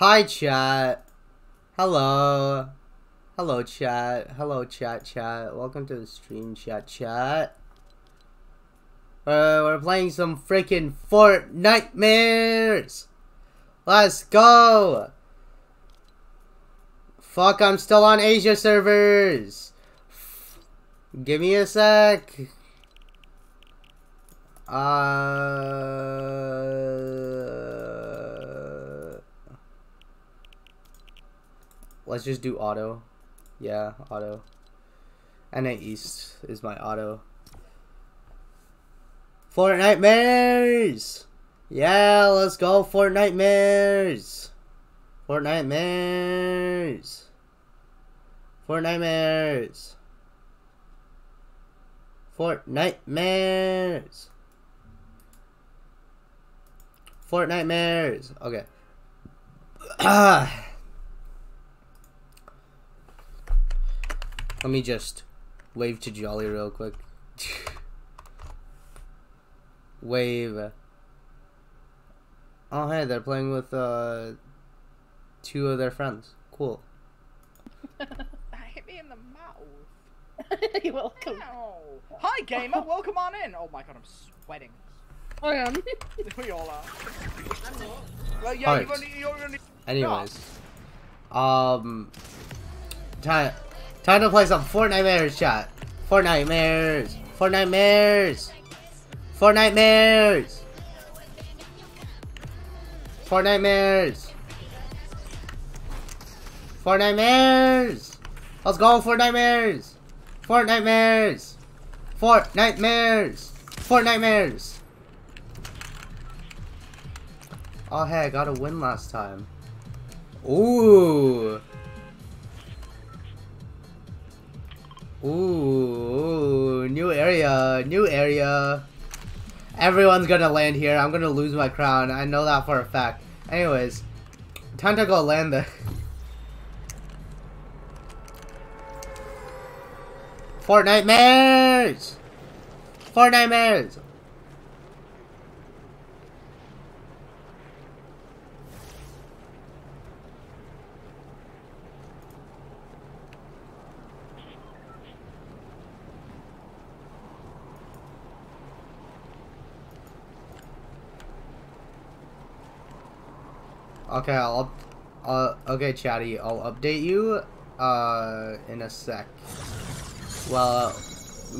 Hi, chat. Hello. Hello, chat. Hello, chat, chat. Welcome to the stream, chat, chat. Uh, we're playing some freaking Fortnitemares. Let's go. Fuck, I'm still on Asia servers. Give me a sec. Uh, let's just do auto. Yeah, auto. NA East is my auto. Fortnitemares! Yeah, let's go Fortnitemares! Fortnitemares! Fortnitemares! Fortnitemares! Fortnitemares! Okay. Ah. Let me just wave to Jolly real quick. wave. Oh, hey, they're playing with uh, two of their friends. Cool. That hit me in the mouth. You're welcome. Ow. Hi, gamer. Welcome on in. Oh my god, I'm sweating. I am. we all are. Well, yeah, you've Alright. only, you're only. Anyways. Um. Time, time to play some Fortnitemares, chat. Fortnitemares. Fortnitemares. Fortnitemares. Fortnitemares. Fortnitemares. Let's go, Fortnitemares. Fortnitemares. Fortnitemares. Fortnitemares. Oh, hey, I got a win last time. Ooh. Ooh, new area, new area. Everyone's gonna land here. I'm gonna lose my crown. I know that for a fact. Anyways, time to go land there. Fortnitemares! Fortnite Mares! Okay, I'll uh, okay, chatty, I'll update you, uh, in a sec. Well,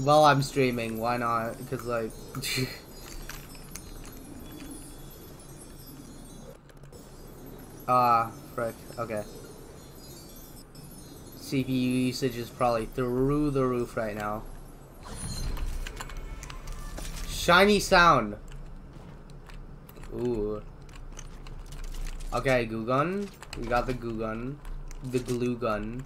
while I'm streaming, why not? Because, like, ah, frick, okay. CPU usage is probably through the roof right now. Shiny sound! Ooh. Okay, goo gun. We got the goo gun. The glue gun.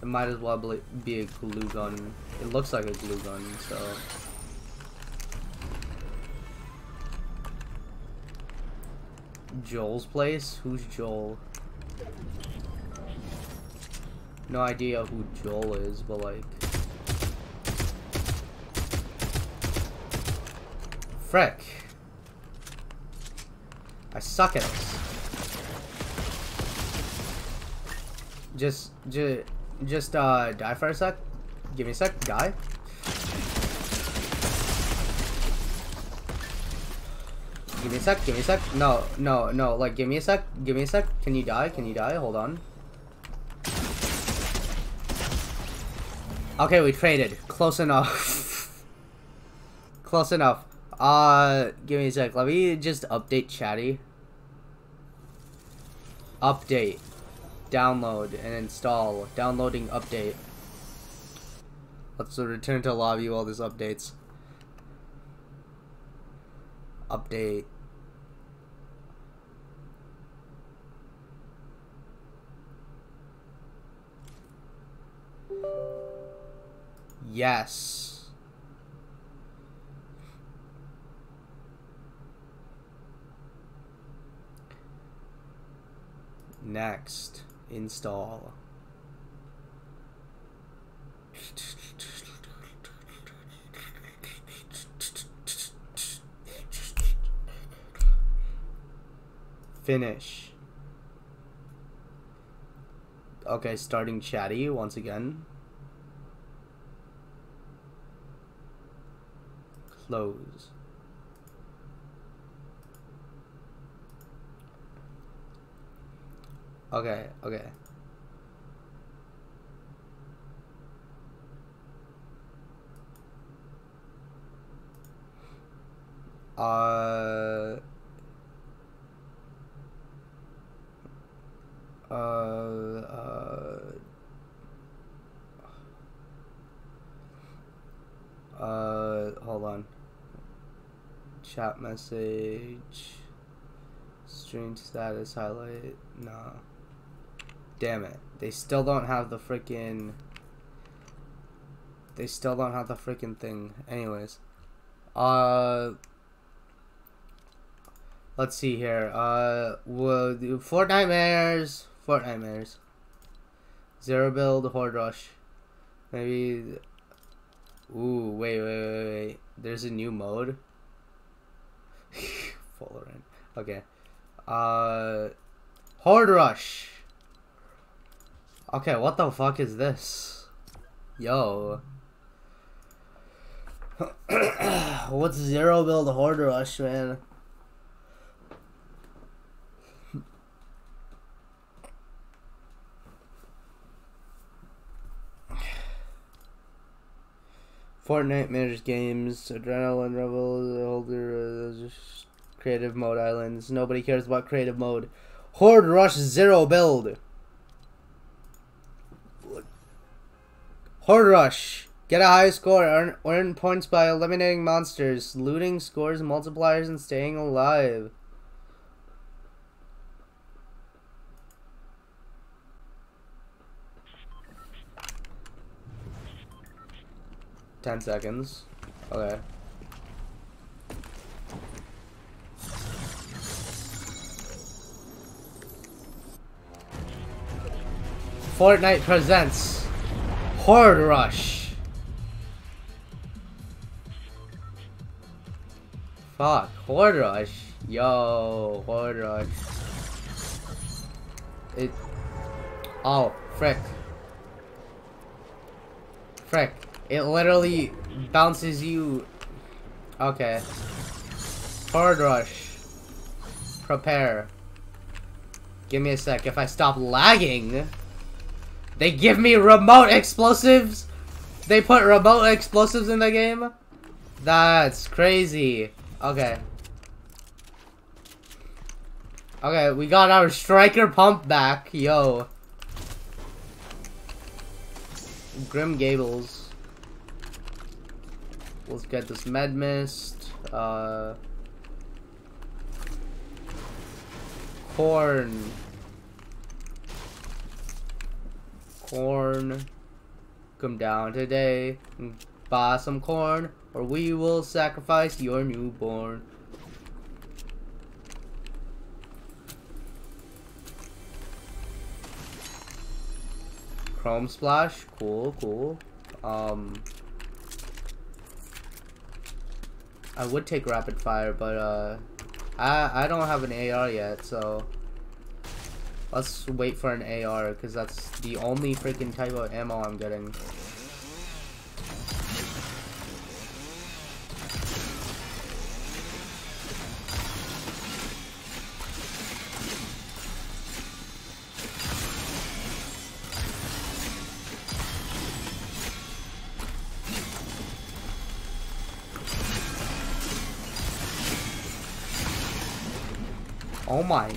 It might as well be- a glue gun. It looks like a glue gun, so. Joel's place? Who's Joel? No idea who Joel is, but like. Frick. I suck at this. Just, just, just, uh, die for a sec. Give me a sec. Die. Give me a sec. Give me a sec. No, no, no. Like, give me a sec. Give me a sec. Can you die? Can you die? Hold on. Okay, we traded. Close enough. Close enough. Uh, give me a sec. Let me just update Chatty. Update. Download and install. Downloading update. Let's return to lobby while this updates. Update. Yes. Next, install. Finish. Okay, starting chatty once again. Close. Okay, okay. Uh, uh, uh, uh, hold on. Chat message. Stream status highlight. No. Damn it. They still don't have the freaking. They still don't have the freaking thing. Anyways. Uh. Let's see here. Uh. We'll do Fortnitemares. Fortnite Mares. Zero build, Horde Rush. Maybe. Ooh, wait, wait, wait, wait. There's a new mode. Valorant. Okay. Uh. Horde Rush. Okay, what the fuck is this? Yo. What's zero build horde rush, man? Fortnite managed games, Adrenaline Rebel, older uh, creative mode islands. Nobody cares about creative mode. Horde Rush Zero build. Horde Rush. Get a high score. Earn, earn points by eliminating monsters, looting scores, multipliers, and staying alive. Ten seconds. Okay. Fortnite presents Horde Rush. Fuck, Horde Rush. Yo, Horde Rush. It. Oh, frick. Frick. It literally bounces you. Okay. Horde Rush. Prepare. Give me a sec. If I stop lagging. They give me remote explosives? They put remote explosives in the game? That's crazy. Okay. Okay, we got our striker pump back. Yo. Grim Gables. Let's get this med mist. Uh. Corn. Corn. Come down today and buy some corn, or we will sacrifice your newborn. Chrome Splash, cool, cool. Um, I would take Rapid Fire, but uh, I I don't have an AR yet, so Let's wait for an AR, because that's the only freaking type of ammo I'm getting. Oh my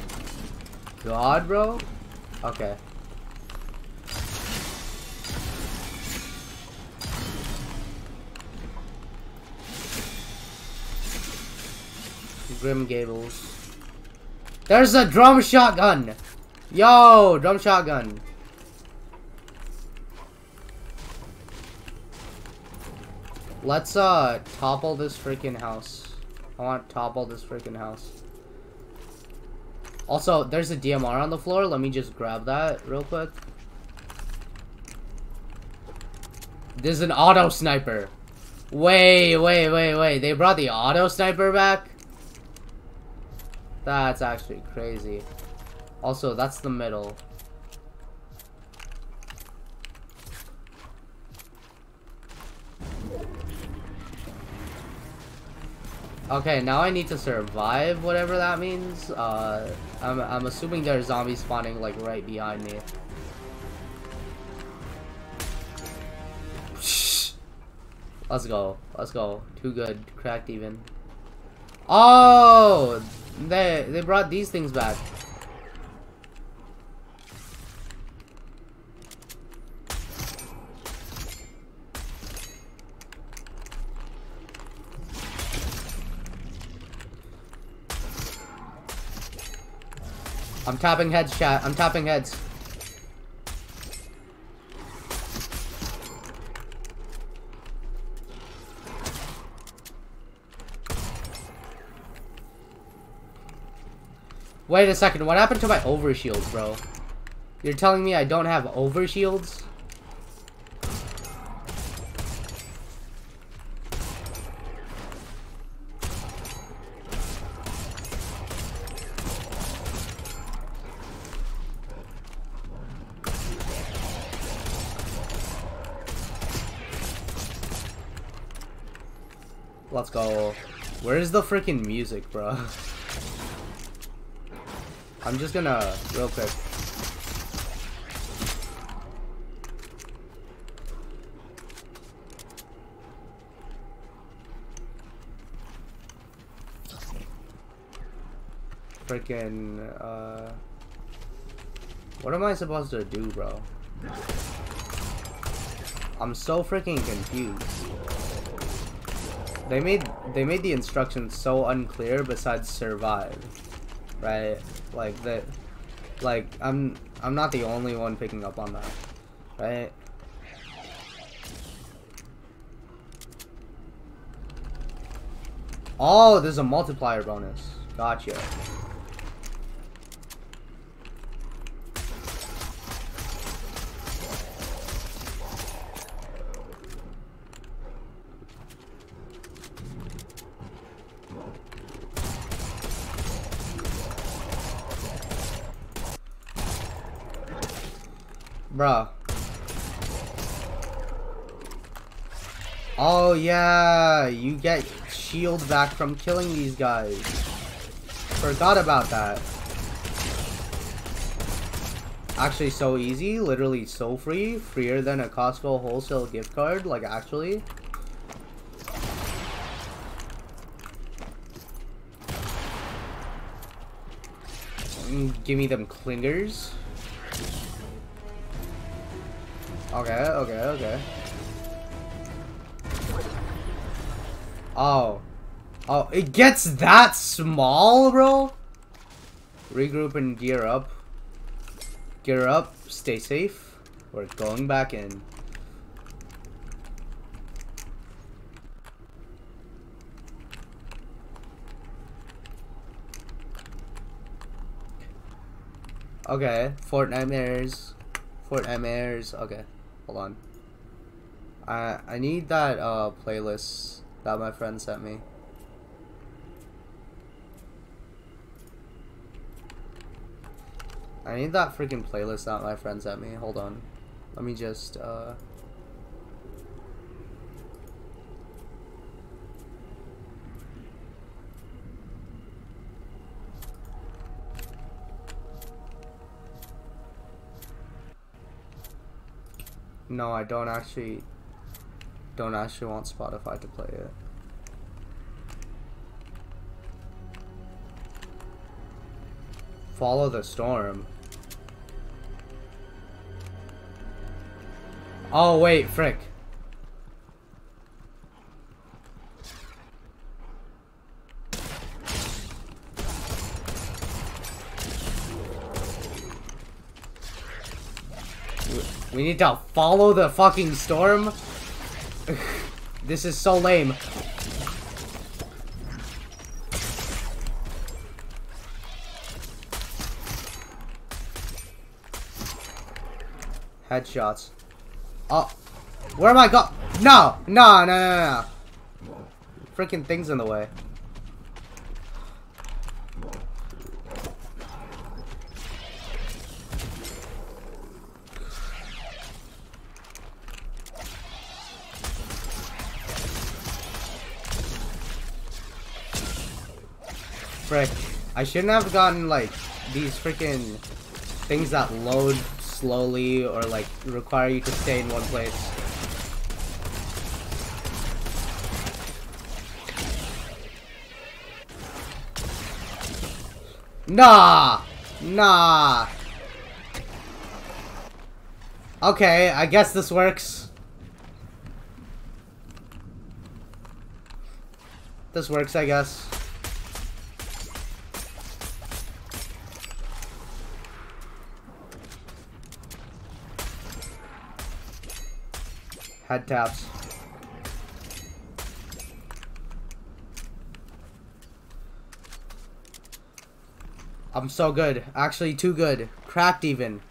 god, bro? Okay. Grim Gables. There's a drum shotgun! Yo, drum shotgun. Let's, uh, topple this freaking house. I want to topple this freaking house. Also, there's a DMR on the floor. Let me just grab that real quick. There's an auto sniper. Wait, wait, wait, wait. They brought the auto sniper back? That's actually crazy. Also, that's the middle. Okay, now I need to survive, whatever that means. Uh, I'm, I'm assuming there's zombies spawning, like, right behind me. Let's go. Let's go. Too good. Cracked even. Oh! They, they brought these things back. I'm tapping heads, chat. I'm tapping heads. Wait a second, what happened to my overshield, bro? You're telling me I don't have overshields? Where is the freaking music, bro? I'm just gonna, real quick. Freaking, uh... What am I supposed to do, bro? I'm so freaking confused. They made they made the instructions so unclear besides survive. Right? Like that like I'm I'm not the only one picking up on that. Right? Oh, there's a multiplier bonus. Gotcha. Bruh. Oh yeah, you get shield back from killing these guys. Forgot about that. Actually so easy, literally so free, freer than a Costco wholesale gift card, like actually. Mm, Give me them clingers. Okay, okay, okay. Oh. Oh, it gets that small, bro? Regroup and gear up. Gear up, stay safe. We're going back in. Okay, Fortnitemares. Fortnite Mares. Okay, hold on. I I need that uh playlist that my friend sent me. I need that freaking playlist that my friend sent me. Hold on. Let me just uh No, I don't actually don't actually want Spotify to play it. Follow the storm. Oh wait, frick. We need to follow the fucking storm? this is so lame. Headshots. Oh. Where am I go- No! No, no, no, no. Freaking things in the way. Frick. I shouldn't have gotten, like, these freaking things that load slowly or, like, require you to stay in one place. Nah! Nah! Okay, I guess this works. This works, I guess. Head taps. I'm so good. Actually, too good. Cracked even.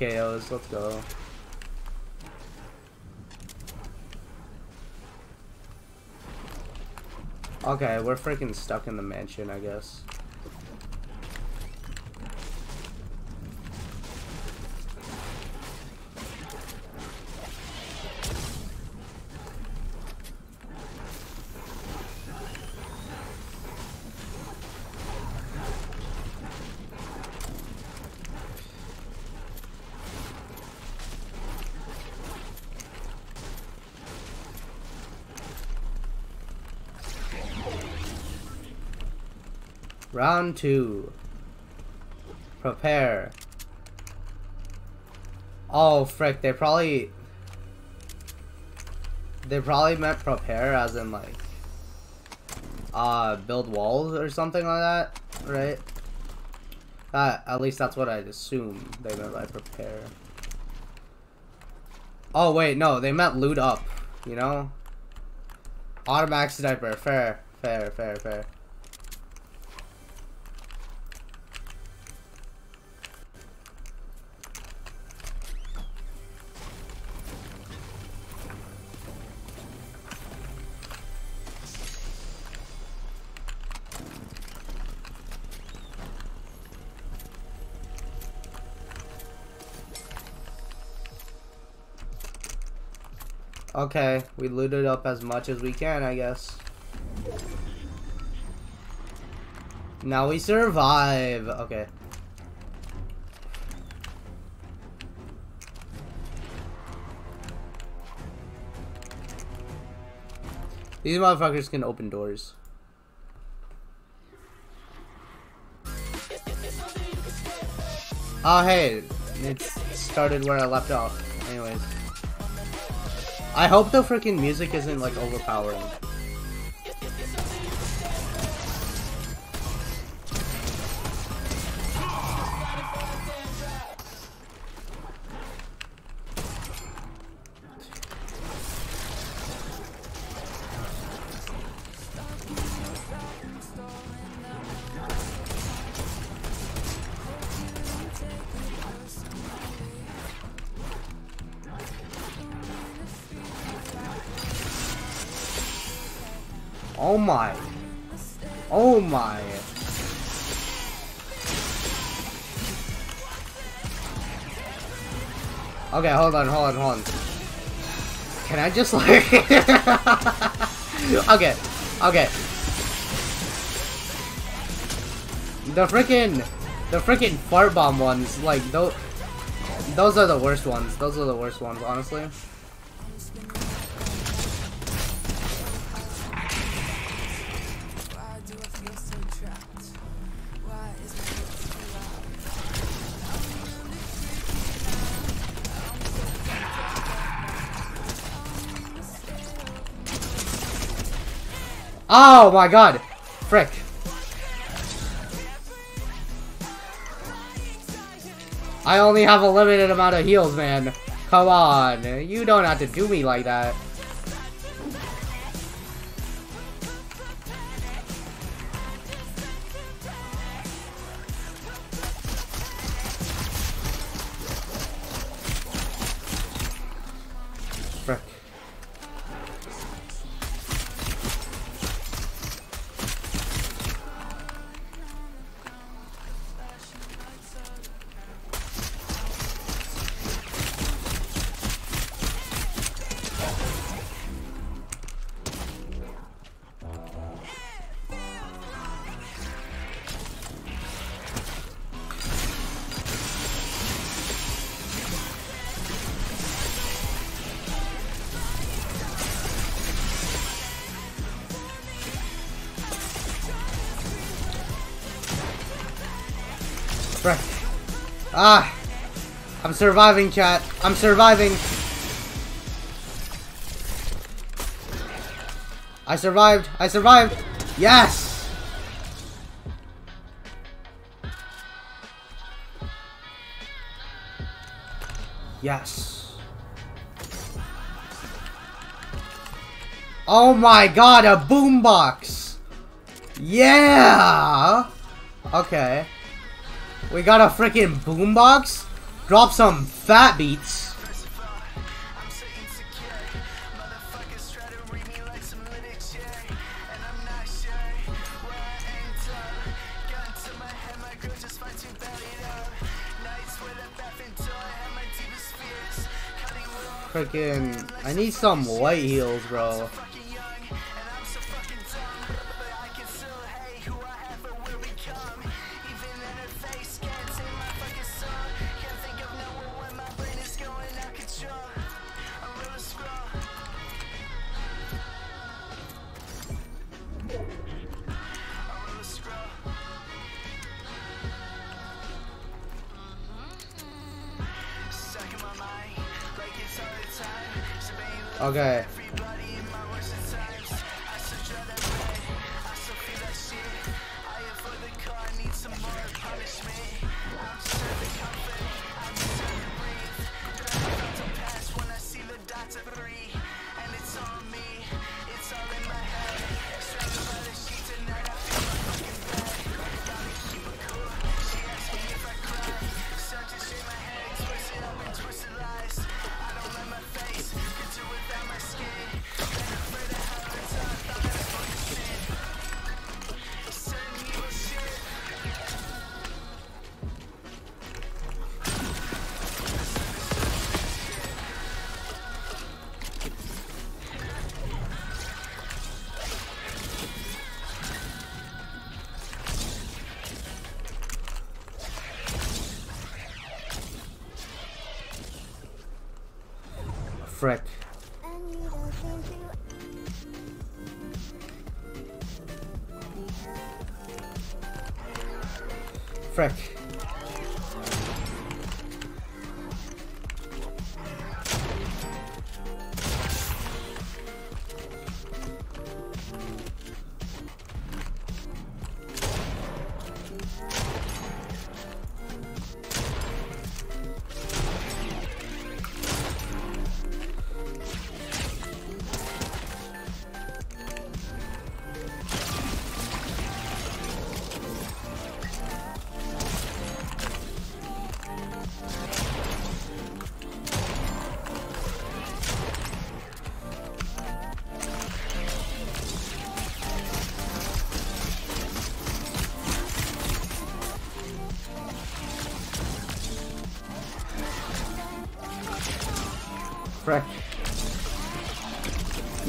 KOs, let's go. Okay, we're freaking stuck in the mansion, I guess. Round two. Prepare. Oh, frick, they probably... They probably meant prepare as in, like... Uh, build walls or something like that, right? At least that's what I'd assume they meant by prepare. Oh, wait, no, they meant loot up, you know? Automatic sniper, fair, fair, fair, fair. Okay, we looted up as much as we can, I guess. Now we survive. Okay. These motherfuckers can open doors. Oh, hey. It started where I left off. Anyways. I hope the freaking music isn't like overpowering. Okay, hold on, hold on, hold on. Can I just like... okay, okay. The freaking... The freaking fart bomb ones, like, those... Those are the worst ones. Those are the worst ones, honestly. Oh my god! Frick. I only have a limited amount of heals, man. Come on. You don't have to do me like that. Frick. Ah! I'm surviving, chat. I'm surviving. I survived. I survived. Yes! Yes. Oh my god, a boombox! Yeah! Okay. We got a freaking boombox? Drop some fat beats. Freaking, I need some white heels, bro. Okay.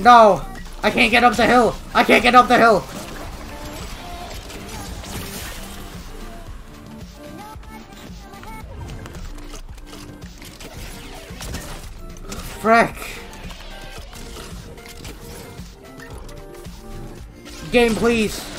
No! I can't get up the hill! I can't get up the hill! Frick! Game, please!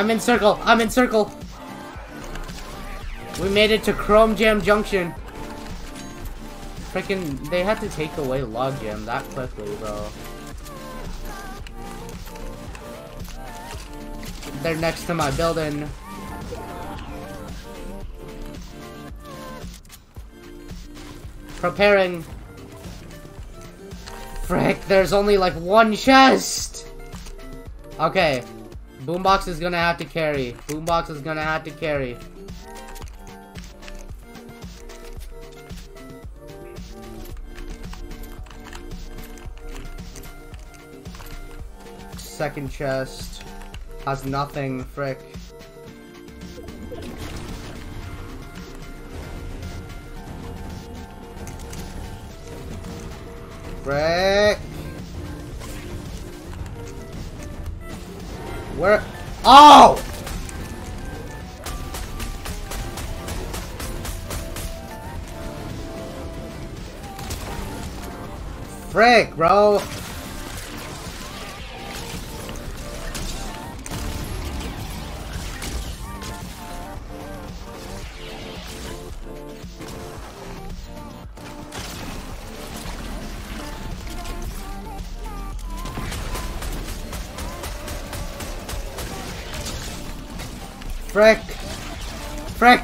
I'm in circle. I'm in circle. We made it to Chrome Jam Junction. Freaking, they had to take away Logjam that quickly, bro. They're next to my building. Preparing. Frick, there's only like one chest! Okay, Boombox is gonna have to carry. Boombox is gonna have to carry. Second chest. Has nothing, frick.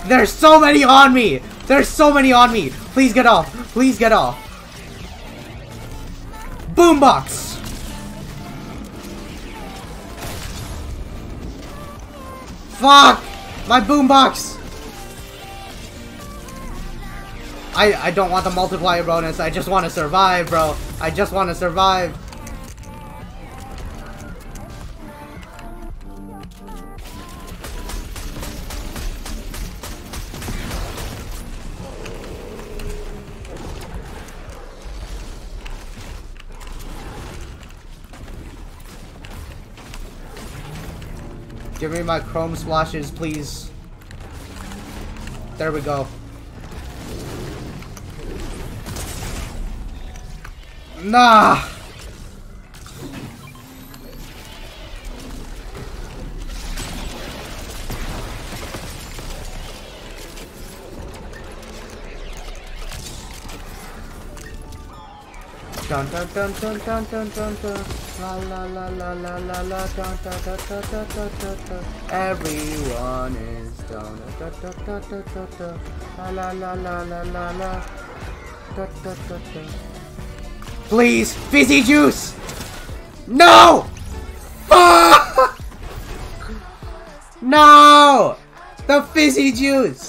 There's so many on me! There's so many on me! Please get off! Please get off! Boombox! Fuck! My boombox! I, I don't want the multiplier bonus, I just want to survive, bro. I just want to survive. My chrome splashes, please. There we go. Nah! Dun dun dun dun dun dun dun dun La la la la la la la dun dun dun dun dun dun dun Everyone is down dun dun dun dun dun dun La la la la la la dun dun dun dun Please, fizzy juice! No! Fuck! No! The fizzy juice!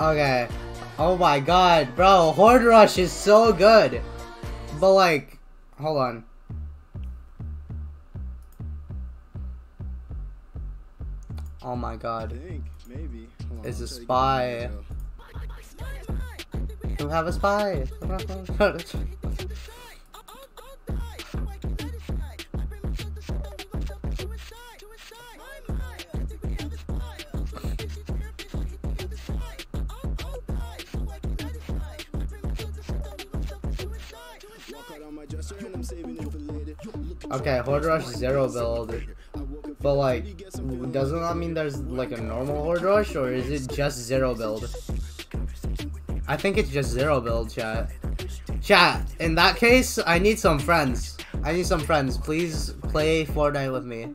Okay. Oh my god, bro, Horde Rush is so good. But like, hold on. Oh my god. think, maybe. Hold on, It's I'll a spy. again. You have a spy. okay, Horde Rush zero build. But like, doesn't that mean there's like a normal Horde Rush or is it just zero build? I think it's just zero build, chat. Chat, in that case, I need some friends. I need some friends. Please play Fortnite with me.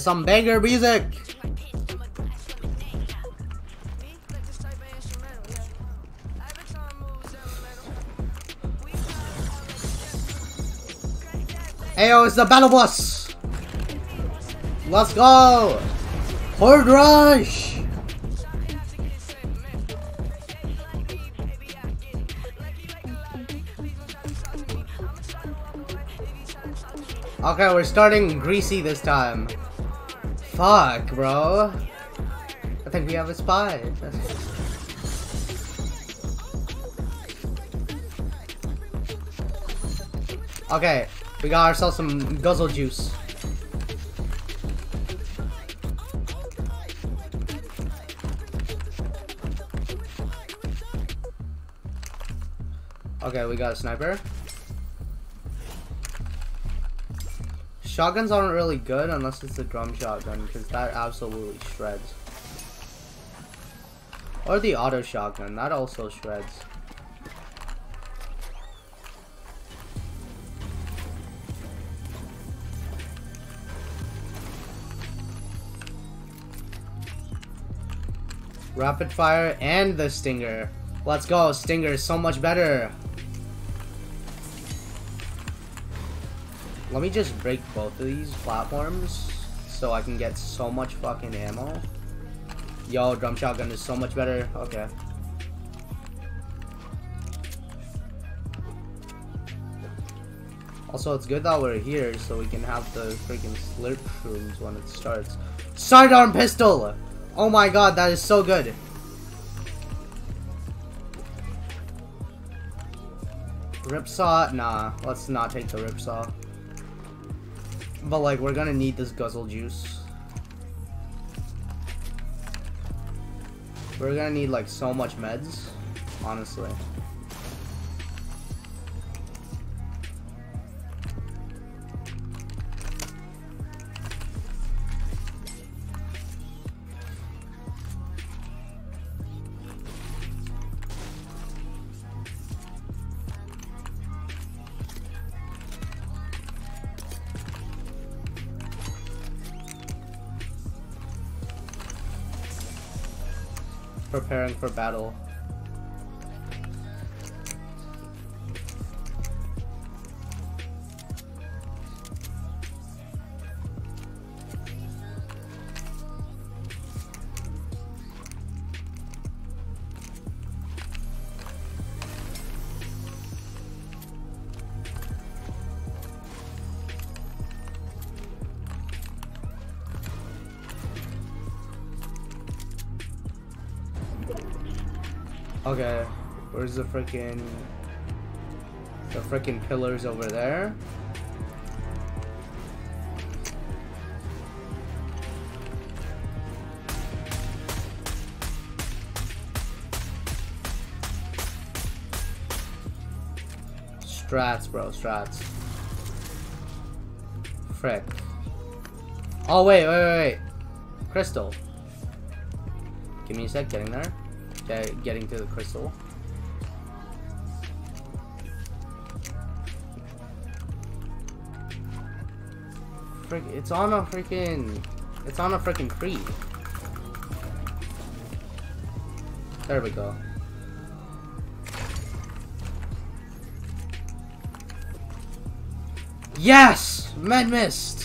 There's some banger music. Ayo, it's the battle bus. Let's go. Horde rush! Okay, we're starting greasy this time. Fuck, bro. I think we have a spy. That's- Okay, we got ourselves some guzzle juice. Okay, we got a sniper. Shotguns aren't really good unless it's a drum shotgun, because that absolutely shreds. Or the auto shotgun, that also shreds. Rapid fire and the stinger. Let's go, stinger is so much better. Let me just break both of these platforms so I can get so much fucking ammo. Yo, drum shotgun is so much better. Okay. Also, it's good that we're here so we can have the freaking slurp shrooms when it starts. Sidearm pistol! Oh my god, that is so good. Ripsaw? Nah, let's not take the ripsaw. But like, we're gonna need this guzzle juice. We're gonna need like so much meds, honestly. Preparing for battle. Okay, where's the freaking the freaking pillars over there? Strats, bro, strats. Frick. Oh, wait, wait, wait, wait. Crystal. Give me a sec, getting there. Get, getting to the crystal. Frick, it's on a freaking... It's on a freaking tree. There we go. Yes! Med mist!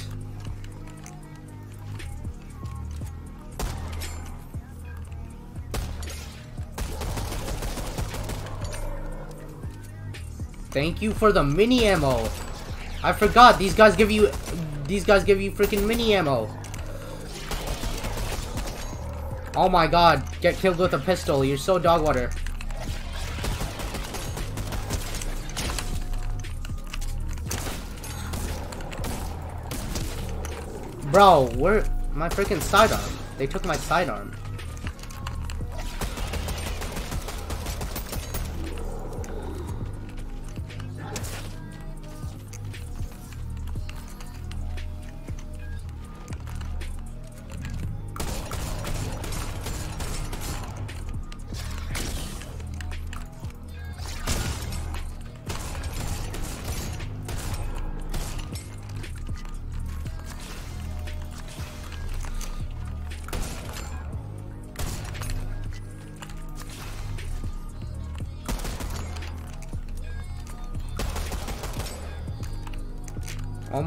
Thank you for the mini ammo. I forgot these guys give you these guys give you freaking mini ammo. Oh my god, get killed with a pistol. You're so dog water. Bro, where my freaking sidearm? They took my sidearm.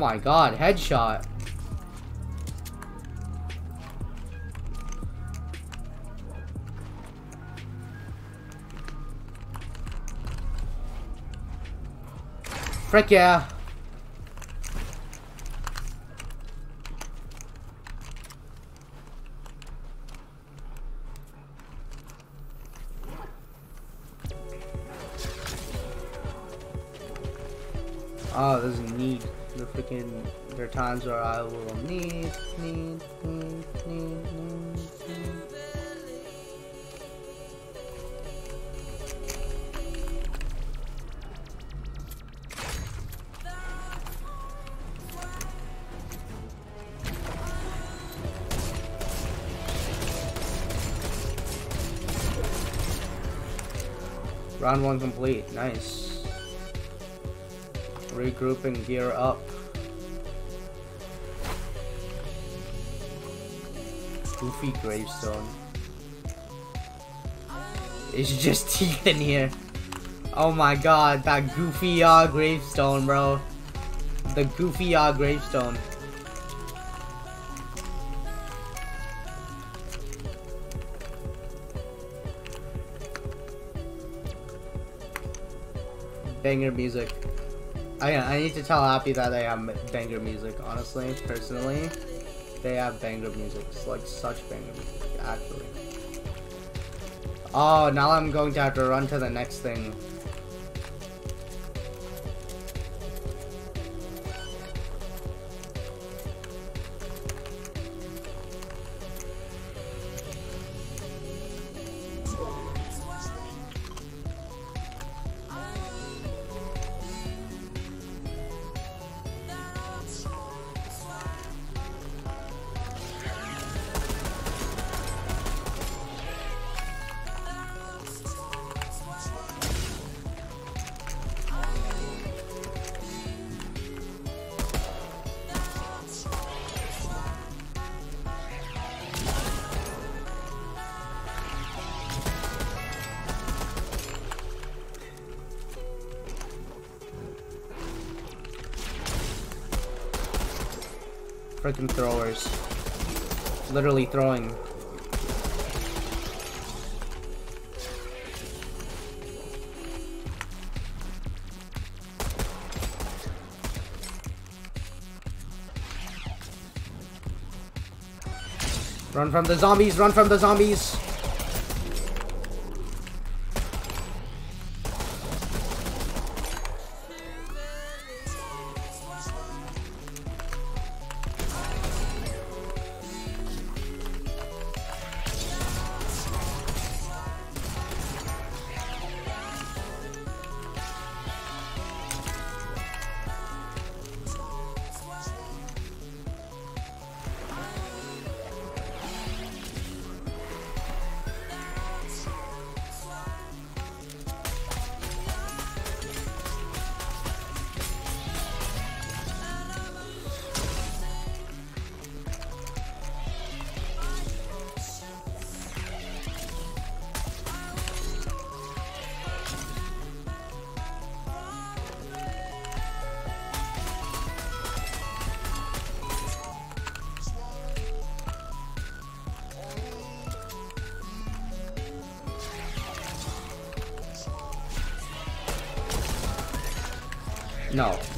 my god, headshot. Frick yeah. Oh, this is neat. The freaking. There are times where I will need, need, need, need, need. Round one complete. Nice. Regroup and gear up. Goofy gravestone. It's just teeth in here. Oh my god, that goofy uh, gravestone, bro. The goofy uh, gravestone. Banger music. I I need to tell Happy that they have banger music. Honestly, personally, they have banger music. It's like such banger music, actually. Oh, now I'm going to have to run to the next thing. Throwing. Run from the zombies, run from the zombies!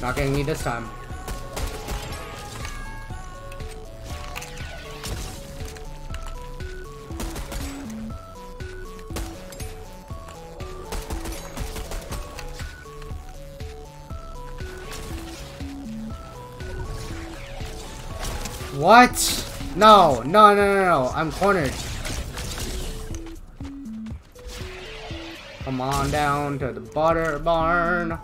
Not getting me this time. What? No, no, no, no, no. I'm cornered. Come on down to the butter barn.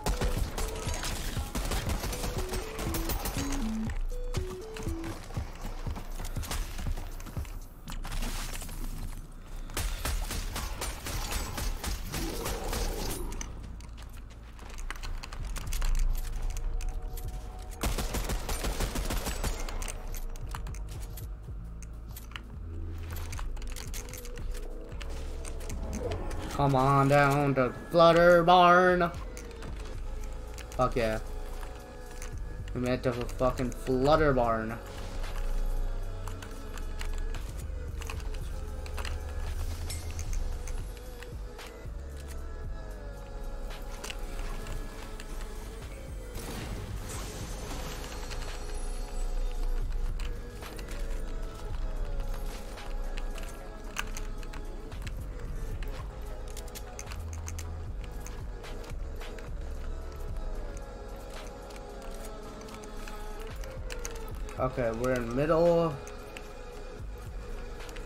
On down to Flutter Barn. Fuck yeah. We met to fucking Flutter Barn. Okay, we're in middle.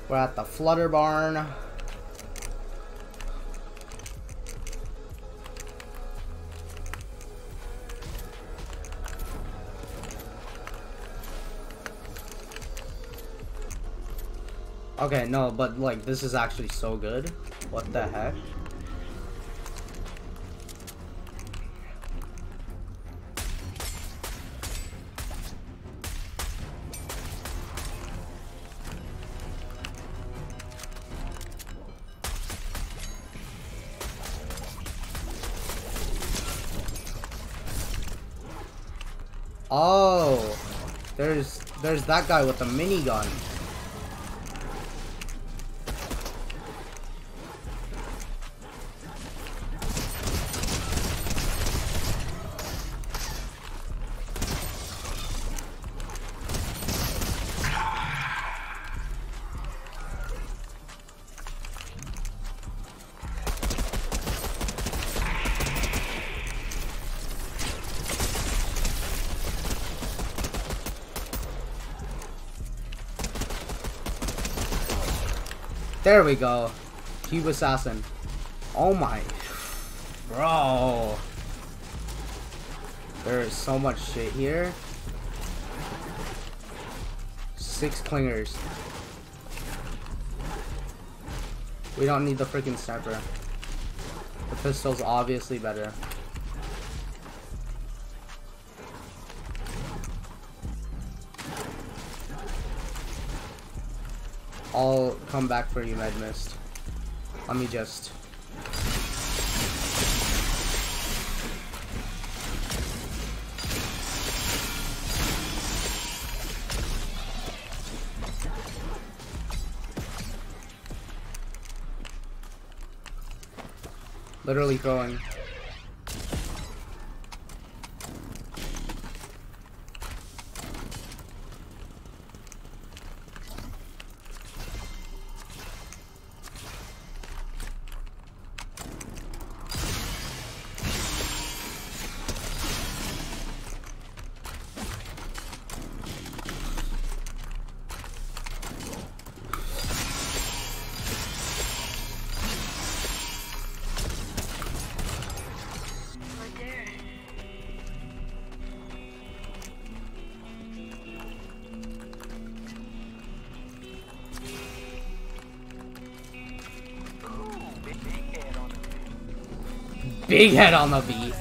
We're at the Flutter Barn. Okay, no, but like this is actually so good. What the heck? There's that guy with the minigun. There we go. Cube Assassin. Oh my. Bro. There is so much shit here. Six clingers. We don't need the freaking sniper. The pistol's obviously better. Come back for you, Medmist. Let me just... Literally throwing. Big head on the beat.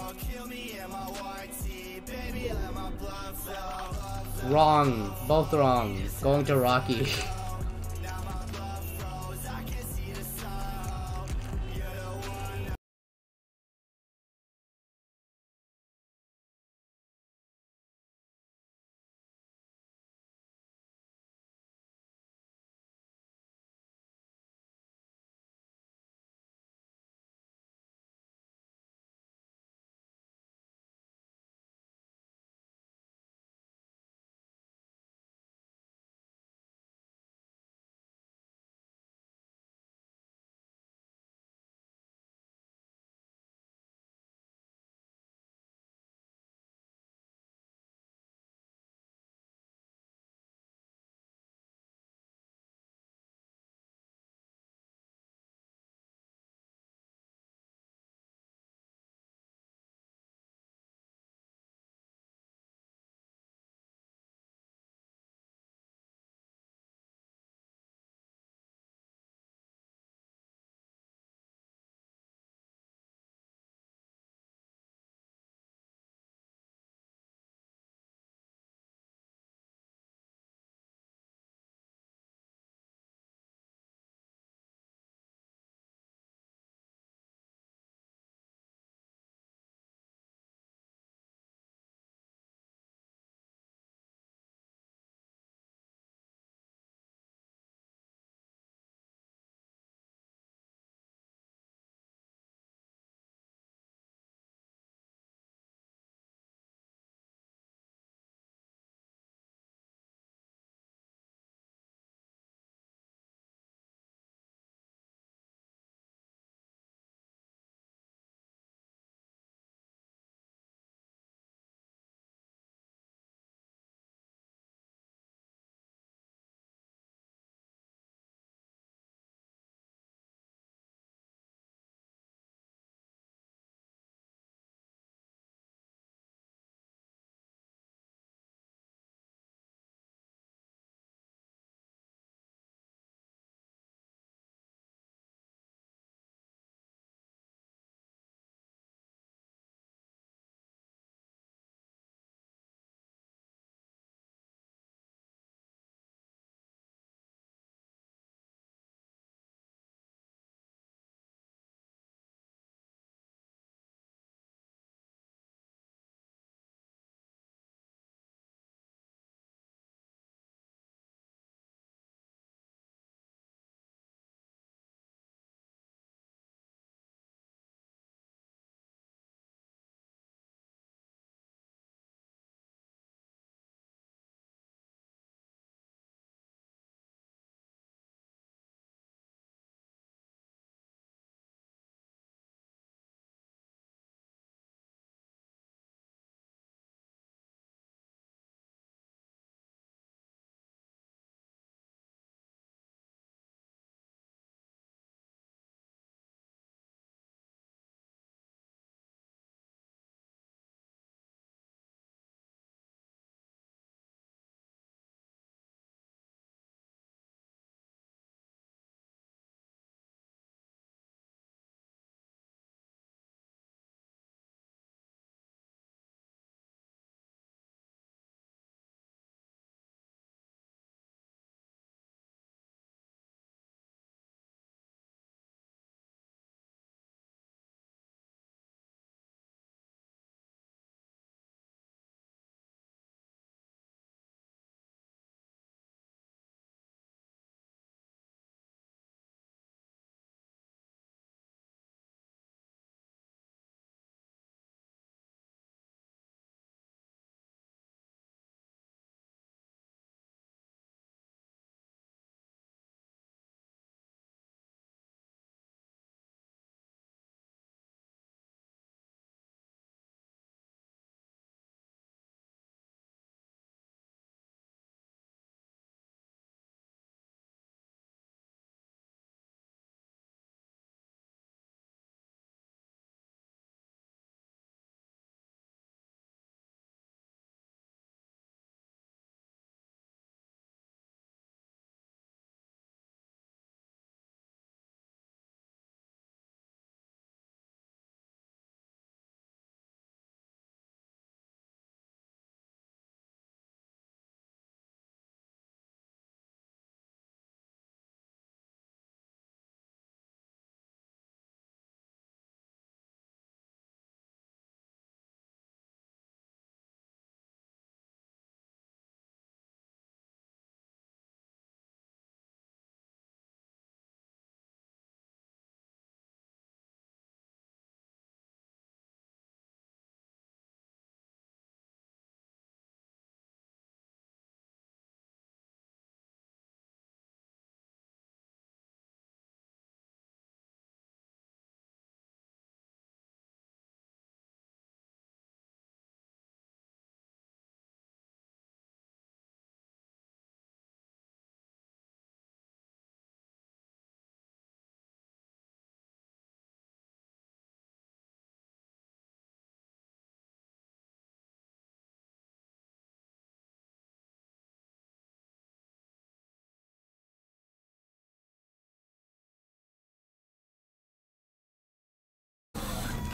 Wrong. Both wrong. Going to Rocky.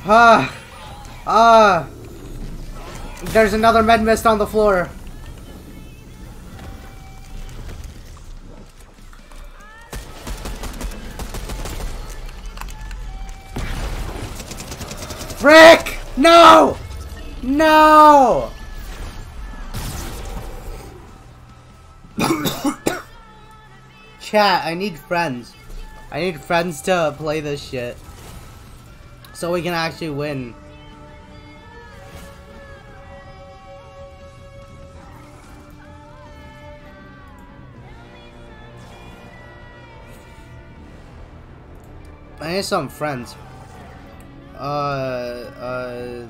Ah. Ah. There's another med mist on the floor. Frick! No! No! Chat, I need friends. I need friends to play this shit. So we can actually win. I need some friends. Uh, uh,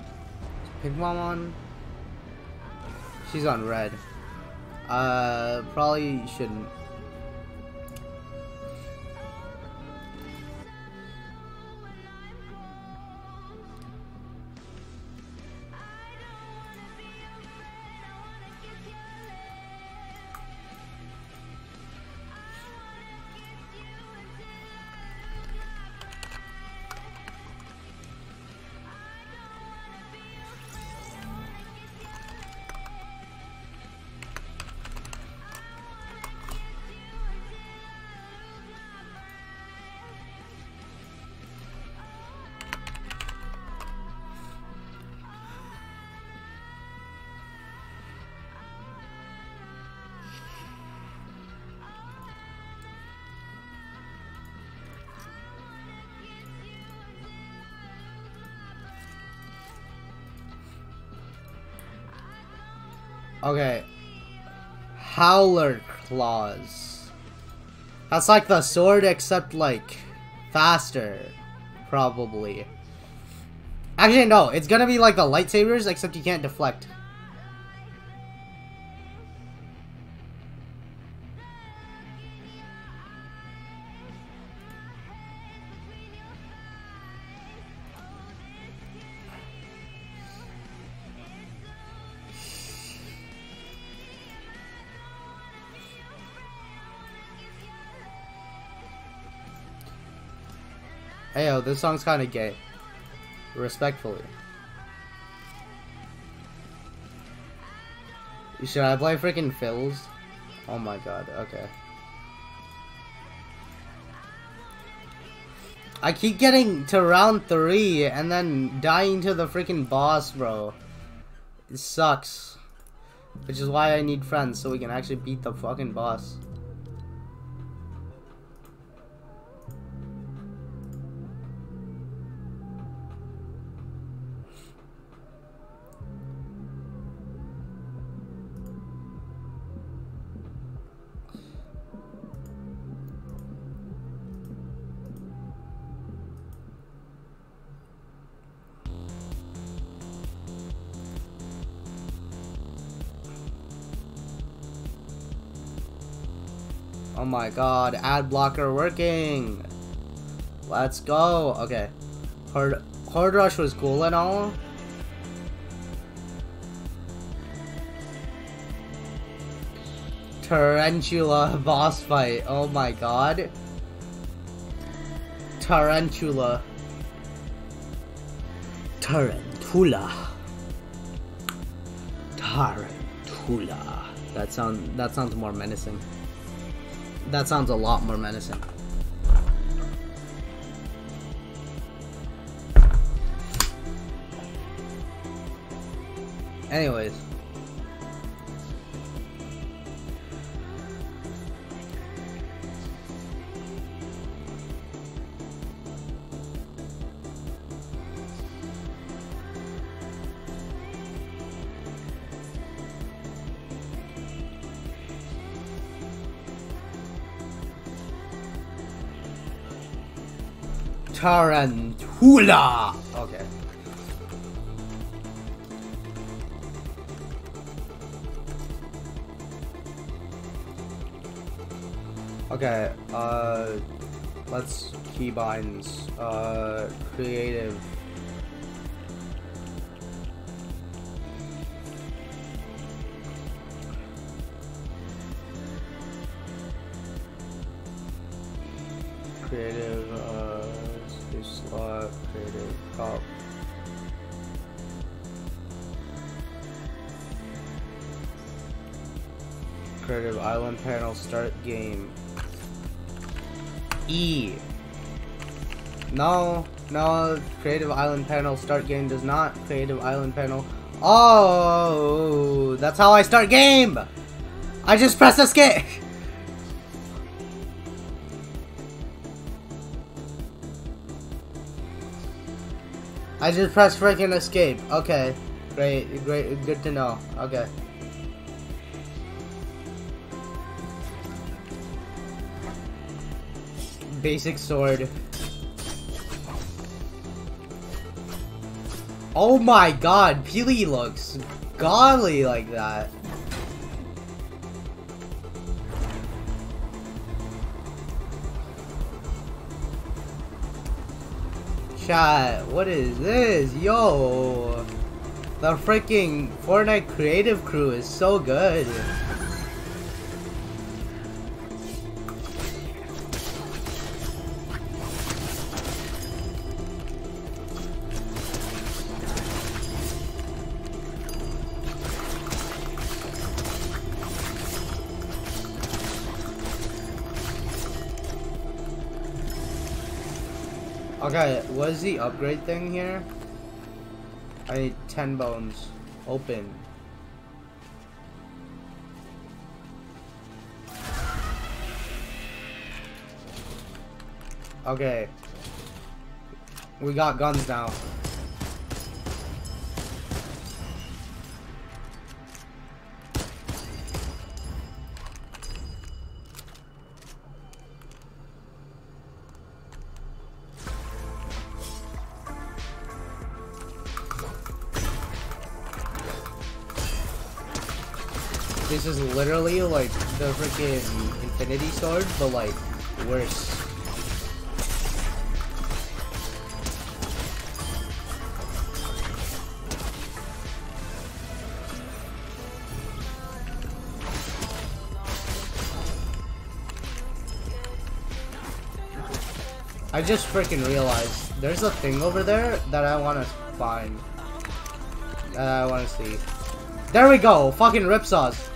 Pig Mom on? She's on red. Uh, probably shouldn't. Okay. Howler claws. That's like the sword except like faster. Probably. Actually no, it's gonna be like the lightsabers except you can't deflect. This song's kinda gay. Respectfully. Should I play freaking fills? Oh my god, okay. I keep getting to round three and then dying to the freaking boss, bro. It sucks. Which is why I need friends so we can actually beat the fucking boss. Oh my god, ad blocker working! Let's go! Okay. Horde, Horde Rush was cool and all. Tarantula boss fight. Oh my god. Tarantula. Tarantula. Tarantula. That sound that sounds more menacing. That sounds a lot more menacing. Anyways. Tarantula! Okay. Okay, uh, let's keybinds, uh, creative. Panel start game. E. No, no, Creative Island panel start game does not. Creative Island panel. Oh, that's how I start game. I just press escape. I just press freaking escape. Okay, great, great, good to know. Okay. Basic sword. Oh my god, Peely looks godly like that. Chat, what is this? Yo! The freaking Fortnite creative crew is so good. What is the upgrade thing here? I need 10 bones. Open. Okay. We got guns now. Is literally like the freaking Infinity Sword, but like worse. I just freaking realized there's a thing over there that I want to find. That I want to see. There we go, fucking ripsaws.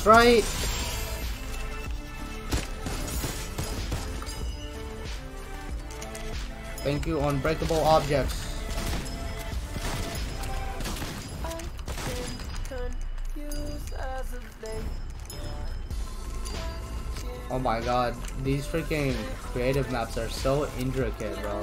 That's right. Thank you, unbreakable objects. Oh my god, these freaking creative maps are so intricate, bro.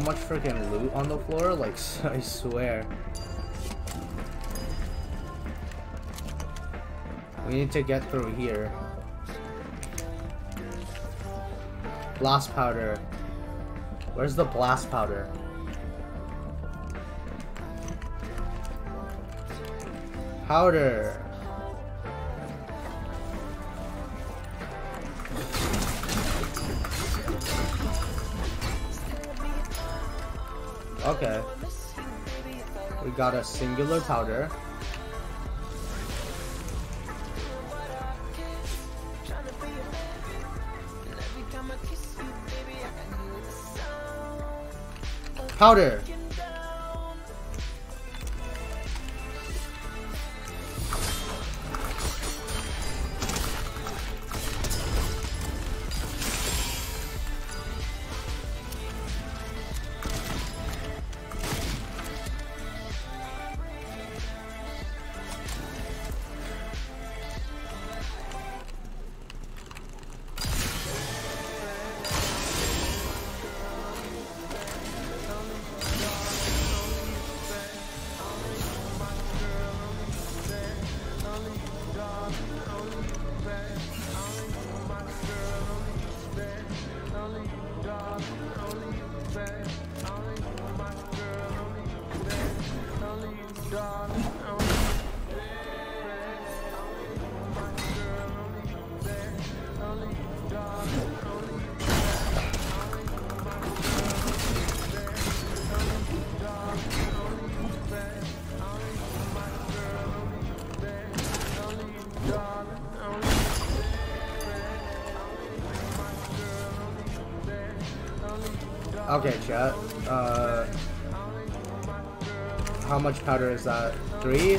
So much freaking loot on the floor, like, I swear. We need to get through here. Blast powder. Where's the blast powder? Powder. Got a singular powder. Powder. Powder is that? Three?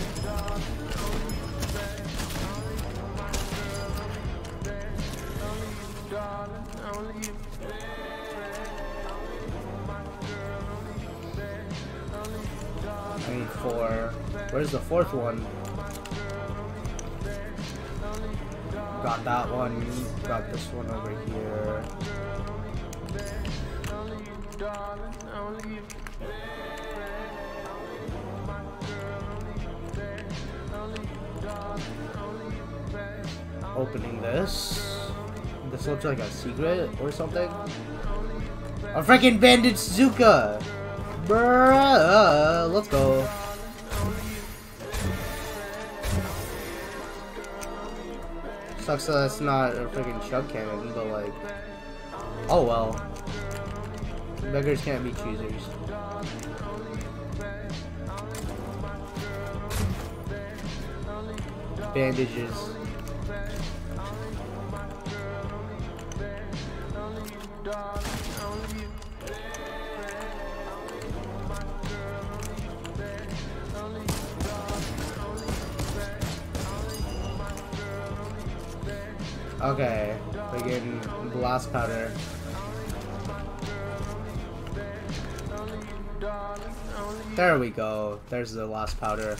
This. This looks like a secret or something. A freaking bandage Zuka! Bruh, let's go. Sucks that it's not a freaking chug cannon, but like, oh well. Beggars can't be choosers. Bandages. Okay, begin blast powder. There we go. There's the last powder.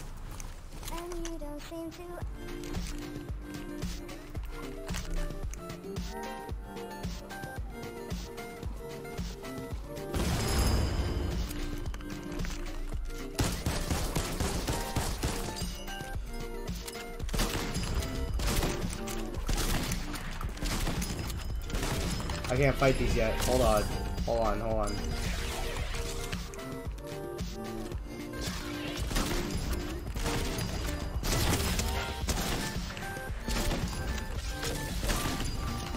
I can't fight these yet. Hold on. Hold on, hold on.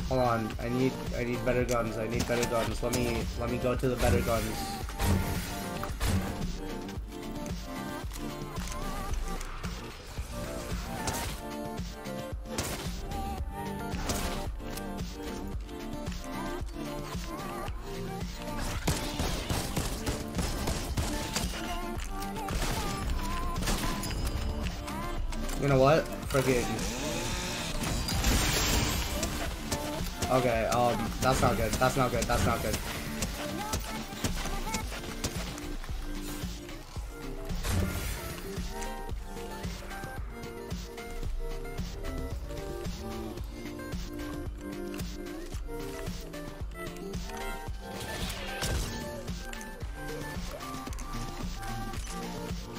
Hold on. I need I need better guns. I need better guns. Let me let me go to the better guns. You know what? Friggin' Okay, um, that's not good. That's not good. That's not good.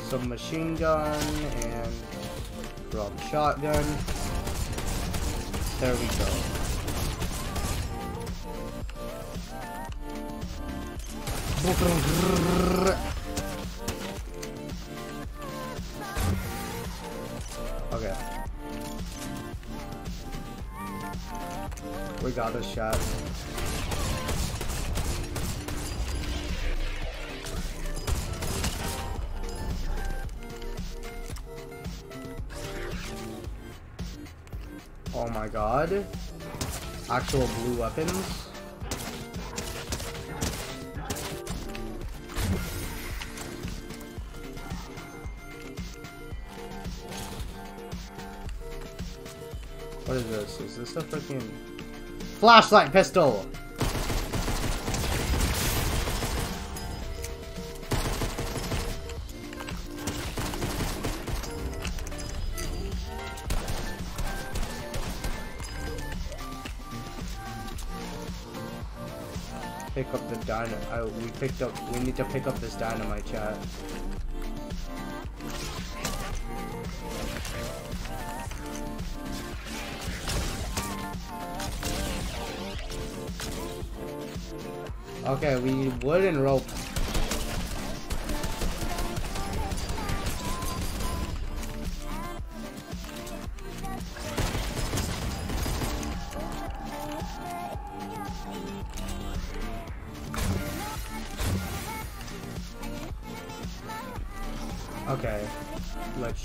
Some machine gun and drop shotgun. There we go. Okay. We got this shot. Oh my god. Actual blue weapons. What is this? Is this a freaking flashlight pistol? Pick up the dynamite. We picked up. We need to pick up this dynamite chat. Okay, we need wood and rope.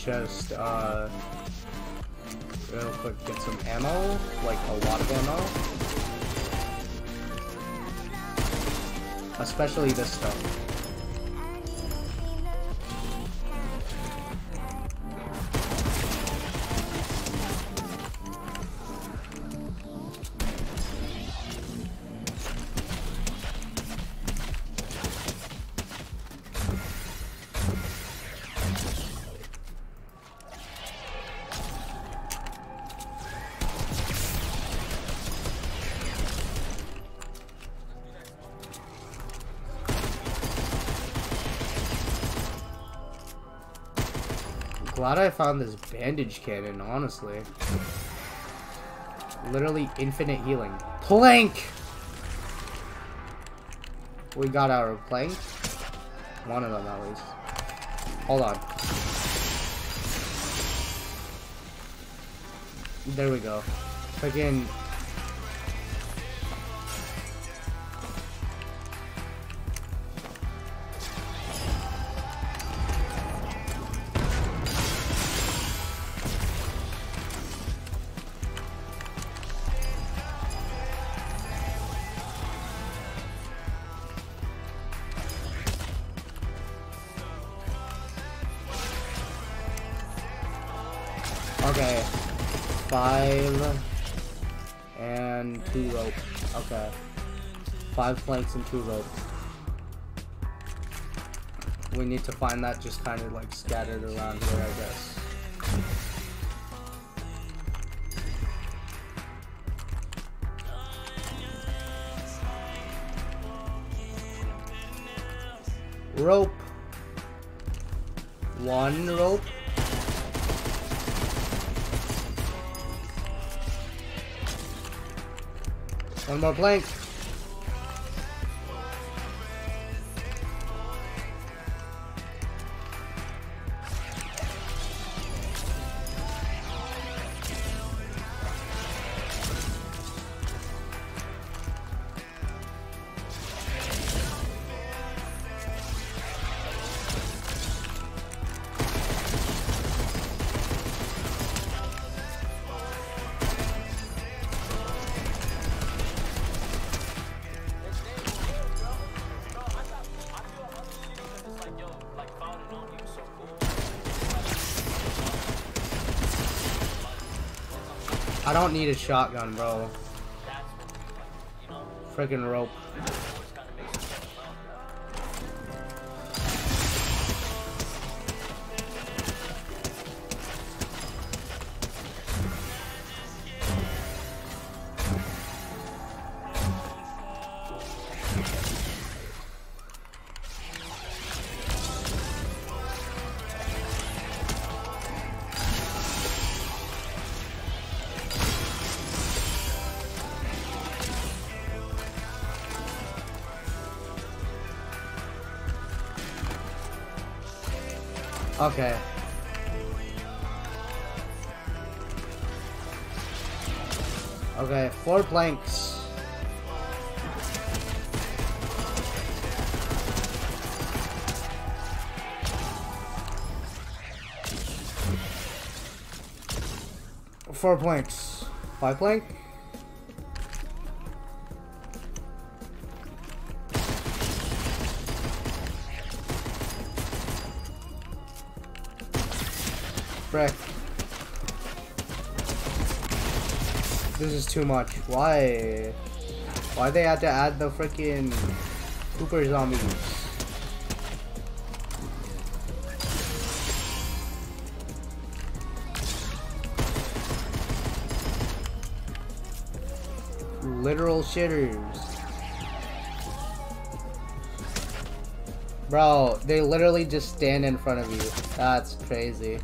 Just uh, real quick get some ammo, like a lot of ammo. Especially this stuff. Found this bandage cannon, honestly. Literally infinite healing. Plank! We got our plank. One of them at least. Hold on. There we go. Freaking Five planks and two ropes. We need to find that just kind of like scattered around here, I guess. Rope. One rope. One more plank. Don't need a shotgun, bro. Freaking rope. Okay. Okay, four planks. Four planks. Five plank? Too much. Why? Why they had to add the freaking Cooper zombies? Literal shitters. Bro, they literally just stand in front of you. That's crazy.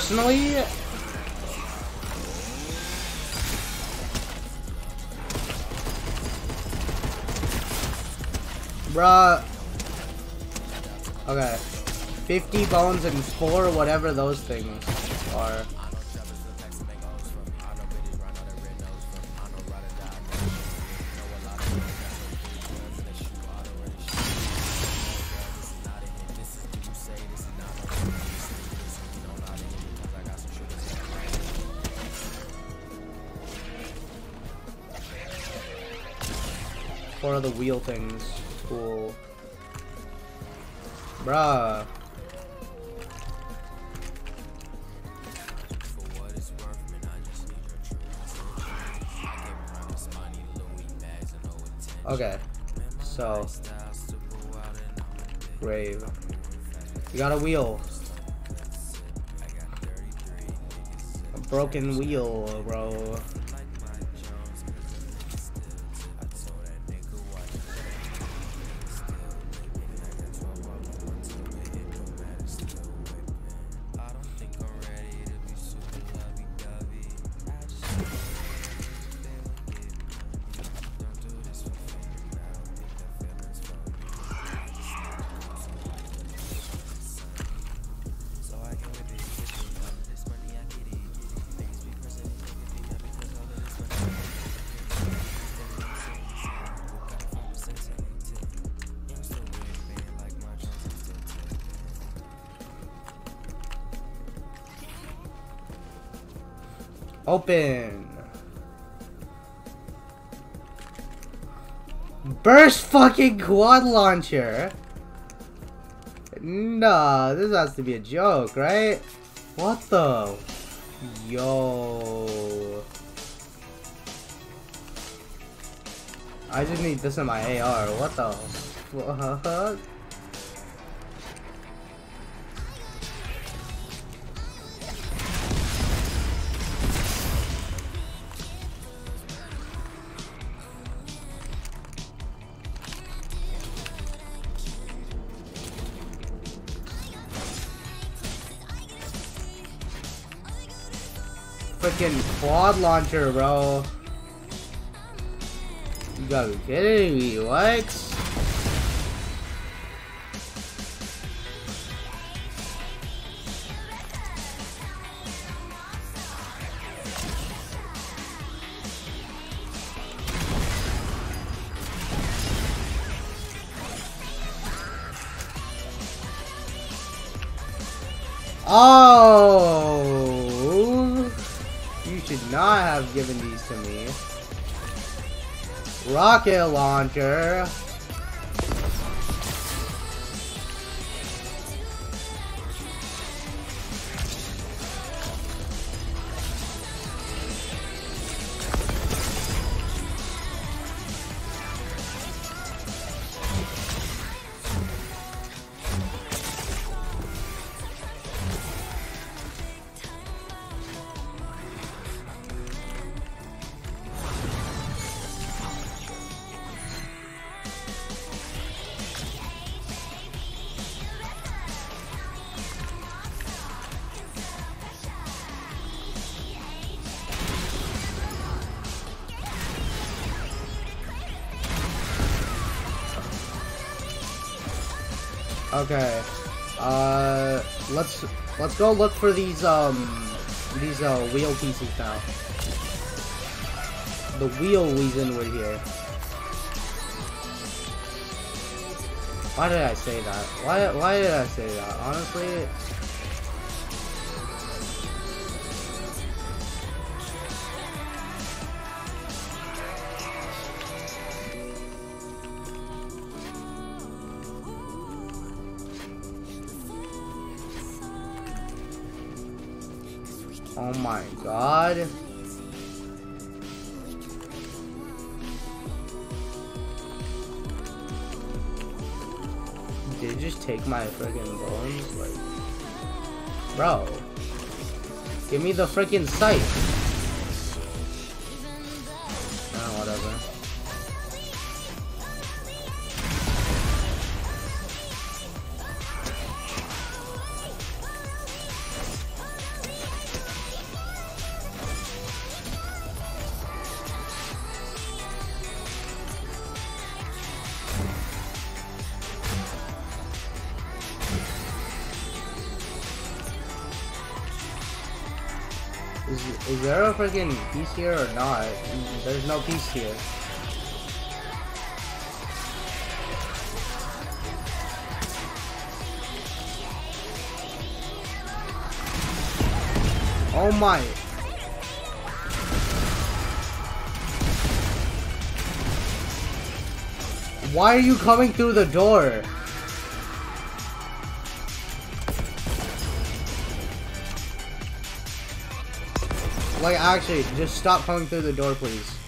Personally, bruh. Okay. 50 bones and 4 whatever those things are. Wheel things. Cool. Bruh. Okay. So. Grave. You got a wheel. A broken wheel, bro. Open. Burst fucking quad launcher. Nah, this has to be a joke, right? What the? Yo. I just need this in my AR. What the? Fuck? Freaking quad launcher, bro. You gotta be kidding me, what? Rocket launcher. Go look for these um these uh wheel pieces now. The wheel reason we're here. Why did I say that? Why why did I say that? Honestly. The freaking sight. Freaking piece here or not? There's no piece here. Oh my. Why are you coming through the door? Like, actually, just stop coming through the door, please.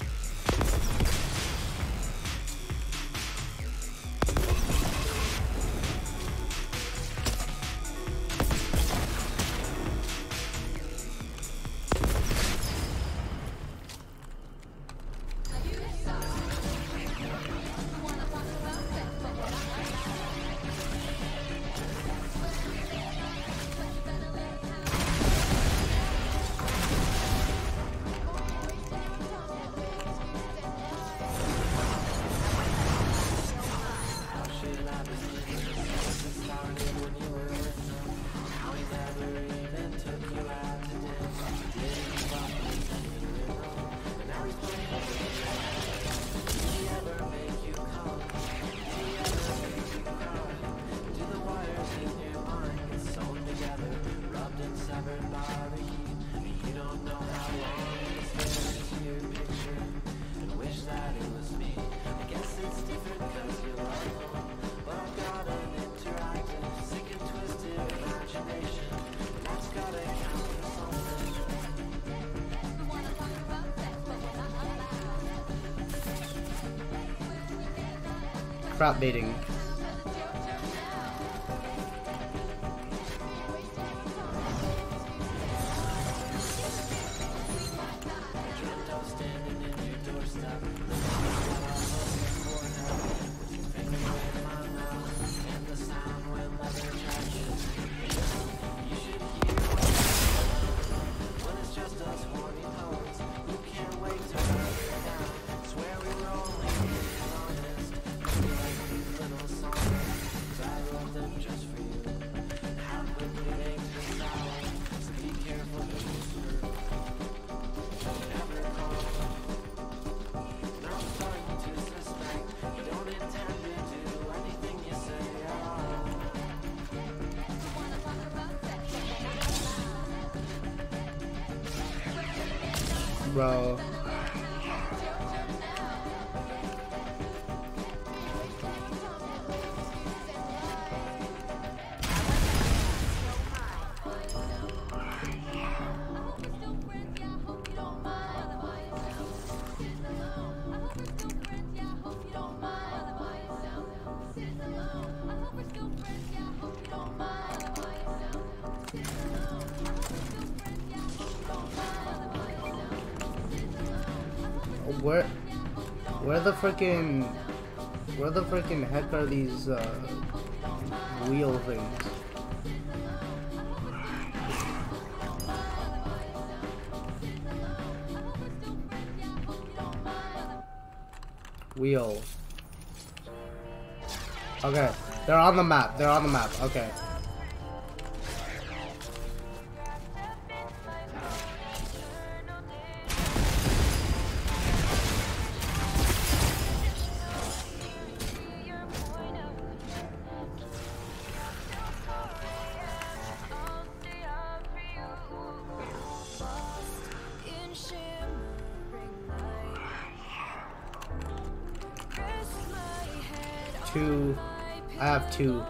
Baiting. Freaking, where the freaking heck are these uh, wheel things? Wheel. Okay, they're on the map. They're on the map. Okay. Two. I have two.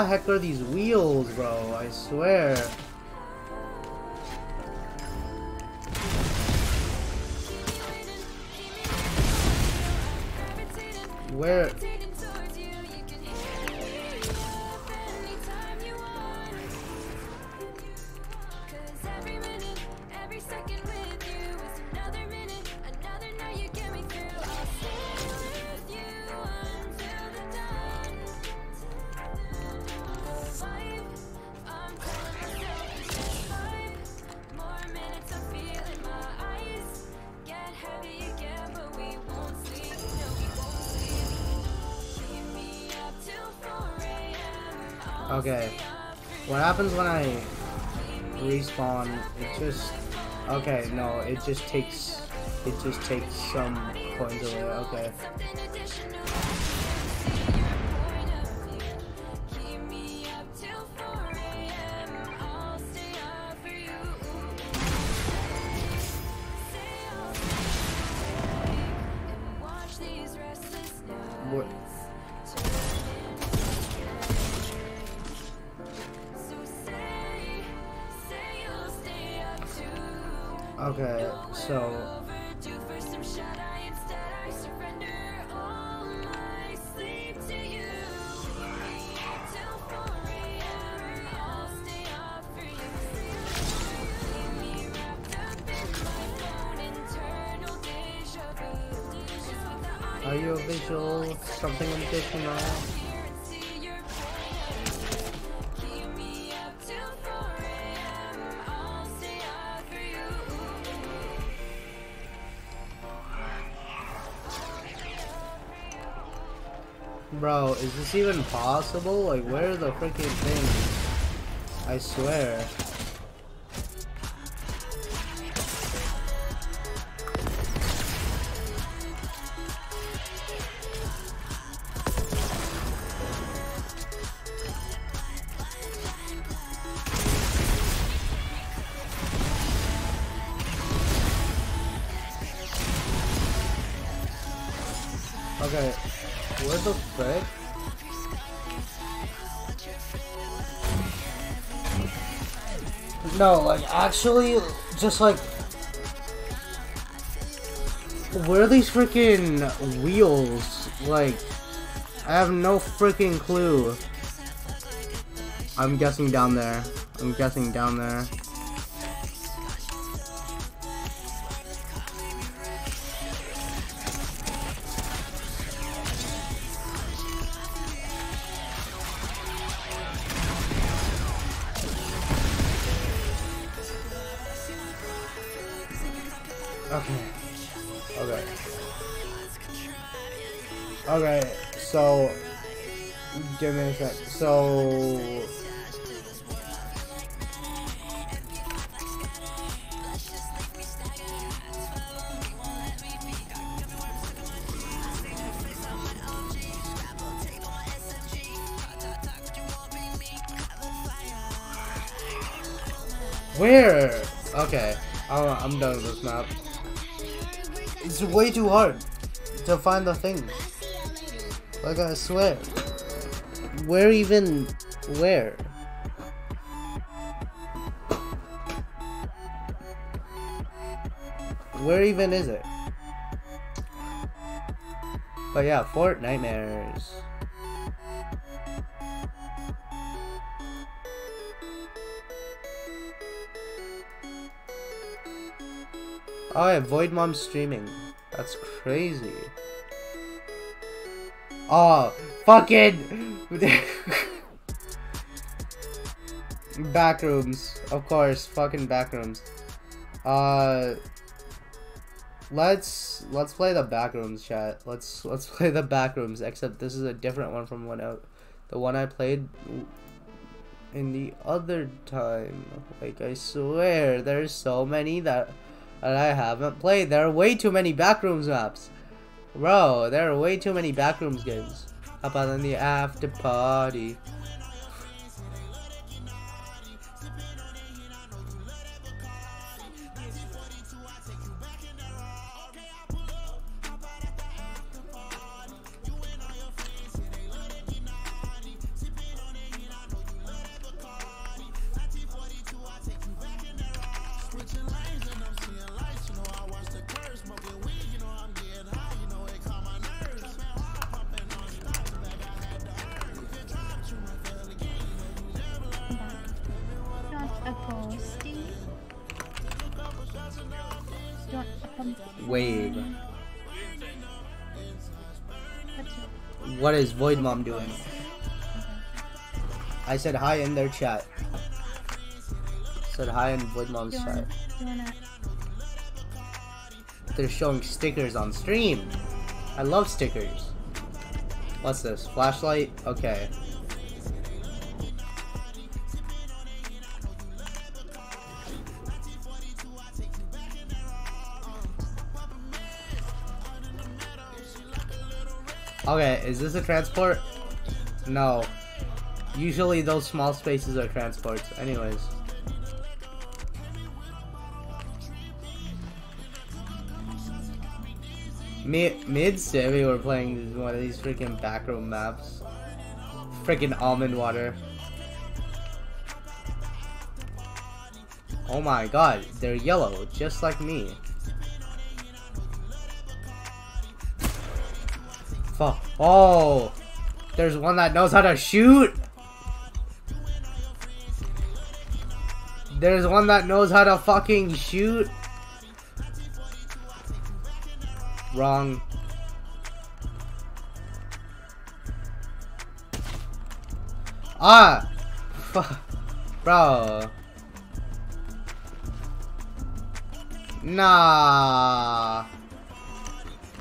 The heck are these wheels, bro? I swear. Happens when I respawn? It just okay. No, it just takes it just takes some coins away. Okay. This even possible? Like, where are the freaking things? I swear. Actually, just like, where are these freaking wheels? Like, I have no freaking clue. I'm guessing down there. I'm guessing down there. The thing. Like I swear. Where even? Where? Where even is it? But yeah, Fortnitemares. Oh yeah, Void Mom streaming. That's crazy. Oh, fucking backrooms, of course, fucking backrooms. Uh, let's let's play the backrooms chat. Let's let's play the backrooms. Except this is a different one from one out. The one I played in the other time. Like I swear, there's so many that that I haven't played. There are way too many backrooms maps. Bro, there are way too many backrooms games. How about in the after party? What is Void Mom doing? I said hi in their chat. Said hi in Void Mom's chat. wanna, wanna, They're showing stickers on stream. I love stickers. What's this? Flashlight? Okay. Okay, is this a transport? No. Usually those small spaces are transports. Anyways. Me, mid we were playing one of these freaking back room maps. Freaking almond water. Oh my god, they're yellow, just like me. Oh! There's one that knows how to shoot! There's one that knows how to fucking shoot! Wrong. Ah! Fuck. Bro. Nah.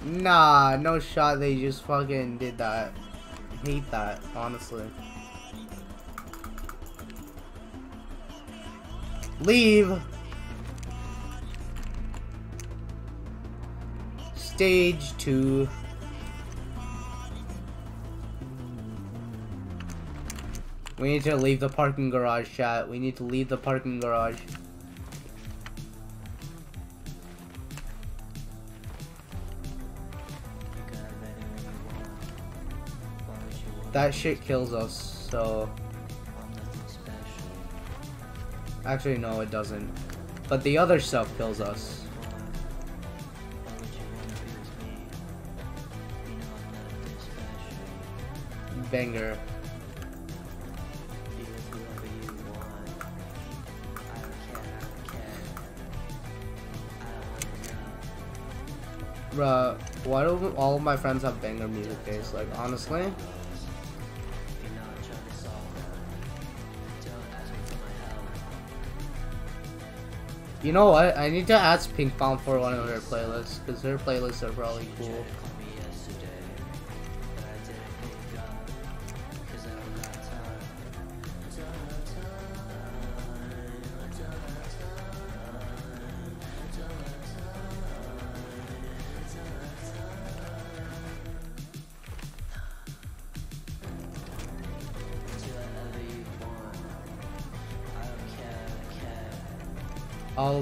Nah, no shot. They just fucking did that. Hate that, honestly. Leave. Stage two. We need to leave the parking garage, chat. We need to leave the parking garage. That shit kills us, so... Actually, no, it doesn't. But the other stuff kills us. Banger. Bruh, why do all of my friends have banger music taste? Like, honestly? You know what? I need to ask Pink for one of her playlists, because her playlists are probably cool.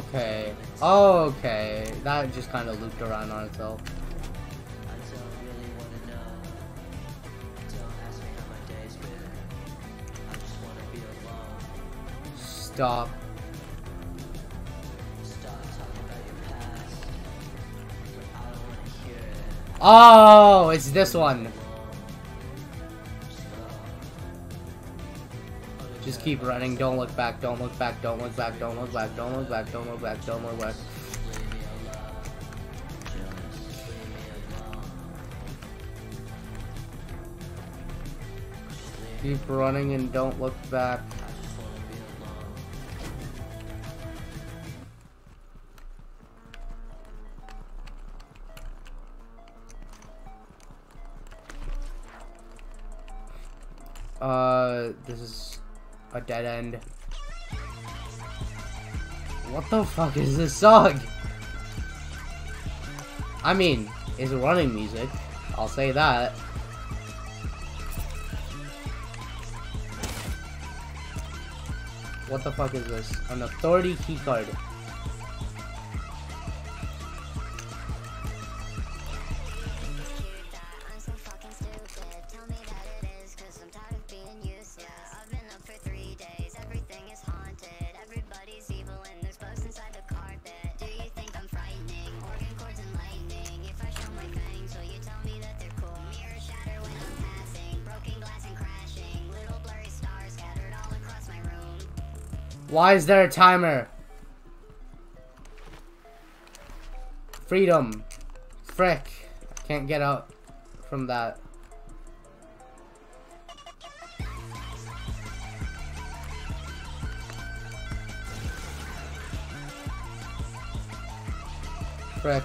Okay. Okay. That just kind of looped around on itself. Stop. Oh, it's this one. Keep running. Don't look back. Don't look back. Don't look back. Don't look back. Don't look back. Don't look back. Don't look back. Keep running and don't look back. End. What the fuck is this song? I mean, it's running music. I'll say that. What the fuck is this? An authority keycard. Why is there a timer? Freedom. Frick. Can't get out from that. Frick.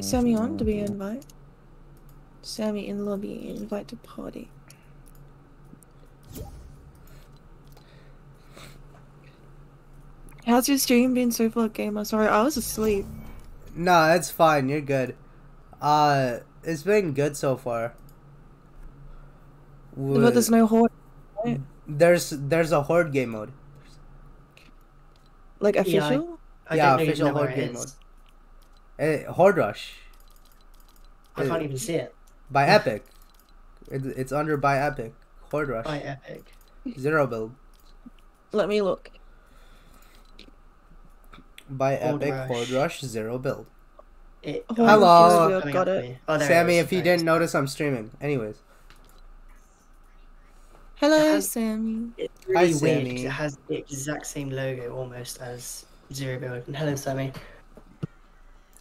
Sammy on to be invite. Sammy in lobby, invite to party. How's your stream been so far, gamer? Sorry, I was asleep. No, it's fine. You're good. Uh, it's been good so far. But there's no horde, There's there's a horde game mode. like Yeah, I- official. I Yeah, don't official horde game is. Eh, horde rush I can't even see it. by Epic. It, it's under by Epic. Horde rush By Epic. zero build Let me look. by Horde Epic Rush. Horde rush zero build. It, Horde Hello. Got it. Oh, there it Sammy, if you There didn't notice, I'm streaming. Anyways, Hello, has- Sammy. It's Hi, weird Sammy. 'cause it has the exact same logo almost as Zero Build. And hello, Sammy.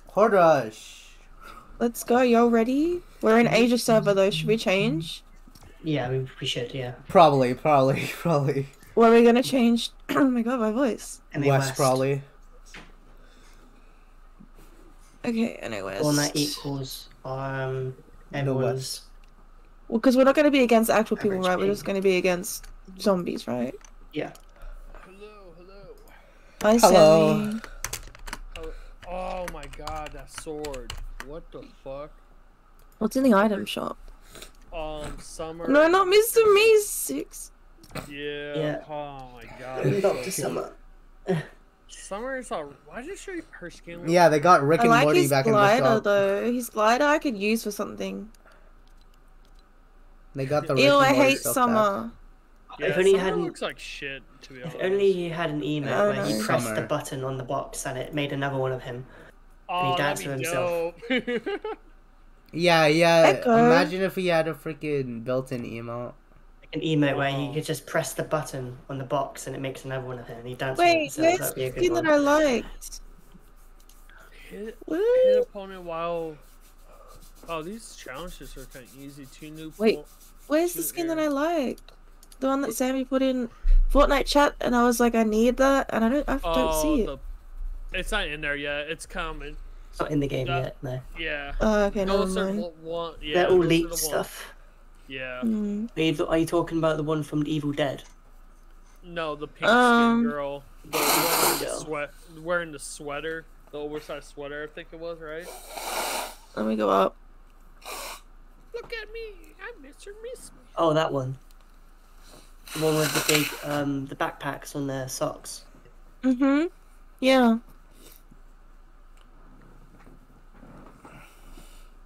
Horde rush. Let's go. Y'all ready? We're in Asia server though. Should we change? Yeah, we, we should, yeah. Probably, probably, probably. What are we gonna change? oh my god, my voice. And West, West. probably. Okay, anyways. One that equals um everyone's. Well, because we're not gonna be against actual people, Average right? We're just gonna be against zombies, right? Yeah. Hello, hello. Hi, Hello. Sammy. Oh, oh my god, that sword. What the fuck? What's in the item shop? Um, summer. No, not Mr. Me Six. Yeah. Yeah. Oh my god. up to summer. Summer is all. Why did it show you her skin? Yeah, they got Rick I and like Morty his back in the glider shop. though. His glider I could use for something. They got the Ew, I hate summer. Yeah, if only he hadn't. looks like shit. To be If honest. only he had an emote Oh, where he no. pressed the button on the box and it made another one of him. oh, he danced that'd with himself. Yeah, yeah. Echo. Imagine if he had a freaking built-in emote. Like an emote where Oh. you could just press the button on the box and it makes another one of him and he dances with Wait, himself. where's That'd be a the good skin one. that I liked? hit, hit Woo. opponent while. Oh, these challenges are kind of easy. Two new. Wait. Where's the Shoot skin that. I liked? The one that Sammy put in Fortnite chat, and I was like, I need that, and I don't, I don't Oh, see it. the. It's not in there yet. It's coming. It's not in the game That- yet, no. Yeah. Oh, okay, never Those are mind. one- one. Yeah. They're all leaked the stuff. Yeah. Mm. Are you, are you talking about the one from Evil Dead? No, the pink Um, skin girl. The one wearing the sweat, wearing the sweater, the oversized sweater. I think it was right. Let me go up. Look at me, I'm Mr. Miss. Oh, that one. The one with the big, um, the backpacks on their socks. Mm-hmm. Yeah.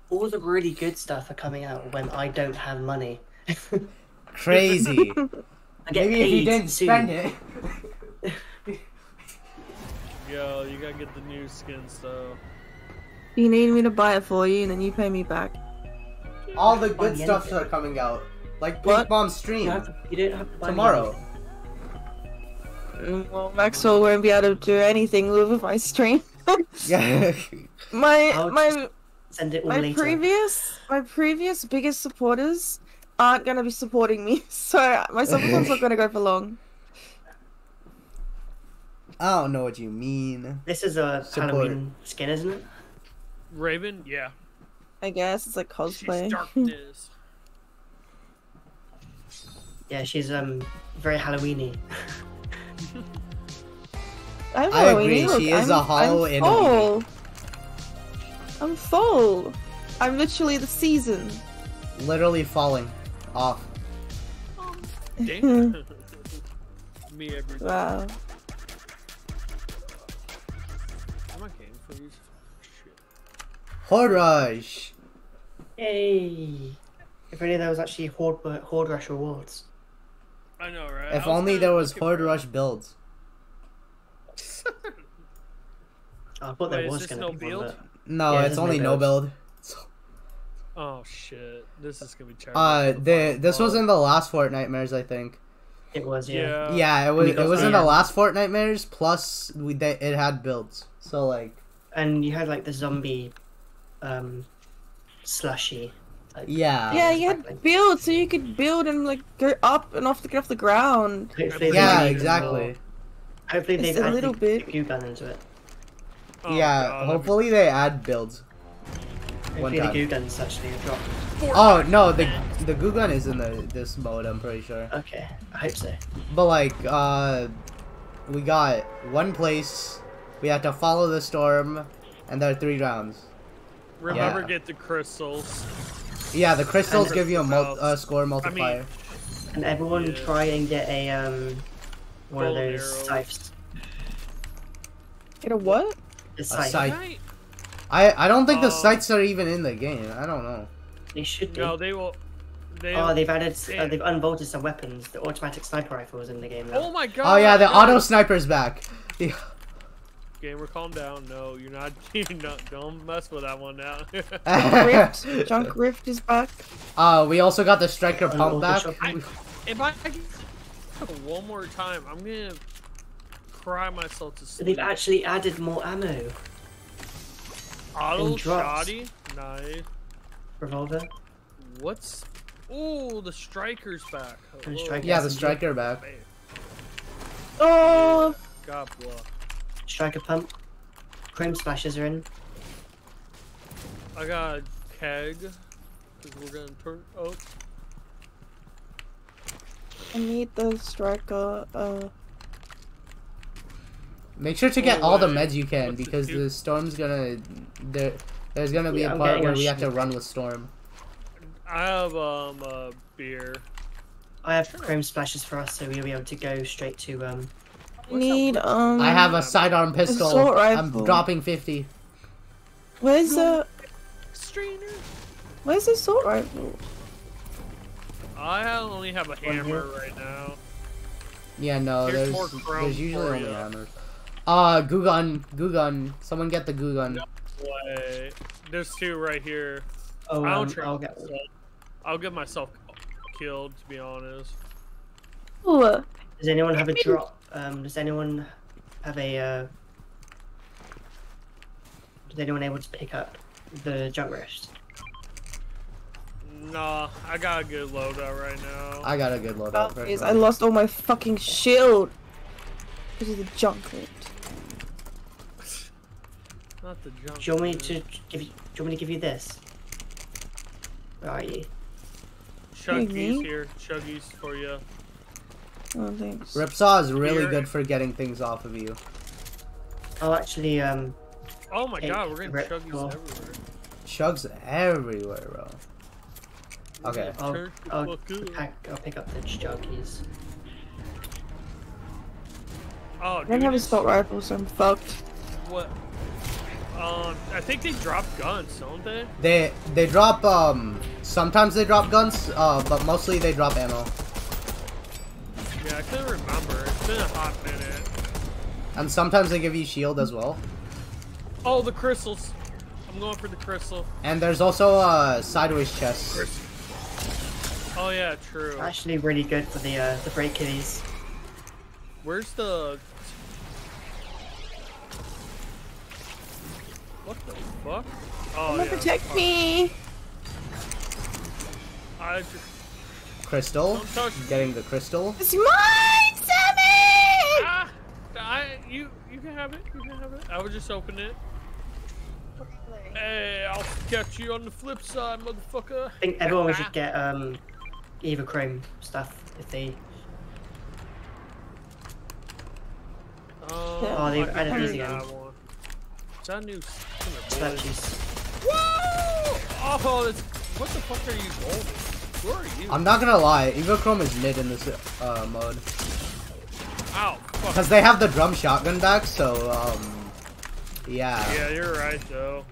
All the really good stuff are coming out when I don't have money. Crazy. I get Maybe if you didn't soon. spend it. Yo, you gotta get the new skins though. You need me to buy it for you, and then you pay me back. All the good me stuffs anything. are coming out. Like Pink What? Bomb stream don't have you don't have to buy tomorrow. anything. Mm, Well, Maxwell won't be able to do anything with my stream. Yeah. my I'll my Send it my later. previous my previous biggest supporters aren't gonna be supporting me, so my supplement's not gonna go for long. I don't know what you mean. This is a Support. Halloween skin, isn't it? Raven, yeah. I guess it's like cosplay. darkness. Yeah, she's um very Halloweeny. I'm I agree, Halloween-y, she look, is I'm, a hollow I'm enemy. full. I'm full. I'm literally the season. Literally falling off. Damn. Me every time. Wow. I'm not game for these. Shit. Horde Rush. Yay! If only there was actually Horde, Horde Rush rewards. I know, right? If only kinda there was Horde for it. Rush builds. I thought there Wait, was this going no to be build? one, but No, Yeah, it's only no build. Oh shit, this is gonna be terrible. Uh, the final this was in the last Fortnitemares, I think. it was, yeah. Yeah. Yeah, it was. because It was in the last Fortnitemares. Plus, we they, it had builds. So like, And you had like the zombie um, slushy Like, Yeah. Yeah, you Exactly. had build so you could build and like go up and off to get off the ground. Hopefully Yeah, exactly. more- Hopefully Just they've a little bit. goo gun into it. Oh, yeah, God, hopefully they add builds. Hopefully the time. goo gun's actually a drop. Oh no, the the goo gun is in the this mode. I'm pretty sure. Okay, I hope so. But like, uh, we got one place. We have to follow the storm, and there are three rounds. Remember, Yeah. get the crystals. Yeah, the crystals give you a mul- uh, score multiplier. And everyone Yeah. try and get a um one of Golden those scythes. Get a what? A scythe. scythe. I I don't think the Uh, sights are even in the game. I don't know. They should be. No, they will. They. oh, they've added. Uh, they've unbolted some weapons. The automatic sniper rifle is in the game now. Oh my god. Oh yeah, the guys. auto sniper's back. Yeah. Gamer, calm down. No, you're not. You're not. Don't mess with that one now. Rift. Junk Rift is back. uh, we also got the striker pump back. I- if I get one more time, I'm gonna cry myself to sleep. they've actually added more ammo. Auto and shoddy. Nice. Revolver. What's? Ooh, the striker's back. Striker. Yeah, the striker back. Oh, God bless. Striker pump. Chrome splashes are in. I got a keg. Cause we're gonna turn. Oh, I need the striker. Uh, Make sure to get Oh, all the meds you can What's because cute- the storm's gonna there. There's gonna be Yeah, a I'm part where we have to run with storm. I have um a beer. I have chrome splashes for us, so we'll be able to go straight to um. I need um. I have a sidearm pistol. assault I'm dropping fifty. Where's the Strainer. Where's the assault rifle? I only have a hammer right now. Yeah, no, Here's there's there's usually only ya. hammers. Uh, goo gun, goo gun. Someone get the goo gun. Wait, there's two right here. Oh, I um, don't trust I'll get. myself. I'll get myself killed, to be honest. Ooh, Does anyone have a drop? Um, does anyone have a? Uh... Is anyone able to pick up the junk Rift? Nah, I got a good loadout right now. I got a good loadout. oh, jeez, I lost all my fucking shield. This is the junk Rift. Not the jump. Do you want me to give you? Do you want me to give you this? Where are you? Chuggies here. Chuggies for you. Oh, thanks. Ripsaw is really Here- good for getting things off of you. Oh, actually, um, Oh my god, we're getting Rip, chuggies cool. everywhere. Chugs everywhere, bro. Okay. I'll, I'll, pack, I'll pick up the juggies. Oh, I don't have a it's- assault rifle, so I'm fucked. What? Um, I think they drop guns, don't they? They they drop um sometimes they drop guns, uh but mostly they drop ammo. Yeah, I couldn't remember. It's been a hot minute. And sometimes they give you shield as well. Oh, the crystals. I'm going for the crystal. And there's also uh sideways chests. Oh yeah, true. Actually, really good for the uh, the break kitties. Where's the? What the fuck? Oh Come yeah. protect me! I ju- Crystal. Getting the crystal. It's mine, Sammy! Ah! I you you can have it. You can have it. I would just open it. Hey, I'll catch you on the flip side, motherfucker. I think everyone should get um, Evo Chrome stuff if they. Oh, Oh, they've I added these do again. that one. Is that new? Statues. Whoa! Oh, that's, what the fuck are you holding? Who are you? I'm not gonna lie, Evo Chrome is mid in this uh mode. Ow! Fuck. Cause they have the drum shotgun back, so um yeah. Yeah, you're right though.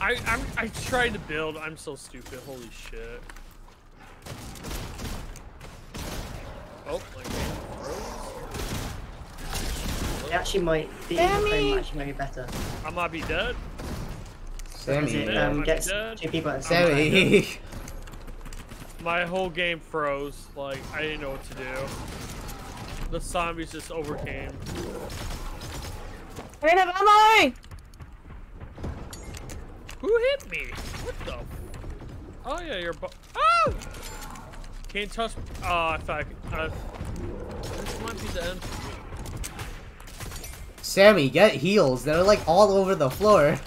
I I'm, I tried to build. I'm so stupid. Holy shit. Oh, my game froze. They actually might. be, Evo Sammy! Chrome actually might be better. I might be dead. Because Sammy. it um, gets two people at the same time. Sammy. My whole game froze. Like I didn't know what to do. The zombies just overcame. I don't have ammo! Who hit me? What the? Oh yeah, you're. Bu- ah! Can't touch. Oh, I thought. I, uh, this might be the end. Sammy, get heals. They're like all over the floor.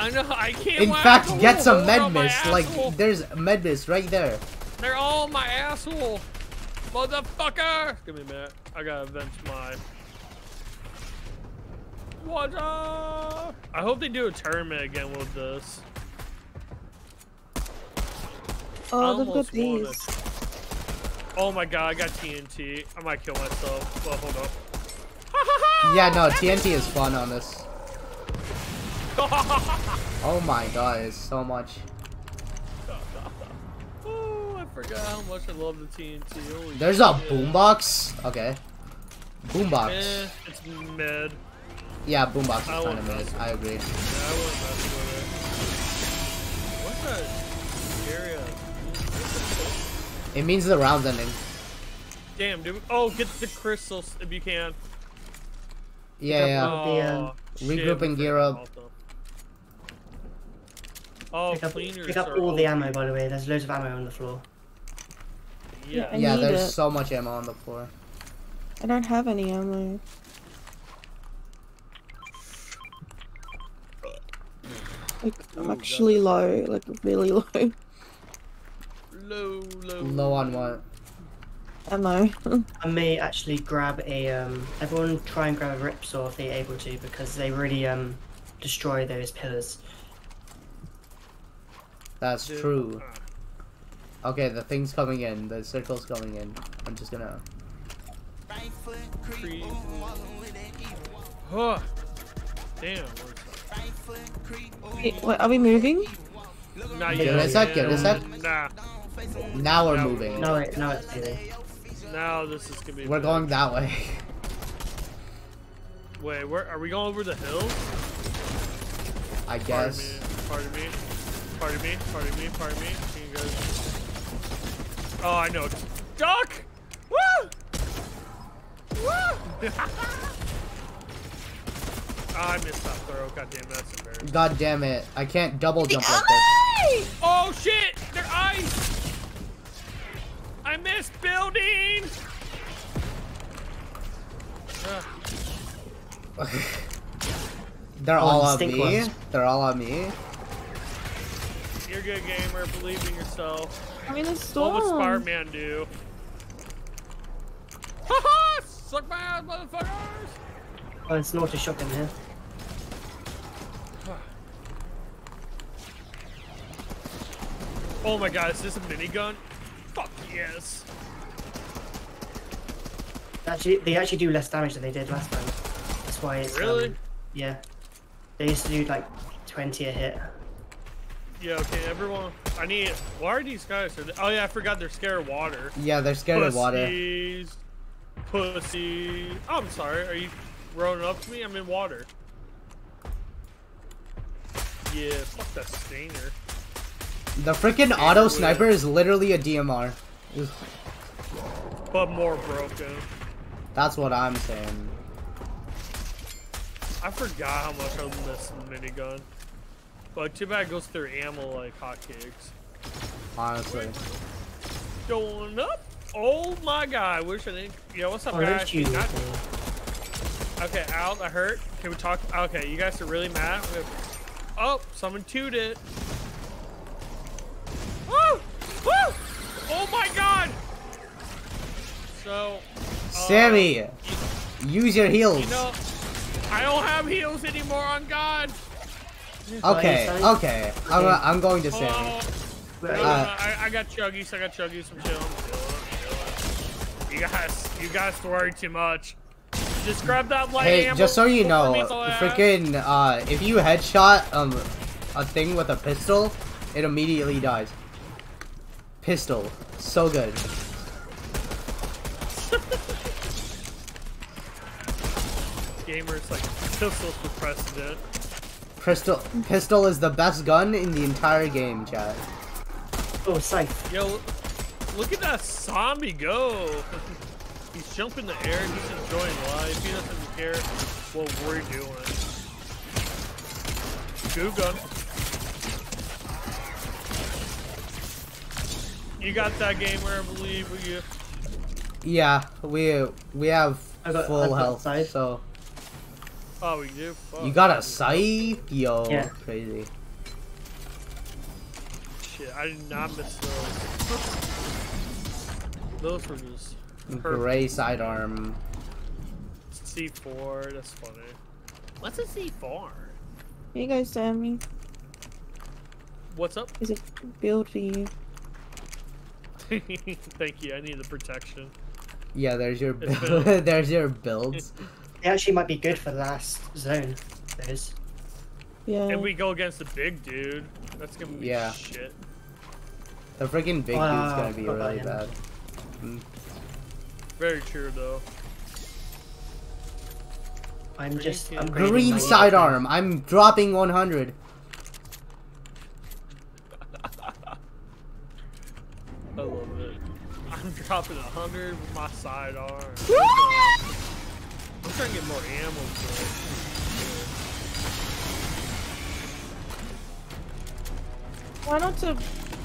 I know. I can't. In fact, get some hole med mist. Like, there's med mist right there. They're all my asshole, motherfucker. Give me a minute. I gotta avenge my. Watch out! I hope they do a tournament again with this. Oh, they've got almost these. Oh my god, I got TNT. I might kill myself. Well, hold up. Yeah, no, TNT is fun on this. Oh my god, it's so much. oh, I forgot how much I love the TNT. Holy There's a shit. boombox. Okay. Boombox. Eh, it's mid. Yeah, boombox I is kind won't of mid. I agree. Yeah, I wouldn't mess with it. What's that area? It means the round's ending. Damn, dude. Oh, get the crystals if you can. Yeah, yeah. up Oh, shit, regroup and gear forgot up. About them. Oh, Pick up, pick up all the ammo, by the way. There's loads of ammo on the floor. Yeah. I yeah, there's it. so much ammo on the floor. I don't have any ammo. Like, I'm actually low, like really low Low, low. Low on what? ammo. I may actually grab a um. Everyone try and grab a ripsaw if they're able to because they really um destroy those pillars. That's Dude, true. Okay, the thing's coming in. The circle's coming in. I'm just gonna. Huh. Damn. Wait, what, are we moving? that? Not Give yet. it a sec, give it a sec. Nah. Now we're Now- moving. No, it, no, it's leaving. Now this is gonna be. We're bad. going that way. Wait, where are we going over the hill? I Pardon guess. me. Pardon me. Pardon me. Pardon me. Pardon me. Can you guys? Oh, I know. Duck. Woo! Woo! Oh, I missed that throw. God damn, that's embarrassing. God damn it. I can't double jump like this. Oh shit! They're ice! I missed building! They're Oh, all on me. ones. They're all on me. You're a good, gamer. Believe in yourself. I'm in a What would Spider-Man do? Haha! Suck my ass, motherfuckers! Oh, it's not a shotgun here. Oh my god, is this a minigun? Fuck yes. Actually, they actually do less damage than they did last time. That's why it's um, Really? yeah. They used to do like 20 a hit. Yeah, okay, everyone. I need. Why are these guys? Are they, oh yeah, I forgot they're scared of water. Yeah, they're scared of water. Pussies. Pussy. Oh, I'm sorry. Are you running up to me? I'm in water. Yeah, fuck that stinger. The freaking auto sniper is literally a DMR. But more broken. That's what I'm saying. I forgot how much I miss the minigun. But too bad it goes through ammo like hotcakes. Honestly. Going up. Oh my god, I wish I didn't. Yeah, what's up, Oh, guys? you. Not- Okay, out. I hurt. Can we talk? Okay, you guys are really mad. We have- Oh, someone tooted. Woo! Woo! Oh my god! So. uh, Sammy! Use your heals. You know, I don't have heals anymore on God. Okay, okay. I'm, Okay. I'm going to Sammy. Where no, are no, you? Uh, I, I got chuggies. I got chuggies. I'm chilling. chilling, chilling. You guys, you guys worry too much. Just grab that light Hey, ammo. just so you know, me, so I have- freaking, uh, if you headshot, um, a thing with a pistol, it immediately dies. Pistol. So good. Gamers like pistols for precedent. Pistol, pistol is the best gun in the entire game, chat. Oh, scythe. Yo, look at that zombie go. He's jumping the air. He's enjoying life. He doesn't care what we're doing. Goo gun. You got that gamer, I believe, you? Yeah, we we have full health, side. so. Oh, we do? Fuck. you got a scythe? Yo, Yeah. crazy. Shit, I did not miss those. Those were just perfect. Gray sidearm. C4, that's funny. What's a C4? Here you go, Sammy. What's up? Is it build for you? Thank you, I need the protection. Yeah, there's your build. there's your builds. They actually might be good for the last zone. Those. Yeah. If we go against the big dude, that's gonna be Yeah. shit. The freaking big Wow, dude's gonna be forgot really him. bad. Very true, though. I'm Green just kid. upgrading Green sidearm. I'm dropping 100. I love it. I'm dropping a hundred with my sidearm. I'm trying to get more ammo. For Why not to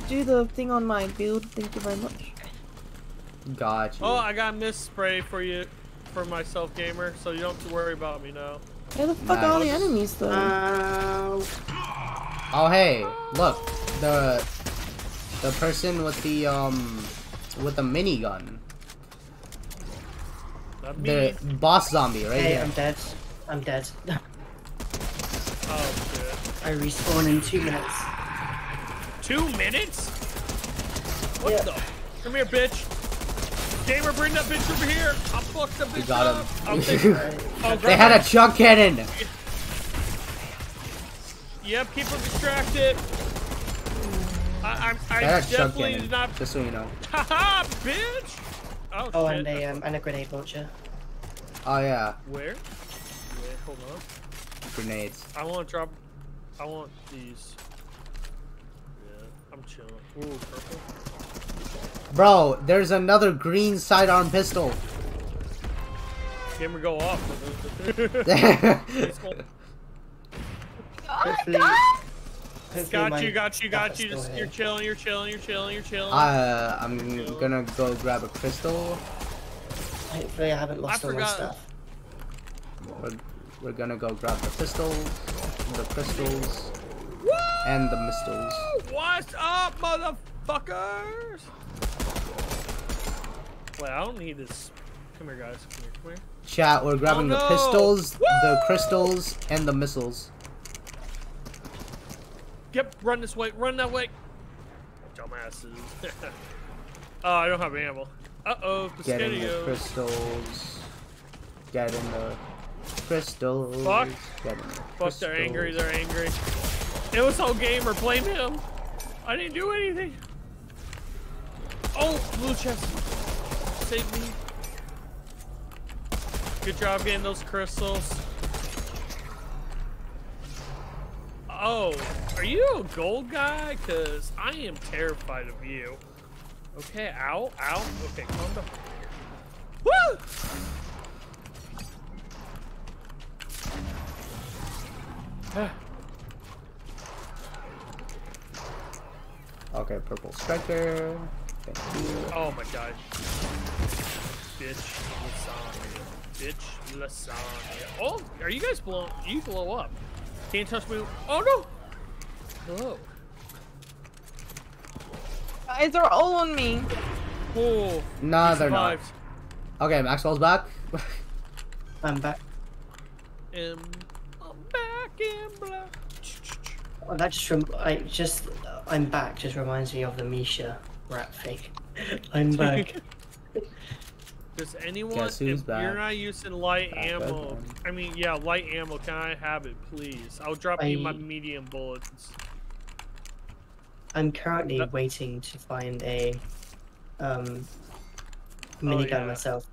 do the thing on my build? Thank you very much. Got you. Oh, I got mist spray for you, for myself, gamer. So you don't have to worry about me now. Where the fuck are all the enemies though? Uh, Oh hey, look, the the person with the um with the minigun, Not me. The boss zombie right hey, here. I'm dead. I'm dead. Oh shit. I respawn in two minutes. Two minutes? What Yeah. the? Come here, bitch. Gamer, bring that bitch over here. I'll fuck the bitch We got up. I'll him. take- I'll they had her. a chunk cannon. Yep, keep her distracted. I, I'm, I They had a chunk definitely cannon. did not. Just so you know. Haha, bitch! Oh, Oh, and a um, and a grenade launcher. Oh yeah, Where? Wait, hold on. grenades. I want to drop. I want these. Yeah, I'm chilling. Ooh, purple. Bro, there's another green sidearm pistol. Gamer go off. It's cool. Hopefully, hopefully got my you, got you, got you. Just, you're chilling, you're chilling, you're chilling, you're chilling. uh, I'm gonna go grab a crystal. Hopefully, I haven't lost all my stuff. We're, we're gonna go grab the pistols, the crystals, and the missiles. What's up, motherfuckers? Wait, I don't need this. Come here, guys. Come here, come here. Chat, we're grabbing Oh, the no. pistols, the crystals, and the missiles. Yep, run this way, run that way. Dumbasses. oh, I don't have ammo. Uh oh, Getting the Piscadios. crystals. Getting the crystals. Fuck. Getting the Fuck, they're angry, they're angry. It was all gamer, blame him. I didn't do anything. Oh, blue chest. Save me. Good job getting those crystals. Oh, are you a gold guy? Cause I am terrified of you. Okay, ow, ow. Okay, calm down. Woo! Okay, purple striker. Oh my gosh. Bitch lasagna. Bitch lasagna. Oh, are you guys blown? You blow up. Can't touch me. Oh no! Hello. Guys, they're all on me. Oh. Nah, they're not. Okay, Maxwell's back. I'm back. Um, I'm back in black. Oh, that just rem- I just I'm back. Just reminds me of the Misha rap fake. I'm back. Does anyone, Guess who's if back? you're not using light Back ammo, again. I mean, yeah, light ammo, can I have it, please? I'll drop you my medium bullets. I'm currently That- waiting to find a um Oh, minigun yeah. myself.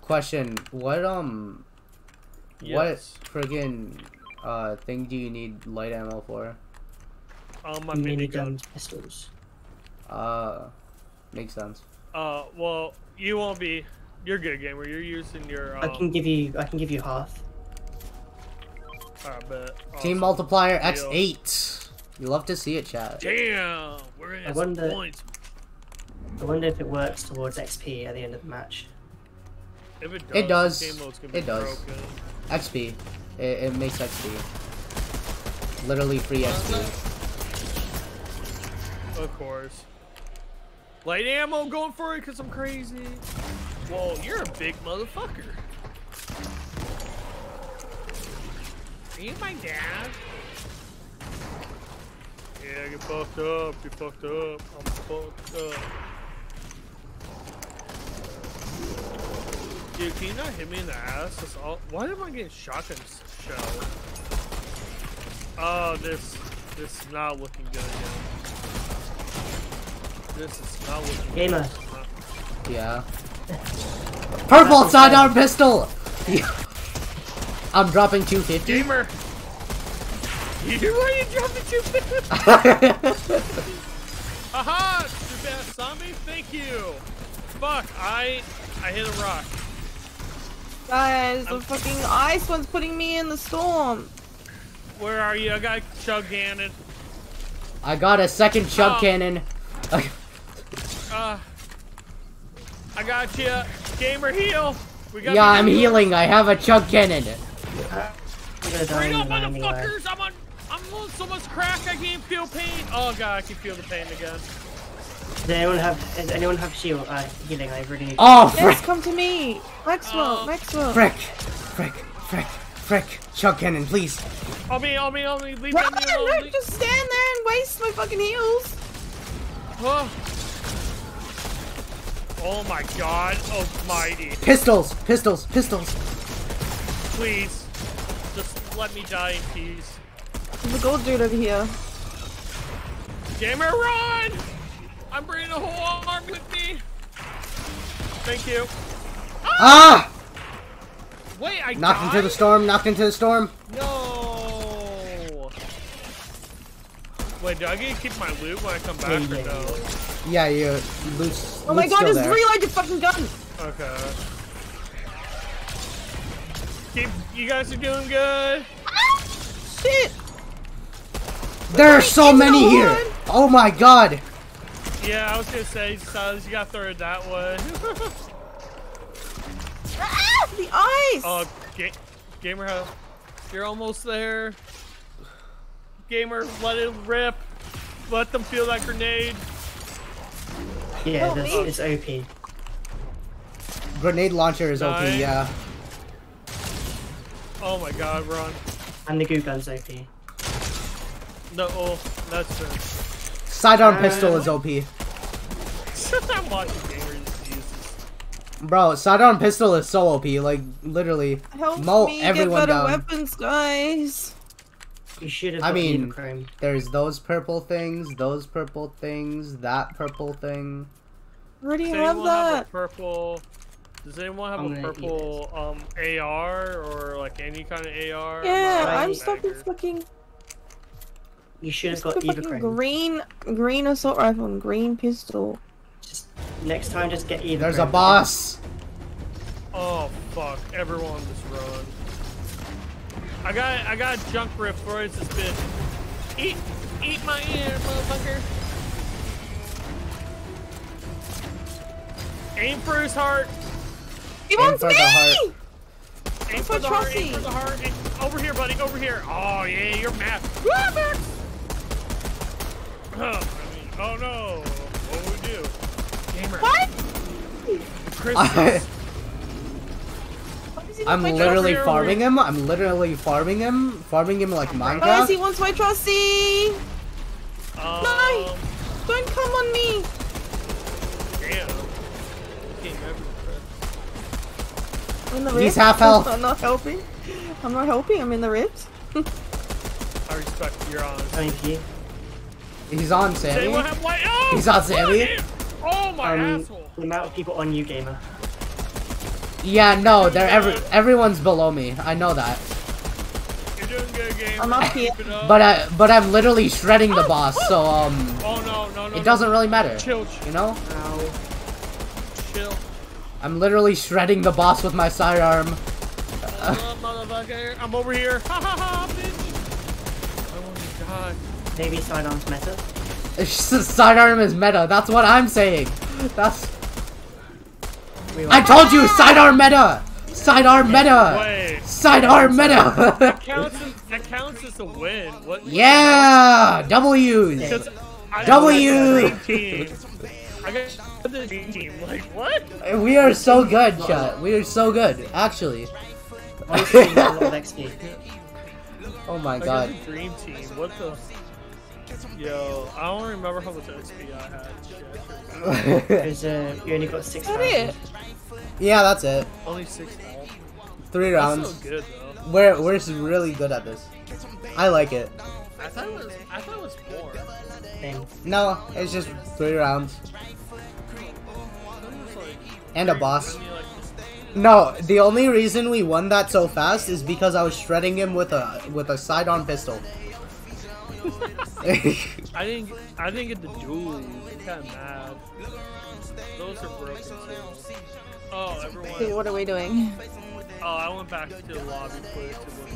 Question: What um, Yes. what friggin' uh thing do you need light ammo for? Um, my minigun. Minigun pistols. Uh, makes sense. Uh, well, you won't be. You're good, gamer. You're using your. Um, I can give you I can give you half. I bet. Team Awesome. multiplier X8. You love to see it, chat. Damn, we're gonna I wonder- points. I wonder if it works towards XP at the end of the match. If it does, It does. this game mode's gonna be It does. broken. XP. It, it makes XP. Literally free XP. Of course. Light ammo going for it because I'm crazy. Whoa, you're a big motherfucker. Are you my dad? Yeah, get fucked up. Get fucked up. I'm fucked up. Dude, can you not hit me in the ass? That's all. Why am I getting shotgun shell? Oh, this, this is not looking good again. This is not looking Gamer. Yeah. Purple sidearm pistol! I'm dropping 250. Gamer! You why you dropping two Aha! Stupid ass zombie, thank you! Fuck, I I hit a rock. Guys, the I'm- fucking ice one's putting me in the storm. Where are you? I got chug cannon. I got a second chug Oh. cannon. Uh I got you. Gamer heal! We got yeah, I'm heal. healing. I have a chug cannon. I'm gonna die Hurry in up, the line motherfuckers! I'm on I'm on so much crack I can't feel pain. Oh god, I can feel the pain again. Does anyone have does anyone have shield uh, healing? I really need Oh, Yes, come to me. Maxwell, Oh. Maxwell. Frick! Frick! Frick! Frick! Chug cannon, please. On me, on me, on me, leave Run, me alone. don't just stand there and waste my fucking heals. Oh. Oh my god, almighty. Pistols! Pistols! Pistols! Please, just let me die in peace. There's a gold dude over here. Gamer, run! I'm bringing a whole army with me. Thank you. Ah! Wait, I Knocked into the storm, knocked into the storm. No. Wait, do I get to keep my loot when I come back or Yeah, no? Yeah, you loose. Oh my god, still just there. reload your fucking gun. Okay. Keep, you guys are doing good. Ah, shit. There are so many here. wood. Oh my god. Yeah, I was gonna say, Silas, you gotta throw it that way. Ah, the ice. Oh, ga gamer, how- you're almost there. Gamer, let it rip. Let them feel that grenade. Yeah, Help that's, me. it's OP. Grenade launcher is OP, yeah. Oh my god, run. And the goo gun's OP. No, oh, that's fair. Sidearm Uh, pistol is OP. I'm watching gamers use this. Bro, sidearm pistol is so OP. Like, literally. Help mow me everyone get better down. weapons, guys. You should have I got mean- Chrome. There's those purple things, those purple things, that purple thing. Already Does have anyone have a that. purple? Does anyone have I'm a purple um AR or like any kind of AR? Yeah, not I'm stuck with dagger. fucking, You should have got with Eva fucking green, green assault rifle and green pistol. Just next time, just get Eva There's a boss. Oh fuck! Everyone just run. I got I got a junk Rift for this bitch. Eat eat my ear, motherfucker. Aim for his heart. He Aim wants for me! the heart. Aim That's for my the heart. Aim for the heart. Aim- over here, buddy. Over here. Oh yeah, you're mad. Max! Oh, I mean, oh no. What would we do? Gamer. What? Christmas. Why I'm want literally farming him. I'm literally farming him. Farming him like Guys, he wants my trusty! um, No! Don't come on me! Damn. Game everywhere. I'm in the He's half health. I'm not helping. I'm not helping, I'm in the ribs. I respect your honesty. Coming for you. He's on Does Sammy. anyone have white? Oh, He's on fuck Sammy. Oh my Um, asshole. the amount of people on you, gamer. Yeah, no, they're every everyone's below me. I know that. You're doing good, game. I'm up here. Keep it up. But I but I'm literally shredding the boss, so um oh no, no, no. it doesn't no. really matter. Chill, You know? Ow. chill. I'm literally shredding the boss with my sidearm. Uh, motherfucker. I'm over here. Ha ha ha, bitch. Oh my god. Maybe sidearms meta. Sidearm is meta. That's what I'm saying. That's. I told you, sidearm meta. Sidearm meta. Wait, Sidearm meta. that counts as, that counts as a win. What? yeah, W's. 'Cause I W. got the dream team. I got the team. Like what? We are so good, chat. We are so good, actually. Honestly, a lot of XP. Oh my god. dream team. What the? Yo, I don't remember how much XP I had. Shit, I forgot. You only got six That it? yeah, that's it. Only six now. Three That's rounds. so good though. We're we're really good at this. I like it. I thought it was. I thought it was more. Same. No, it's just three rounds It was like and a boss. I mean, like, No, the only reason we won that so fast is because I was shredding him with a with a sidearm pistol. I didn't. I didn't get the duel. I'm kind of mad. Those are broken too. Oh, Okay, everyone. what are we doing? Oh, I went back to the lobby quick to look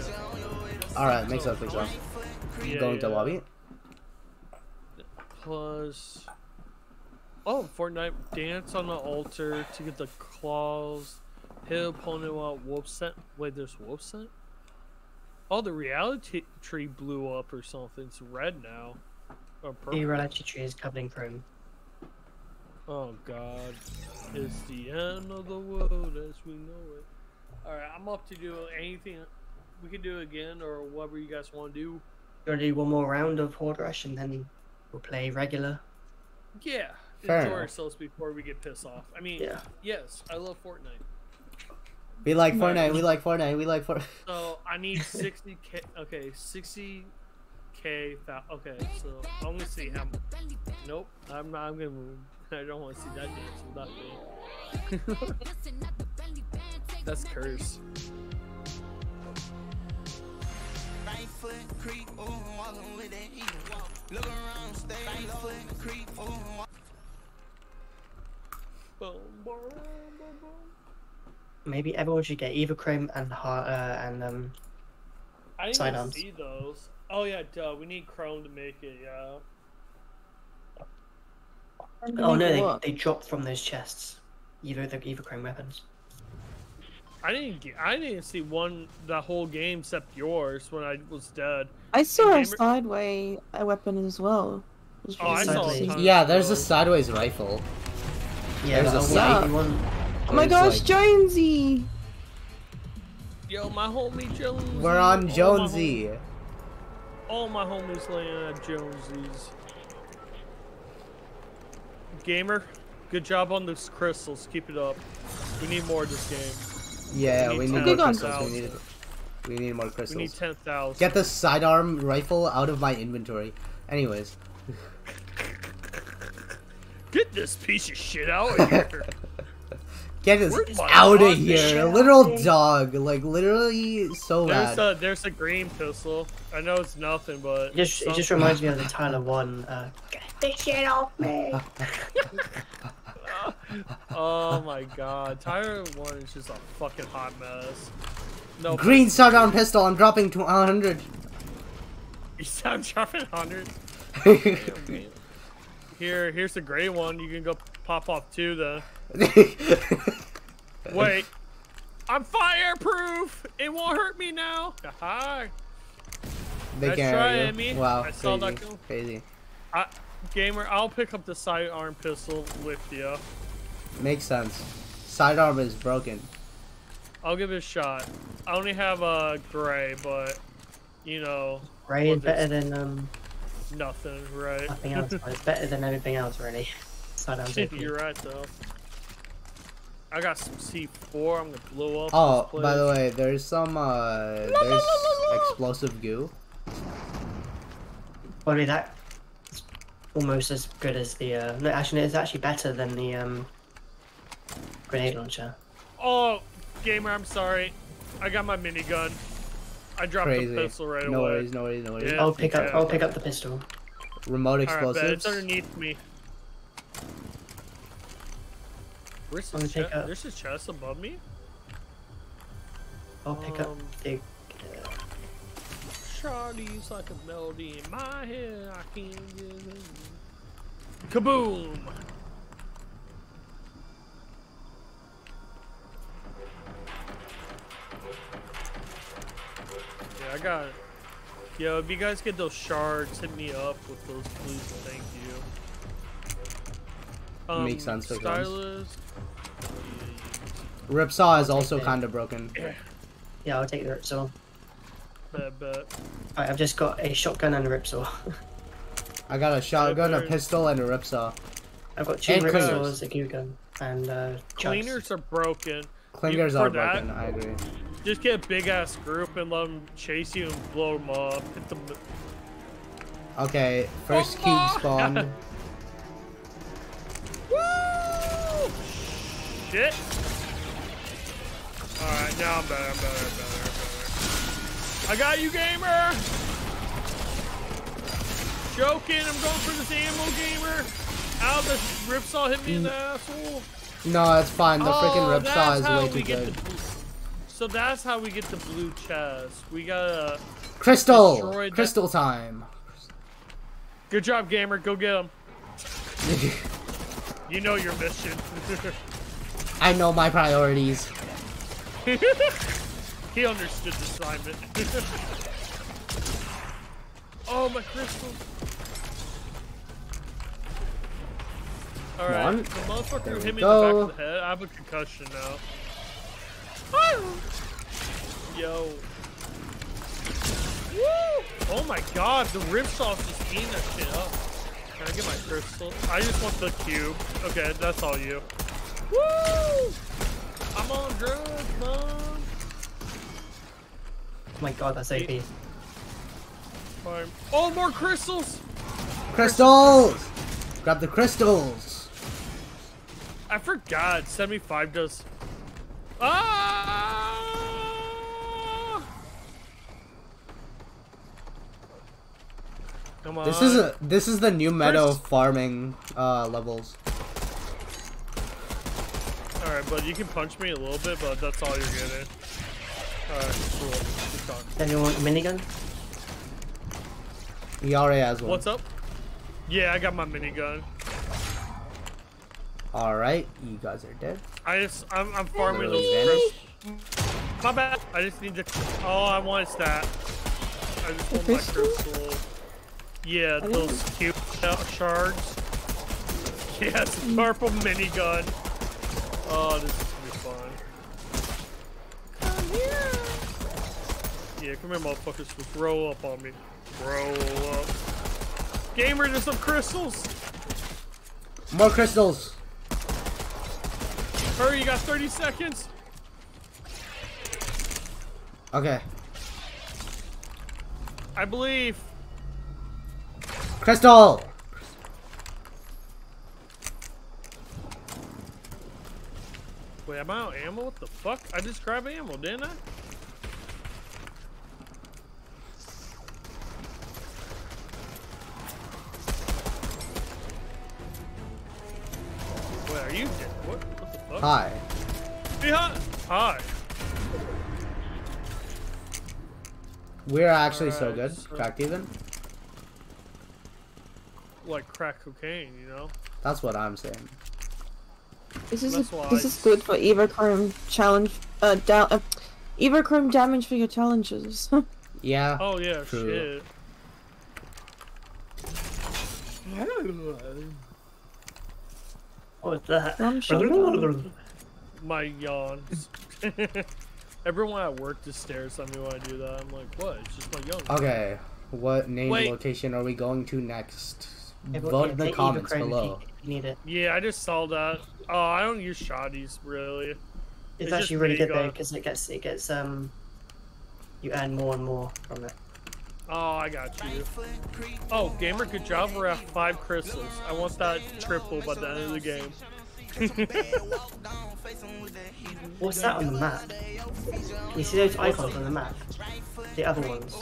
at. All right, makes sense. Makes sense. Yeah, Going to yeah. lobby. Plus. Oh, Fortnite dance on the altar to get the claws. Hit opponent while wolf scent. Wait, there's wolf scent. Oh, the reality tree blew up or something. It's red now. Oh, or The reality tree is covered in chrome. Oh God, it's the end of the world as we know it. All right, I'm up to do anything. We can do again or whatever you guys want to do. You want to do one more round of Horde Rush and then we'll play regular? Yeah, Fair enjoy enough. ourselves before we get pissed off. I mean, Yeah. yes, I love Fortnite. We like Fortnite. We like Fortnite. We like Fortnite. So I need 60k. Okay, 60k. Thou- okay, so I'm gonna see how. Nope, I'm not. I'm gonna move. I don't want to see that dance without me. That's curse. Boom, boom, boom, boom. Maybe everyone should get either chrome and heart uh, and um. I didn't Sidearms. see those. Oh yeah, duh. We need Chrome to make it. Yeah. Oh no, What? they, they dropped from those chests. Either the either chrome weapons. I didn't. Get, I didn't see one the whole game except yours when I was dead. I saw a Gamer- sideway a weapon as well. Oh, I saw. A ton Yeah, there's a sideways rifle. Yeah, There's a sideways one- one. Oh my gosh, like- Jonesy! Yo, my homie Jonesy. We're on All my Jonesy. hom- All my homies laying at Jonesy's. Gamer, good job on those crystals. Keep it up. We need more of this game. Yeah, We we need need more crystals. We need, we need more We need ten thousand. Get the sidearm rifle out of my inventory. Anyways. Get this piece of shit out of here. Get this Where's my out of here. A little dog. Like, literally so there's bad. a there's a green pistol. I know it's nothing, but It just it just reminds me of the Tyler1. Uh, get this shit off me. Oh my god, Tyler one is just a fucking hot mess. No, Green sidearm pistol. I'm dropping to 100. You sound dropping hundred. Here, here's the gray one. You can go pop off two. The wait, I'm fireproof. It won't hurt me now. Hi, they Let's can't try hurt you. me. Wow, I saw crazy. that go. Crazy. I, gamer. I'll pick up the sidearm pistol with you. Makes sense. Sidearm is broken. I'll give it a shot. I only have a gray, but you know, Gray is better than um nothing, right? nothing else. but it's better than everything else really. Sidearms OP. You're right though. I got some C4. I'm gonna blow up. Oh, this by the way, there's some uh there's explosive goo. Probably that is almost as good as the uh no actually it's actually better than the um grenade launcher. Oh, gamer, I'm sorry. I got my minigun. I dropped Crazy. the pistol right no away. worries, no worries, no worries. Yeah. I'll pick up. I'll pick up the pistol. Remote Alright, bet. explosives. It's underneath me. Where's his chest? There's his chest above me? I'll pick um, up dig. Uh, like a melody in my head. I can't get it. Kaboom! Yeah, I got it. Yo, if you guys get those shards, hit me up with those clues. Thank you. Um, Makes sense for guns. Stylus. Ripsaw is also kind of broken. Yeah, I'll take the ripsaw. Bet, bet. Alright, I've just got a shotgun and a ripsaw. I got a shotgun, a pistol, and a ripsaw. I've got two And cleaners. ripsaws, a glue gun, and uh. Cleaners are broken. Clingers for are that- broken. I agree. Just get a big ass group and let them chase you and blow them up. Hit them. Okay, first cube Bomba! Woo! Shit. Alright, now I'm better, I'm better, I'm better, I'm better. I got you, gamer! Joking, I'm going for this ammo, gamer! Ow, the ripsaw hit me in the mm. asshole! No, it's fine. The freaking Oh, ripsaw that's is way too good. So that's how we get the blue chest. We gotta... Crystal! Crystal time. Good job, gamer, go get him. You know your mission. I know my priorities. he understood the assignment. oh, my crystal. Alright, on. the motherfucker There hit me go. in the back of the head. I have a concussion now. Yo. Woo! Oh my god, the ripsaws is eating that shit up. Can I get my crystal? I just want the cube. Okay, that's all you. Woo! I'm on drugs, mom. Oh my god, that's AP. Fine. Oh, more crystals! Crystals! Grab the crystals! I forgot. 75 does. Ah! Come on. This is a this is the new meta Crystal- farming uh levels. Alright, but you can punch me a little bit, but that's all you're getting. Alright, cool. Good talk. Anyone want a minigun? He already has one. What's up? Yeah, I got my minigun. Alright, you guys are dead. I just, I'm, I'm farming those Literally crystals. My bad. I just need to. Oh, I want is that. I just want my crystal. Yeah, I those didn't- cube sh- shards. Yes, mm. purple minigun. Oh, this is gonna be fun. Come here. Yeah, come here, motherfuckers. Just roll up on me. Roll up. Gamer, there's some crystals. More crystals! Hurry, you got 30 seconds. Okay. I believe. Crystal! Wait, am I out ammo? What the fuck? I just grabbed ammo, didn't I? Wait, are you dead? What, what the fuck? Hi. Behind! Hi. We're actually so good. so- Cracked even. Like crack cocaine, you know? That's what I'm saying. This is a, this I- is good for Evo Chrome challenge. Uh, down. Uh, Evo Chrome damage for your challenges. Yeah. Oh yeah, True. shit. What was that? I'm sure. My yawns. Everyone at work just stares at me when I do that. I'm like, what? It's just my yawn. Okay. What name Wait. location are we going to next? Everyone- Vote yeah, in the comments Evo Chrome if you- below. you need it. Yeah, I just saw that. Oh, I don't use shotties really. It's, It's actually really good though because it gets it gets um you earn more and more from it. Oh, I got you. Oh, gamer, good job. We're at five crystals. I want that triple by the end of the game. What's that on the map? Can you see those icons on the map? The other ones.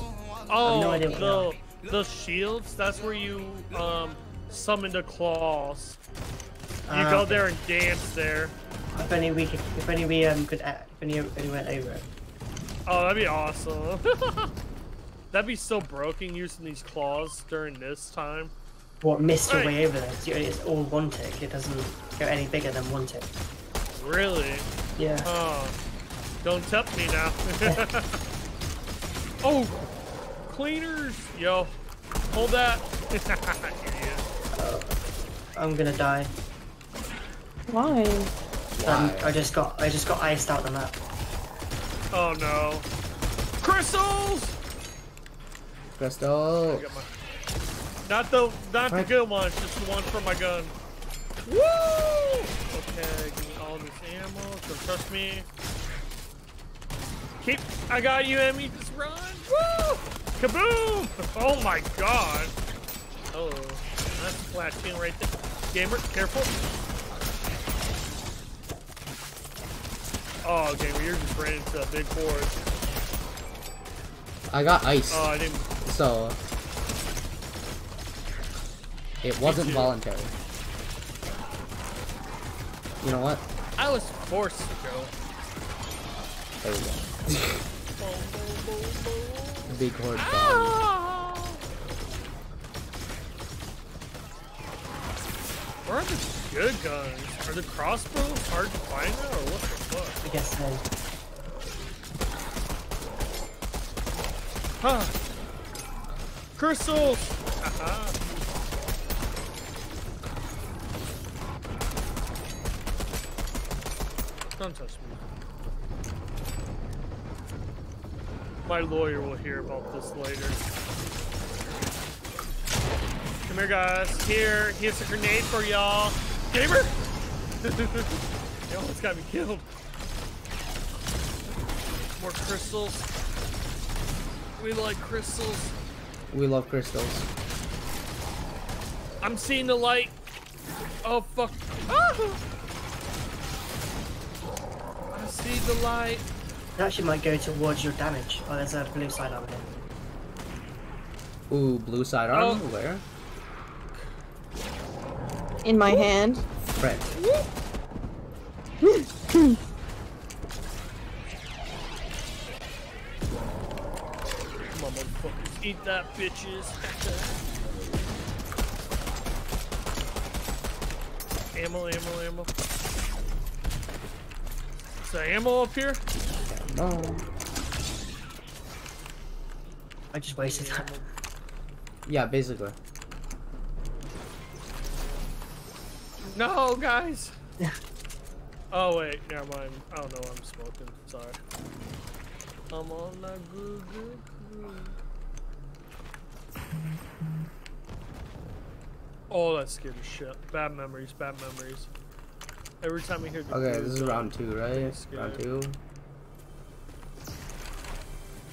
Oh, no idea what they the the shields. That's where you um summon the claws. You Ah, go there and dance there. If only we could, if only we um could, uh, if only, if only went over it. Oh, that'd be awesome. that'd be so broken using these claws during this time. What missed your Right. way over there? It's- It's all one tick. It doesn't go any bigger than one tick. Really? Yeah. Oh, don't tempt me now. Oh, cleaners. Yo, hold that. Idiot. I'm gonna die. Why? Um, Why? I just got I just got iced out the map. Oh no. Crystals. Crystal. My- Not the not the good ones, just the one from my gun. Woo! Okay, give me all this ammo. Don't trust me. Keep. I got you, Emmy. Just run. Woo! Kaboom! Oh my god. Oh, that's a flash kill right there. Gamer, careful. Oh, gamer, you're just running into a big forest. I got ice, Oh, I didn't. so it wasn't voluntary. You know what? I was forced to go. There we go. Big horde bomb. Ah! Where are the good guns? Are the crossbows hard to find now, or what the fuck? I guess so. Huh. Crystals! Haha. Don't touch me. My lawyer will hear about this later. Come here, guys. Here, here's a grenade for y'all. Gamer! you almost got me killed. More crystals. We like crystals. We love crystals. I'm seeing the light. Oh fuck. Ah! I see the light. It actually might go towards your damage. Oh, there's a blue side over here. Ooh, blue sidearm. Oh. Where? In my hand. Fred. Come on, motherfuckers. Eat that, bitches. ammo, ammo, ammo. Is there ammo up here? No. I just wasted that. Yeah, basically. No, guys. oh wait, never mind. I don't know. what I'm smoking. Sorry. I'm on that good, good, good. Oh, that scared the shit. Bad memories. Bad memories. Every time we hear the Okay, this is round uh, two, right? Scared. Round two.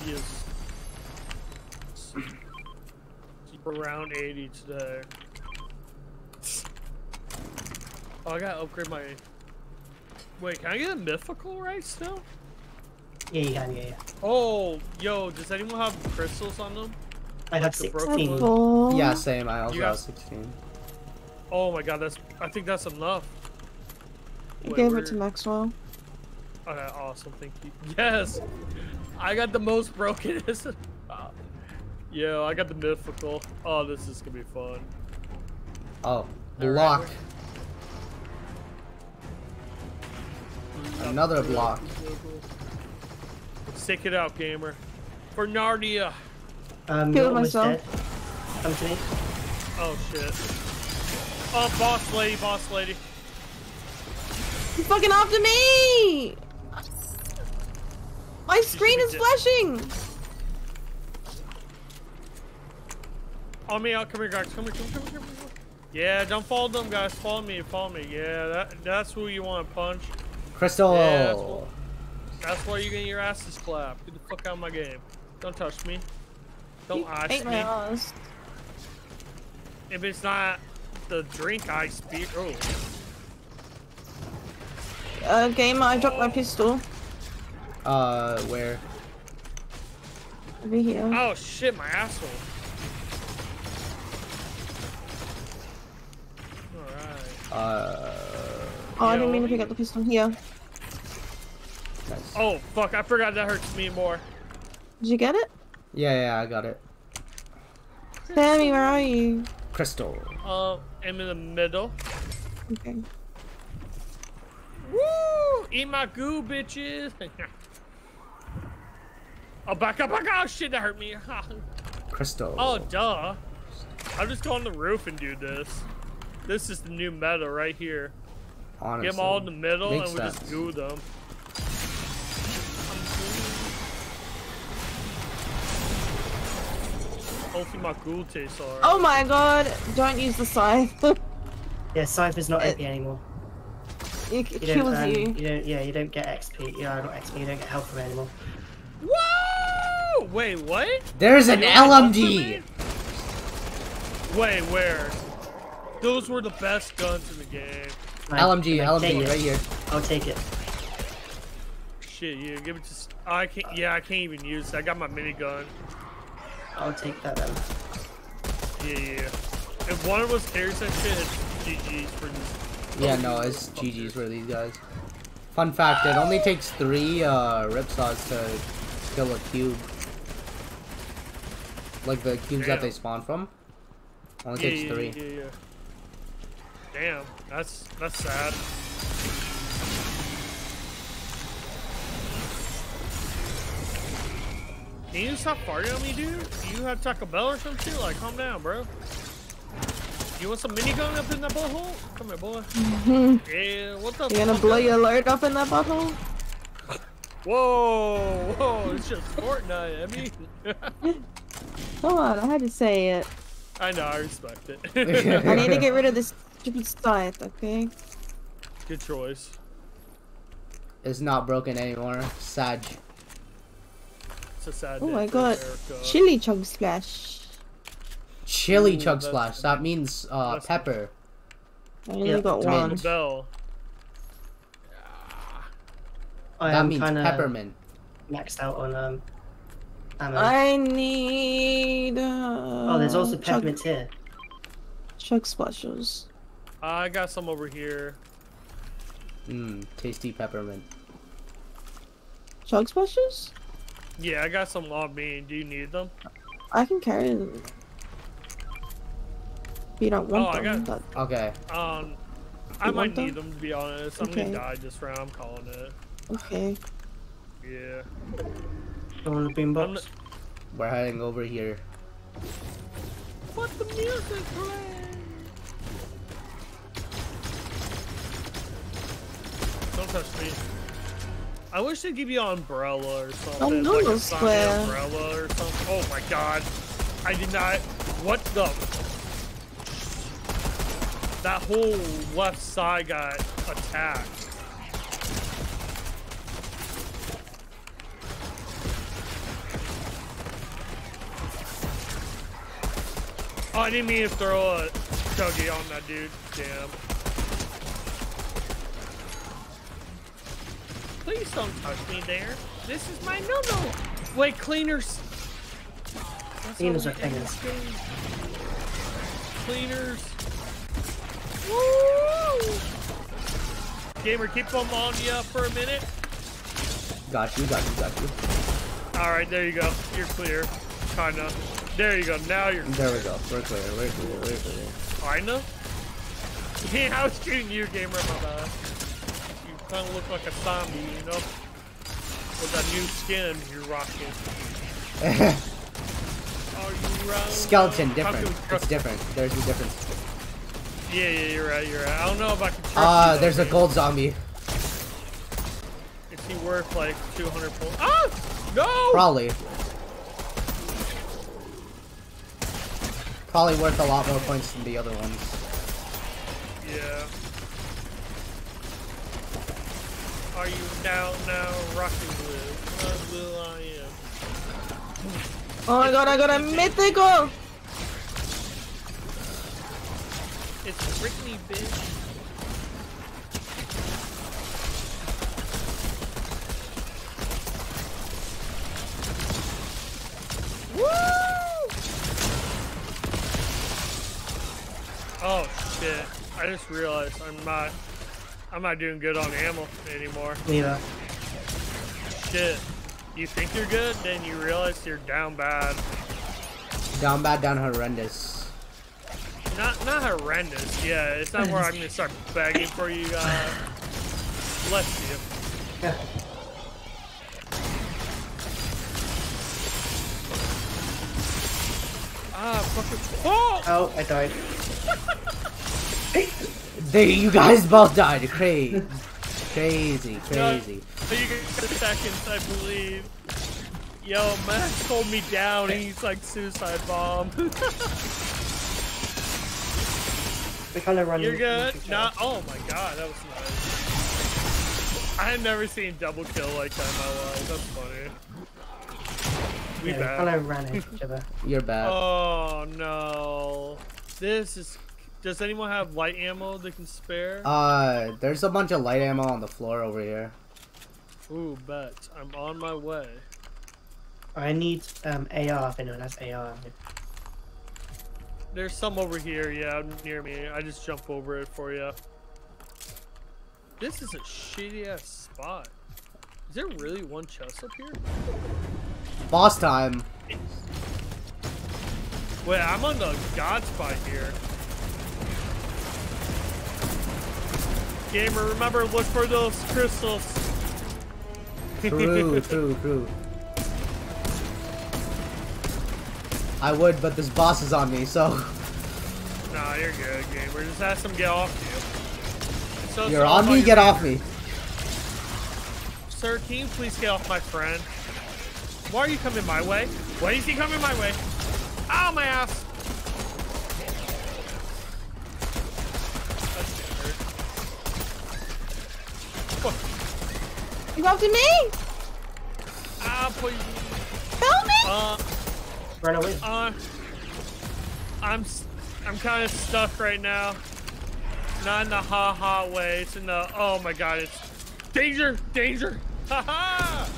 Yes. Around 80 today. Oh, I gotta upgrade my. Wait, can I get a mythical right still? Yeah, you can, yeah, yeah. Oh, yo, does anyone have crystals on them? I have the broken 16. one? Yeah, same. I also You got got- 16. Oh my god, that's. I think that's enough. I Wait, gave where- it to Maxwell. Okay, awesome, thank you. Yes! I got the most brokenest. Uh, Yo, I got the mythical. Oh, this is gonna be fun. Oh, Alright, block. we're- Another block. Stick it out, gamer. For Narnia. Um, Kill you're almost myself. Come to me. Oh shit. Oh, boss lady, boss lady. You fucking after me! My screen is flashing! On me out, come here, guys. Come here, come here, come here, come here. Yeah, don't follow them, guys. Follow me, follow me. Yeah, that that's who you want to punch. Crystal. Yeah, that's what- That's why you're getting your asses clapped. Get the fuck out of my game. Don't touch me. Don't You ice ate my me. ass. If it's not the drink I speak. Oh, Uh, gamer, I dropped my pistol. Uh, where? Over here. oh shit, my asshole. Alright. Uh, Oh, I didn't mean to pick up the pistol here. nice. Oh fuck, I forgot that hurts me more. Did you get it? Yeah, yeah, I got it. Sammy, where are you? Crystal. Um, I'm in the middle. Okay. Woo! Eat my goo, bitches! Oh, back up, back up! Oh, shit, that hurt me. Crystal. oh, duh. I'll just go on the roof and do this. This is the new meta right here. honestly. Get them all in the middle Makes and we just sense. goo them. Hopefully my ghoul tastes alright. Oh my god! Don't use the scythe. Yeah, scythe is not It- OP anymore. it You don't, kills um, you. you don't, yeah, you don't get XP. Yeah, not XP. You don't get health from it anymore. Whoa! Wait, what? There's an You don't LMG. Wait, where? Those were the best guns in the game. Like, LMG, like, take LMG, right here. I'll take it. Shit, yeah, give it to. I can't. Yeah, I can't even use. it. I got my minigun. I'll take that then. Yeah, yeah. If one of us carries that shit, it's GG's for this. Yeah, no, it's GG's for these guys. Fun fact, it only takes three uh, ripsaws to kill a cube. Like the cubes that they spawn from. Only Yeah, takes yeah, three. yeah, yeah. Damn, that's that's sad. Can you stop farting on me, dude? Do you have Taco Bell or some shit? Like, calm down, bro. You want some minigun up in that butthole? Come here, boy. yeah, what the You're gonna fuck blow your load up in that bottle? Whoa, whoa, it's just Fortnite, I mean. Come on, I had to say it. I know, I respect it. I need to get rid of this stupid scythe, okay? Good choice. It's not broken anymore. Sag. It's a sad Oh day my god. America. Chili chug splash. Chili Ooh, chug that's- splash. That means uh, pepper. I only Yeah, got one. Taco Bell. I that am means kinda peppermint. maxed out on um. Ammo. I need. Uh, oh, there's also chug, peppermints here. Chuck splashes. I got some over here. Mmm, tasty peppermint. Chug splashes? Yeah, I got some on me. Do you need them? I can carry them. If you don't want Oh, I them, got- but Okay. Um, I might them? need them to be honest. I'm Okay. gonna die this round. I'm calling it. okay. Yeah. Go on the I'm boombox. We're heading over here. What the music playing? Don't touch me. I wish they'd give you an umbrella or something. Oh, no, like no a square. umbrella or something. Oh my god. I did not. What the? That whole left side got attacked. Oh, I didn't mean to throw a chuggy on that dude. Damn. Please don't touch me there. This is my no-no. Wait, cleaners. Cleaners how are we end cleaners. Cleaners. Woo! Gamer, keep them on you for a minute. Got you, got you, got you. All right, there you go. You're clear. Kinda. There you go. Now you're There we go. We're clear, we're clear, we're clear. kinda. Yeah, I was shooting you, gamer. My bad. You kind of look like a zombie, you know, with that new skin you're rocking. Are you round? Skeleton, different. It's different. There's a difference. Yeah, yeah, you're right. You're right. I don't know if I can trust Uh, there's a man. gold zombie. Is he worth like 200 points? Ah! No! Probably. Probably worth a lot more points than the other ones. Yeah. Are you now now rocking with? As will I am. Oh my god, I got a mythical! It's Britney, bitch. Woo! Oh shit! I just realized I'm not. I'm not doing good on ammo anymore. Neither. Shit. You think you're good, then you realize you're down bad. Down bad, down horrendous. Not not horrendous. Yeah, it's not where I'm gonna start begging for you. Uh, bless you. Yeah. Ah, fucking. Oh! Oh, I died. They, you guys both died. Crazy, crazy, crazy. No, you get seconds, I believe. Yo, Max pulled me down. He's like suicide bomb. We kind of run. You're good. Not. Oh my god, that was nice. I had never seen double kill like that in my life. That's funny. We Yeah, bad. kind of ran into each other. You're bad. Oh no. This is. Does anyone have light ammo they can spare? Uh, there's a bunch of light ammo on the floor over here. Ooh, bet. I'm on my way. I need um AR if anyone has AR. There's some over here, yeah, near me. I just jump over it for you. This is a shitty ass spot. Is there really one chest up here? Boss time. Wait, I'm on the god spot here. Gamer, remember, look for those crystals. True, true, true. I would, but this boss is on me, so Nah, you're good, gamer. Just ask them to get off you. So you're sorry on me. Get gamer. off me. Sir, can you please get off my friend? Why are you coming my way? Why is he coming my way? Ow, my ass! That's hurt. Fuck. You after me? Ah, please. Help me! Uh, Run away. uh, I'm, s- I'm kind of stuck right now. Not in the ha ha way. It's in the oh my god. It's danger, danger. Ha ha!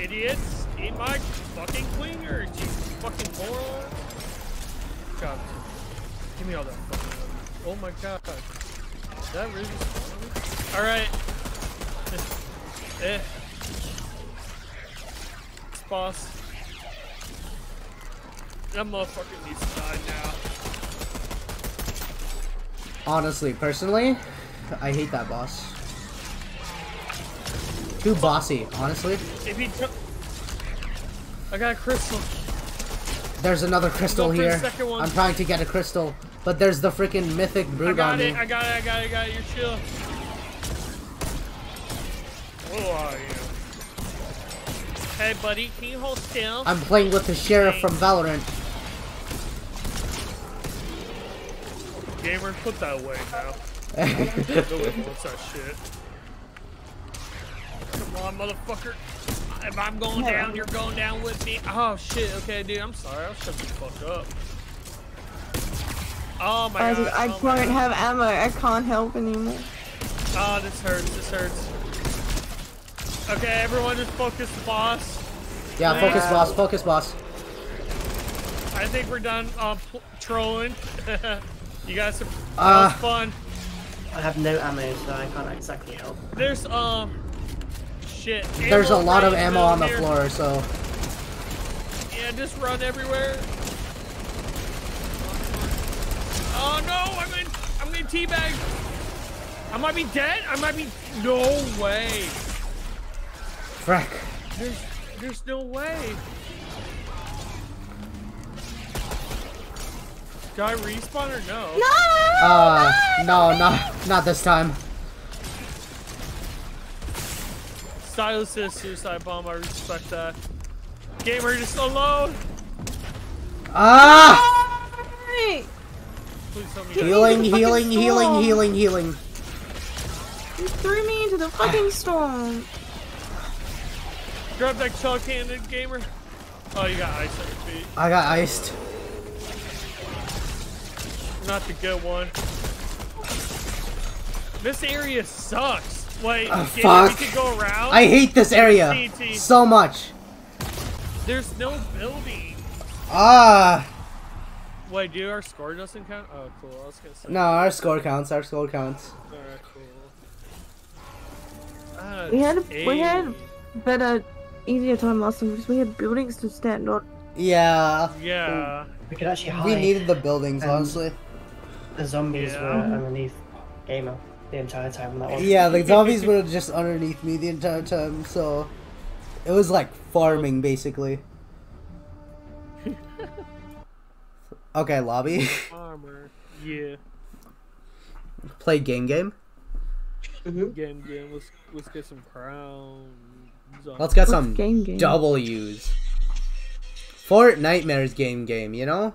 Idiots, eat my fucking clingers, you fucking morons. God, give me all that fucking. Oh my god. Is that really? All right. eh. Boss. That motherfucker needs to die now. Honestly, personally, I hate that boss. Too bossy, honestly. If he took. I got a crystal. There's another crystal here. one. I'm trying to get a crystal, but there's the freaking mythic I got on it, me. I got it, I got it, I got it, your shield. Who are you? Hey buddy, can you hold still? I'm playing with the sheriff from Valorant. Gamer, put that away now. Nobody wants that shit. Come on, motherfucker. If I'm going down, you're going down with me. Oh shit, okay dude, I'm sorry. I was shut the fuck up. Oh my I, god. I oh my don't have ammo. I can't help anymore. Oh, this hurts, this hurts. Okay, everyone just focus boss. yeah, focus boss, focus boss. I think we're done uh, trolling. you guys have that Uh. was fun. I have no ammo, so I can't exactly help. There's um shit. There's a lot of ammo on the here. floor, so Yeah, just run everywhere. Oh no, I'm in I'm in teabag. I might be dead. I might be no way. frack. There's there's no way. Do I respawn or no? No! Uh, no, not not this time. Silas is suicide bomb. I respect that. Gamer, just alone. Ah! Hey! Please tell me. Healing, Fucking healing, healing, storm. healing, healing. You threw me into the fucking storm. Grab that chalk handed gamer. Oh, you got ice on your feet. I got iced. Not the good one. This area sucks. Wait, Oh, gamer, fuck. we could go around. I hate this area TNT. so much. There's no building. Ah! Wait, do our score doesn't count? Oh, cool. I was gonna say. No, our score counts. Our score counts. Alright, cool. Ah, We had it's we had better, easier time last time because we had buildings to stand on. Yeah, Yeah. We could actually hide. we needed the buildings, honestly. the zombies Yeah. were underneath Gamer the entire time on that one. Yeah, the zombies were just underneath me the entire time, so it was like farming basically. Okay, lobby. Armor. Yeah. Play game game. hmm Game game. Let's let's get some crowns. on- Let's get some game game? W's. Fortnitemares game game, you know?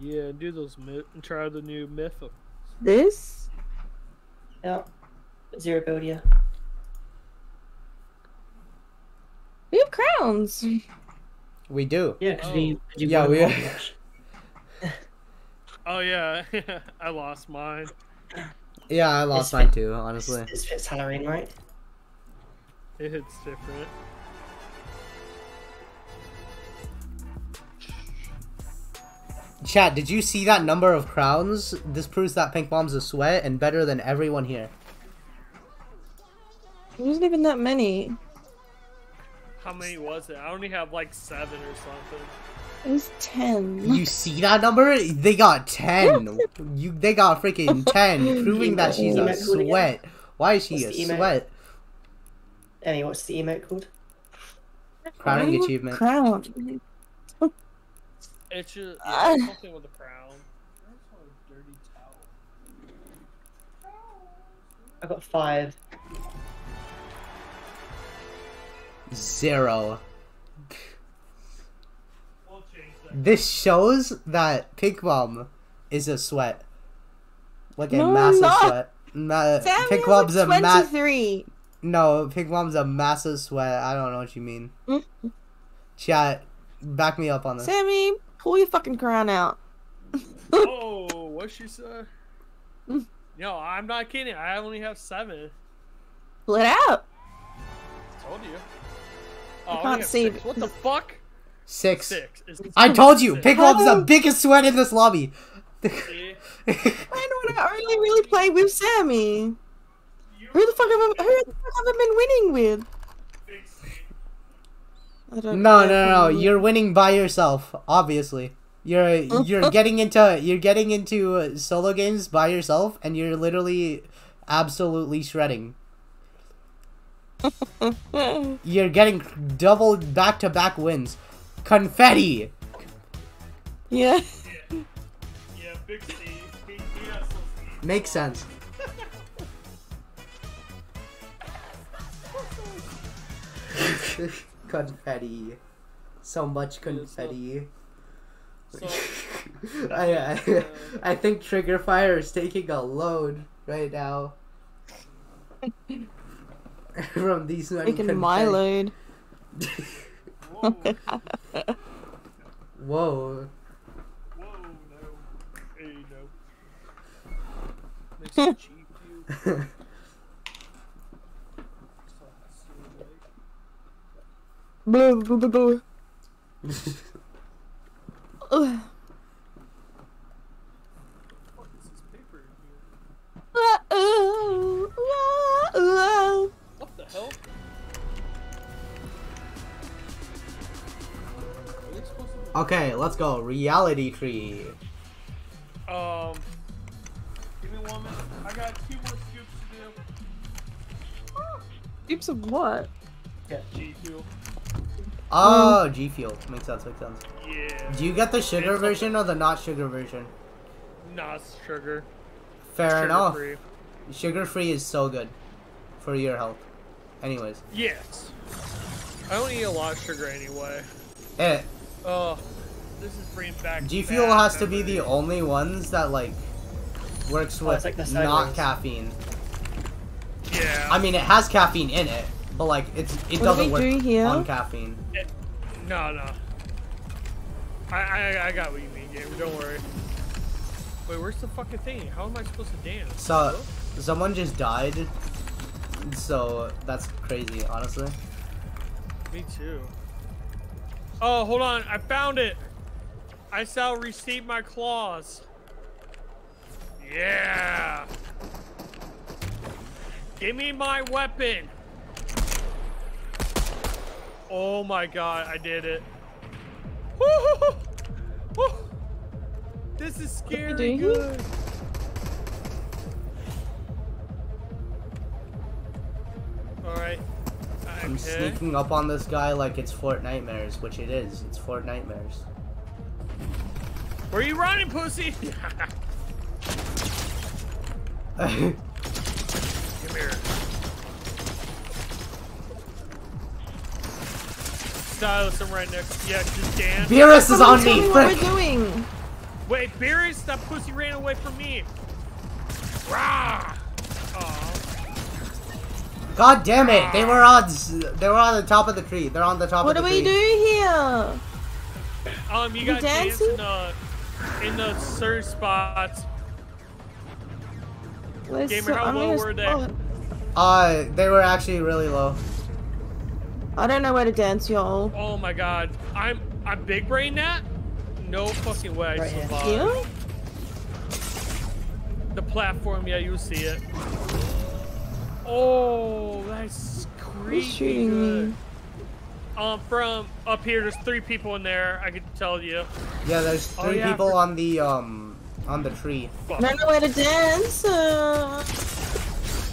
Yeah, do those myth and try the new myth. This? Yeah. Zero build. We have crowns. We do. Yeah, because we, oh. 'cause you Yeah, we- one. Oh yeah, I lost mine. Yeah, I lost It's mine fit- too, honestly. It's Fitz Halloween, right? It hits different. Chat, did you see that number of crowns? This proves that Pink Bomb's a sweat and better than everyone here. It wasn't even that many. How many was it? I only have like seven or something. It was ten. You see that number? They got 10. You they got freaking 10, proving that she's a Email code again? sweat. Why is she What's a sweat? Emmy, what's the emote called? Crowning Crown- achievement. Crown. It's just yeah, Ah. it's something with a crown. Dirty towel. I got five. Zero. We'll. This shows that Pink Bomb is a sweat. Like a No, I'm massive not. sweat. Ma- Sammy Pink was Bomb's a like ma- 23. No, Pink Bomb's a massive sweat. I don't know what you mean. Mm. Chat, back me up on this. Sammy, pull your fucking crown out. oh, what she say? Mm. No, I'm not kidding. I only have seven. Pull it out. Told you. Oh, I can't have see six. What the fuck? Six. Six. It's I told you, six. Pink Bomb's the biggest sweat in this lobby. See? I know I only really play with Sammy. Who the fuck have I, who the fuck have I been winning with? Big C. I don't No, know, no, no, no. You're winning by yourself. Obviously, you're you're getting into you're getting into uh, solo games by yourself, and you're literally absolutely shredding. You're getting double back to back wins. Confetti. yeah. Yeah, big C. He, he has some C. Makes sense. confetti. So much confetti. So, I, I, I think Trigger Fire is taking a load right now. From these many Making my load. whoa, Whoa. whoa, no. Hey, no. Makes it cheap, you. Blah, blah, blah, blah. Ugh. What is this paper in here? Ah, ooh, ah, ooh. What the hell? Are they supposed to okay, let's go. Reality Tree. Um, give me one minute. I got two more scoops to do. Scoops of what? Yeah, G fuel. Oh, G Fuel. Makes sense, makes sense. Yeah. Do you get the sugar It's version or the not sugar version? Not sugar. Fair sugar enough. Free. Sugar free is so good for your health. Anyways. Yes. I don't eat a lot of sugar anyway. Eh, Oh, this is bringing back. G Fuel bad has to be the only ones that like works Oh, with it's like not caffeine. Yeah. I mean, it has caffeine in it, but like it's it What do doesn't we work do here? on caffeine. No, no. I, I, I got what you mean, game. Don't worry. Wait, where's the fucking thing? How am I supposed to dance? So someone just died, so that's crazy, honestly. Me too. Oh, hold on. I found it. I shall receive my claws. Yeah. Give me my weapon. Oh my god, I did it. Woo! Woo! This is scary doing? good. Alright. I'm Okay. sneaking up on this guy like it's Fortnitemares, which it is. It's Fortnitemares. Where are you running, pussy? Come here. Stylus, I'm right next. Yeah, just dance. Beerus is on me. me what Frick. we're doing. Wait, Beerus, that pussy ran away from me. Rah! Aw. God damn it! They were on. They were on the top of the tree. They're on the top What of the we tree. do we do here? Um, you You got dance dancing? in the in the certain spots. Where's Gamer, how I'm low were they? spot. Uh, they were actually really low. I don't know where to dance, y'all. Oh my god, I'm I'm big brain that. No fucking way I Right here. survived. Here? The platform, yeah, you'll see it. Oh, that's creepy shooting good. me? Um, from up here, there's three people in there. I can tell you. Yeah, there's Oh, three yeah, people for- on the um on the tree. Fuck. I don't know where to dance. Uh,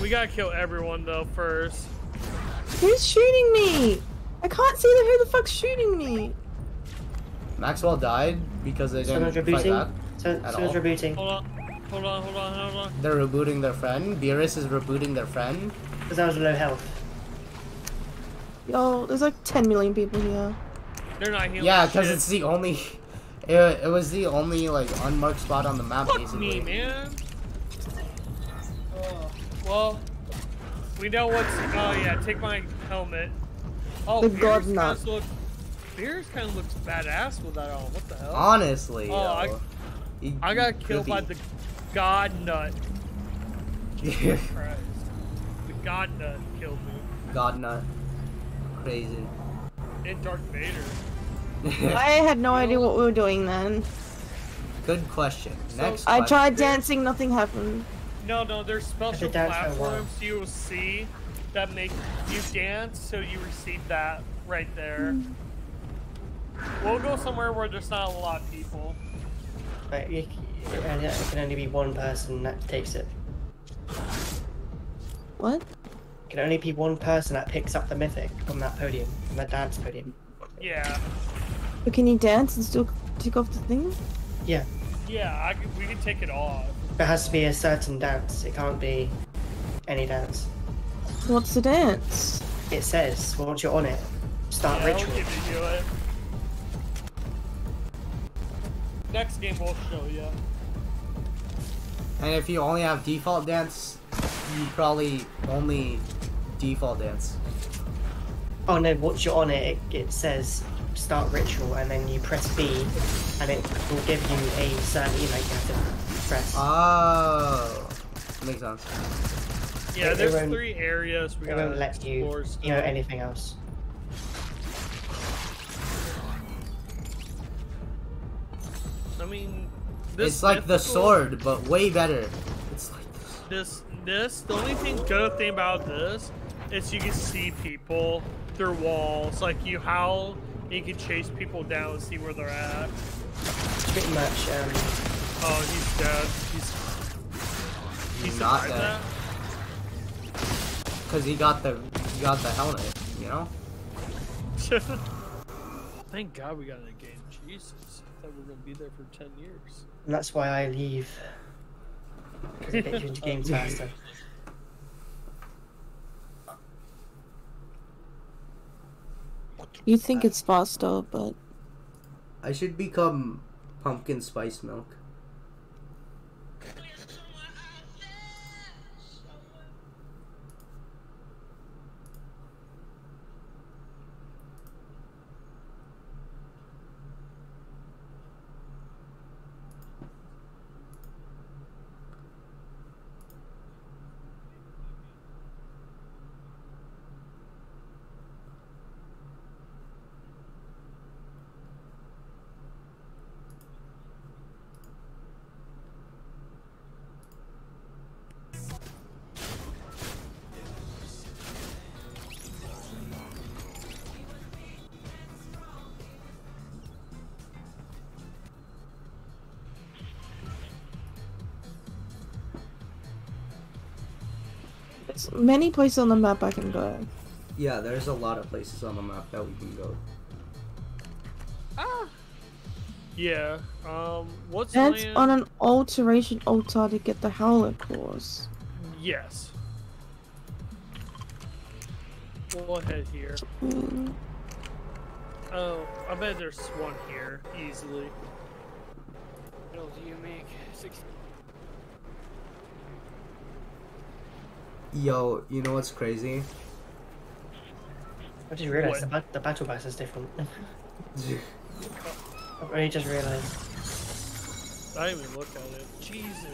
We gotta kill everyone though first. Who's shooting me? I can't see the, who the fuck's shooting me. Maxwell died because they didn't Someone's fight rebooting. back. So, At all. rebooting. Hold on, hold on, hold on, hold on. They're rebooting their friend. Beerus is rebooting their friend. Because I was low health. Yo, there's like 10 million people here. They're not healing. Yeah, because it's the only. It, it was the only like unmarked spot on the map, Fuck basically. me, man. Oh, well, we know what's. Oh yeah, take my helmet. Oh, The Beers god kinda. Look, Beers kind of looks badass with that on. What the hell? Honestly, Oh, I- yo. He- I got killed by the god nut. Christ. The god nut killed me. God nut. Crazy. And Darth Vader. I had no idea what we were doing then. Good question. So- Next. I question. tried dancing, nothing happened. No, no, there's special dance for a while. platforms you will see that make you dance, so you receive that right there. We'll go somewhere where there's not a lot of people. Right, you, it can only be one person that takes it. What? It can only be one person that picks up the mythic on that podium, on that dance podium. Yeah, But can you dance and still take off the thing? Yeah, yeah, I could, we can take it off. It has to be a certain dance. It can't be any dance. What's the dance? It says once you're on it, start Yeah, I'll ritual. give you it. Next game we'll show you. And if you only have default dance, you probably only default dance. Oh no, once you're on it, it, it says start ritual, and then you press B, and it will give you a certain email you have to press. Oh, makes sense. Yeah, It- it there's won't- three areas we gotta won't let you, explore you know, anything else. I mean, this It's like the sword, but way better. It's like This, this, the only thing good thing about this is you can see people through walls. Like you howl, and you can chase people down and see where they're at. Pretty much. Um, Oh, he's dead. He's he's Not dead. that. because he got the he got the helmet, you know. Thank God we got in a game. Jesus, I thought we were gonna be there for ten years. and that's why I leave. Because it gets you into games faster. You think it's faster, but I should become pumpkin spice milk. Many places on the map I can go. Yeah, there's a lot of places on the map that we can go. Ah. Yeah. Um. What's That's land? on an alteration altar to get the Howler claws. Yes. We'll head here. Hmm. Oh, I bet there's one here easily. Bill, do you make six? Yo, you know what's crazy? I just realised What? the, ba- the battle bus is different. I only just realised. I didn't even look at it. Jesus.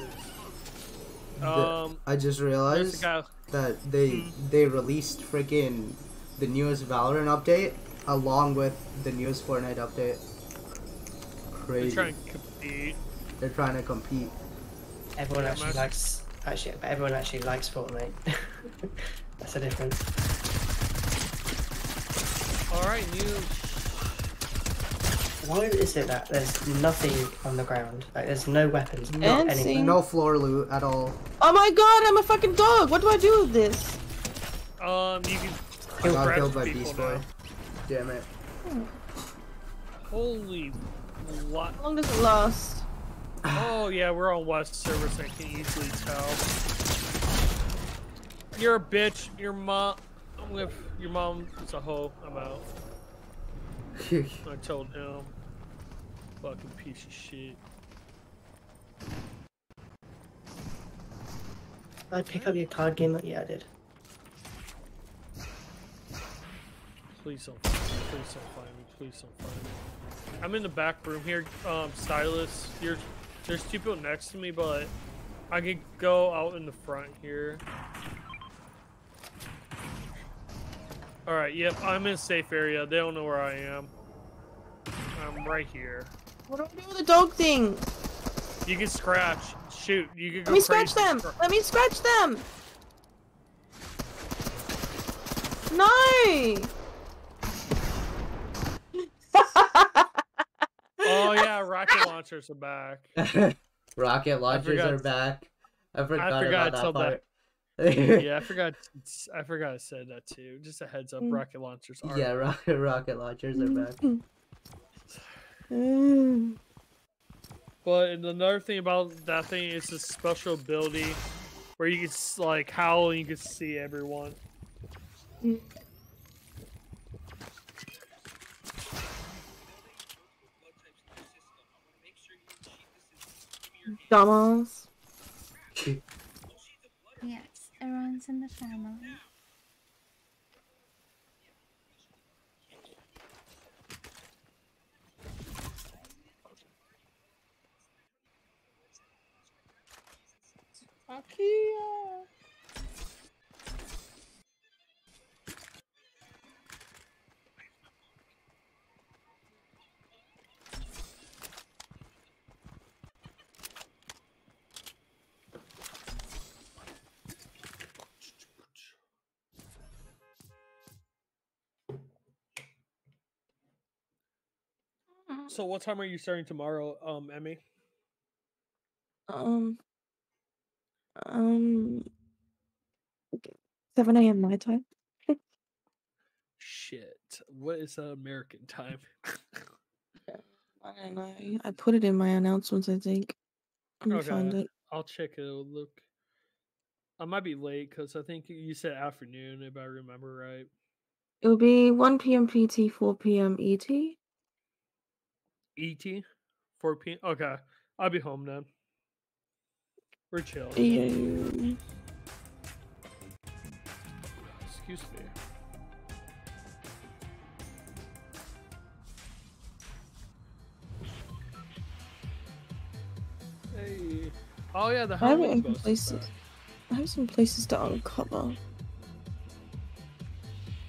The- Um. I just realized guy. that they they released freaking the newest Valorant update along with the newest Fortnite update. They're Crazy. trying to compete. They're trying to compete. Everyone Yeah, actually likes. Actually, but everyone actually likes Fortnite. That's the difference. All right, new. Why is it that there's nothing on the ground? Like there's no weapons, not anything. No floor loot at all. Oh my god, I'm a fucking dog! What do I do with this? Um, you can I kill got killed by Beast now. Boy. Damn it. Holy What? How long does it last? Oh yeah, we're on West service. I can easily tell. You're a bitch. Your mom. I'm with your mom is a hoe. I'm out. I told him. Fucking piece of shit. I pick up your card game. Yeah, I did. Please don't. Please don't find me. Please don't find me. I'm in the back room here. Um, stylist. You're. There's two people next to me, but I could go out in the front here. All right. Yep. I'm in a safe area. They don't know where I am. I'm right here. What do I do with the dog thing? You can scratch. Shoot. You can go Let me scratch them! Let me scratch them! No! Oh yeah, rocket launchers are back. Rocket launchers forgot- are back. I forgot, forgot about till that that- Yeah, I forgot. I forgot I said that too. Just a heads up. Mm. Rocket launchers are. yeah, rocket rocket launchers are back. Mm. But another thing about that thing is a special ability where you can like howl and you can see everyone. Dumbass. Yes, everyone's in the family. So what time are you starting tomorrow, um, Emmy? Um. Um. 7 a.m. my time. Shit. What is uh, American time? I don't know. I put it in my announcements, I think. Let me find Okay. it. I'll check it. out, Look. I might be late because I think you said afternoon, if I remember right. It'll be 1 p.m. PT, 4 p.m. ET. ET, 4 p.m. Okay, I'll be home then. We're chill. Yeah. Excuse me. Hey. Oh yeah, the I have Halloween open places. I have some places to uncover.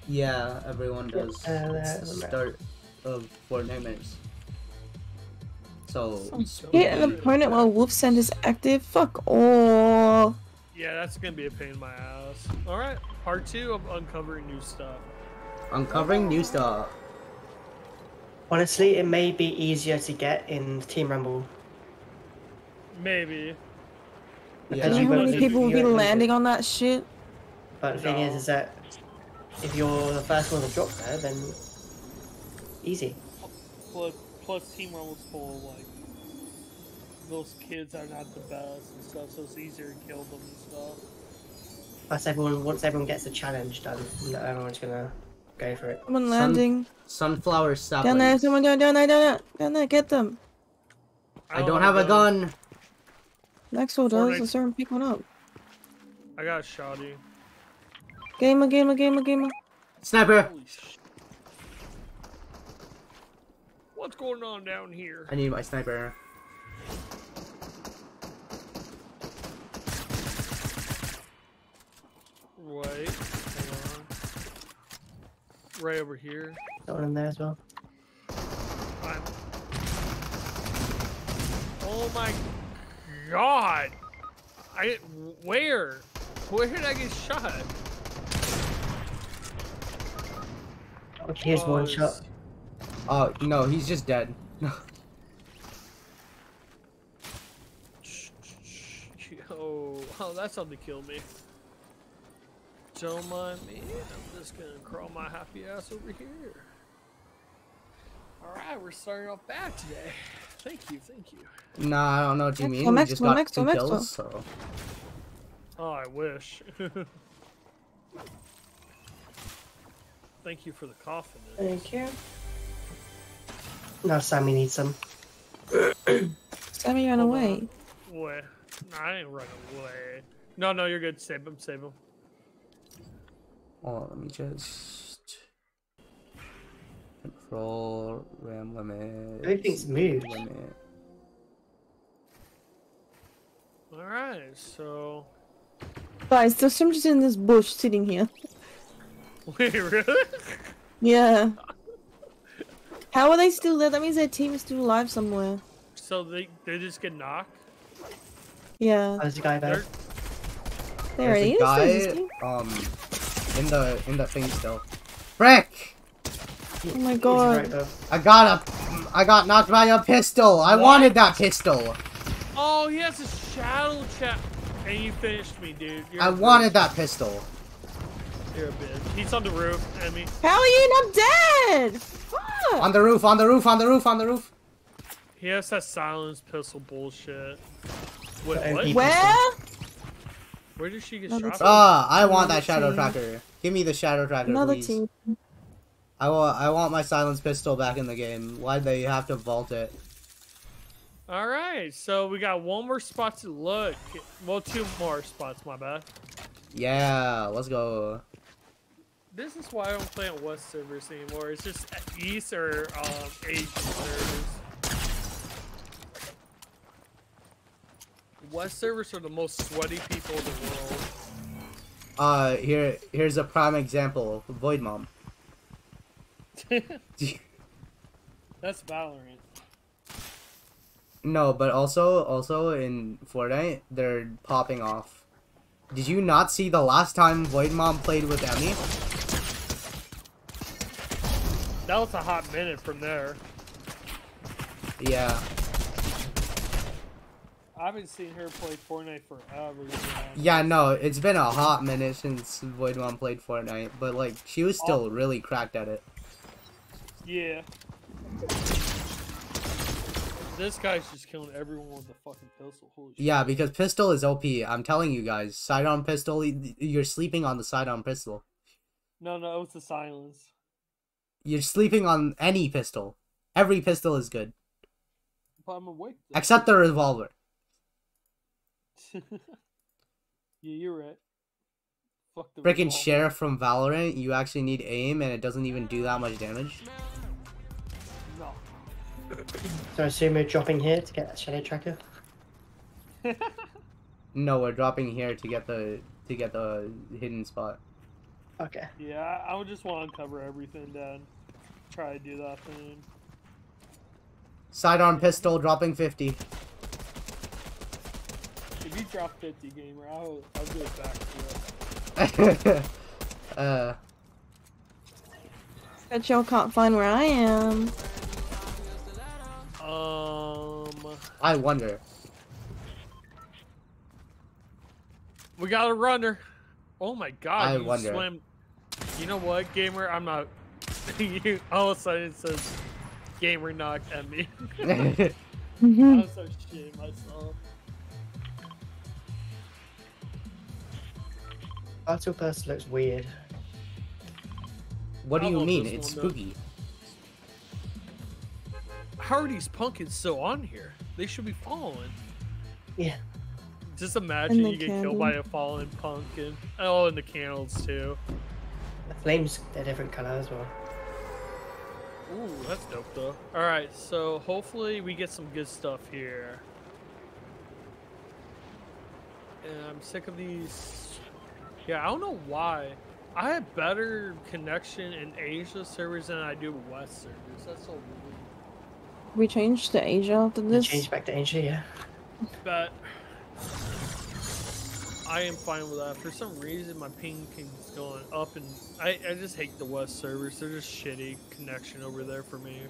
Yeah, everyone does. Uh, It's the uh, start of Fortnite minutes. So Hit an opponent while Wolf Sense is active. Fuck all. Yeah, that's gonna be a pain in my ass. All right, part two of uncovering new stuff. uncovering new stuff. Honestly, it may be easier to get in Team Rumble. Maybe. Do Because you you know how many people will you be landing on that shit? But the thing is, No. is that if you're the first one to drop there, then easy. Plus Team Rumble's full of like those kids are not the best and stuff, so it's easier to kill them and stuff. Plus, everyone once everyone gets a challenge done, no- everyone's gonna go for it. Someone landing. Sunflower saplings. Down there, someone down, down there, down there, down there, get them. I don't have a gun. Next door does, Fortnite. let's start and pick one up. I got a shotty. Gamer, gamer, gamer, gamer. Sniper. What's going on down here? I need my sniper. Wait, hang on. Right over here. Got one in there as well. I'm... Oh my god! I where? Where did I get shot? Oh, here's Oh, one shot. Oh no, he's just dead. Oh, that's something to kill me. Don't mind me. I'm just gonna crawl my happy ass over here. Alright, we're starting off bad today. Thank you, thank you. nah, I don't know what you Next mean. one, We just one, got next two one, next kills, so Oh, I wish. Thank you for the coffin. Thank you. Now Sammy needs some. Sammy ran Hold away. Wait. No, I didn't run away. No, no, you're good. Save him, save him. oh, let me just control RAM limit. Everything's moved. Limit. Alright, so. Guys, there's some just in this bush sitting here. Wait, really? Yeah. How are they still there? That means their team is still alive somewhere. So they, they just get knocked? Yeah. There's a guy there. There There's he a is. guy, There's his team. um, in the in the thing still. Frick! Oh my god. right. I got a, I got knocked by a pistol. I wanted that pistol. Oh, he has a shadow chat. And you finished me, dude. You're I a wanted that pistol. You're a bitch. He's on the roof, enemy. How are you not dead? Fuck. On the roof, on the roof, on the roof, on the roof. He has that silence pistol bullshit. Wait, Uh, what? Where? Where did she get Another shot? team. from? Ah, I want Another that shadow team. tracker. Give me the shadow tracker, Another please. team. I want, I want my silence pistol back in the game. Why'd they have to vault it? All right, so we got one more spot to look. Well, two more spots. My bad. Yeah, let's go. This is why I don't play on West servers anymore. It's just East or um, Asian servers. West servers are the most sweaty people in the world. Uh, here, here's a prime example. Void Mom. That's Valorant. No, but also, also in Fortnite, they're popping off. Did you not see the last time Void Mom played with Emmy? That was a hot minute from there. Yeah. I haven't seen her play Fortnite forever. man. Yeah, no, it's been a hot minute since Void Mom played Fortnite, but like, she was still oh. really cracked at it. Yeah. This guy's just killing everyone with a fucking pistol. Holy shit. Yeah, because pistol is OP. I'm telling you guys, sidearm pistol. You're sleeping on the sidearm pistol. No, no, it was the silence. You're sleeping on any pistol. Every pistol is good, But I'm awake. though. except the revolver. yeah, you're right. Fuck the Freaking revolver. sheriff from Valorant. You actually need aim, and it doesn't even do that much damage. No. So I assume we're dropping here to get that shadow tracker. No, we're dropping here to get the to get the hidden spot. Okay. Yeah, I I would just want to cover everything then. Try to do that thing. Sidearm pistol dropping 50. If you drop 50 gamer, I'll, I'll do it back to you. uh, Bet y'all can't find where I am. Um, I wonder. we got a runner. Oh my god, I you wonder. swam. You know what, gamer? I'm not. you, all of a sudden it says Gamer knocked at me. I was so shitting myself. Battle Bus looks weird. What do I you mean? It's one, though. spooky. How are these pumpkins still on here? They should be falling. Yeah. Just imagine you get killed by a fallen pumpkin. Oh, and the candles too. The flames, they're different colour as well. Ooh, that's dope though. Alright, so hopefully we get some good stuff here. And I'm sick of these. Yeah, I don't know why. I have better connection in Asia servers than I do West servers. That's so weird. We changed to Asia after They this. changed back to Asia, yeah. But I am fine with that. For some reason, my ping keeps going up, and I, I just hate the West servers. They're just shitty connection over there for me.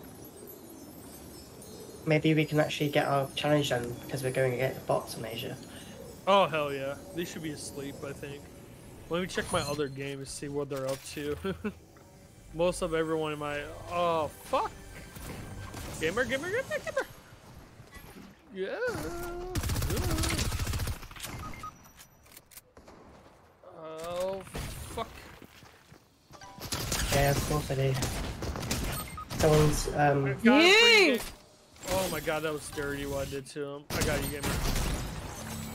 Maybe we can actually get our challenge done because we're going against the bots in Asia. Oh hell yeah, they should be asleep. I think. Let me check my other game and see what they're up to. Most of everyone in my oh fuck, gamer, gamer, gamer, gamer. Yeah. Oh fuck. Yeah, of course I do. Someone's, um, got him pretty Yay! Oh my god, that was dirty what I did to him. I got you, gamer.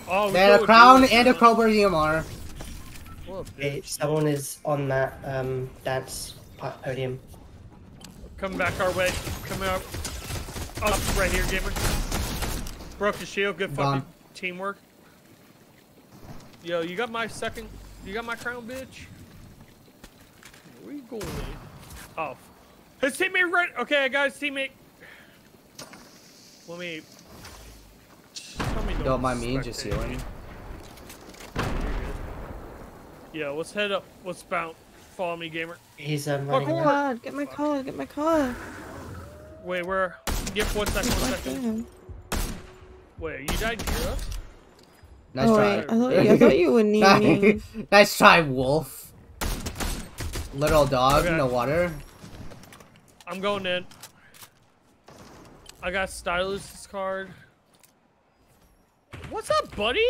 Oh, we They a crown and a huh? Cobra DMR. What a bitch. someone is on that, um, dance podium. Come back our way. Come out. Up right here, gamer. Broke the shield. Good fucking Gone. teamwork. Yo, you got my second. You got my crown, bitch. Where you going? Oh, his teammate right. Okay, I got his teammate. Let me. Tell me Don't mind me, spectate just me. healing. You're good. Yeah, let's head up. Let's bounce. Follow me, gamer. He's, um, Fuck running off. around. Card, get my card, get my card. Wait, where? Yep, one second, one Right second. Wait, you died near us? Nice oh, try. wait, I thought, you, I thought you were near me. nice try, wolf. Little dog, Okay. the water. I'm going in. I got Stylus' card. What's up, buddy?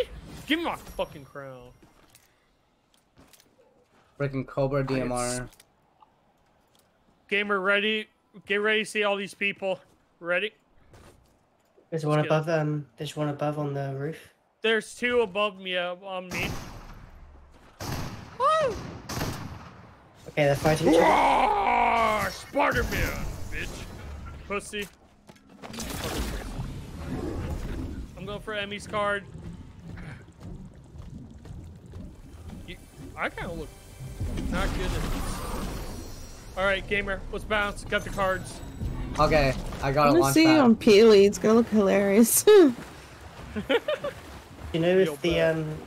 Give me my fucking crown. Freaking Cobra DMR. Gamer, ready? Get ready to see all these people. Ready? There's one Let's above, um, there's one above on the roof. There's two above me uh, on me. Woo! Okay, they're fighting each other. Spider-Man, bitch. Pussy. I'm going for Emmy's card. I kind of look not good. All right, gamer, let's bounce. Got the cards. Okay, I got I'm a gonna launch see you on. Peely. It's gonna look hilarious. You know Real if the, bad. um,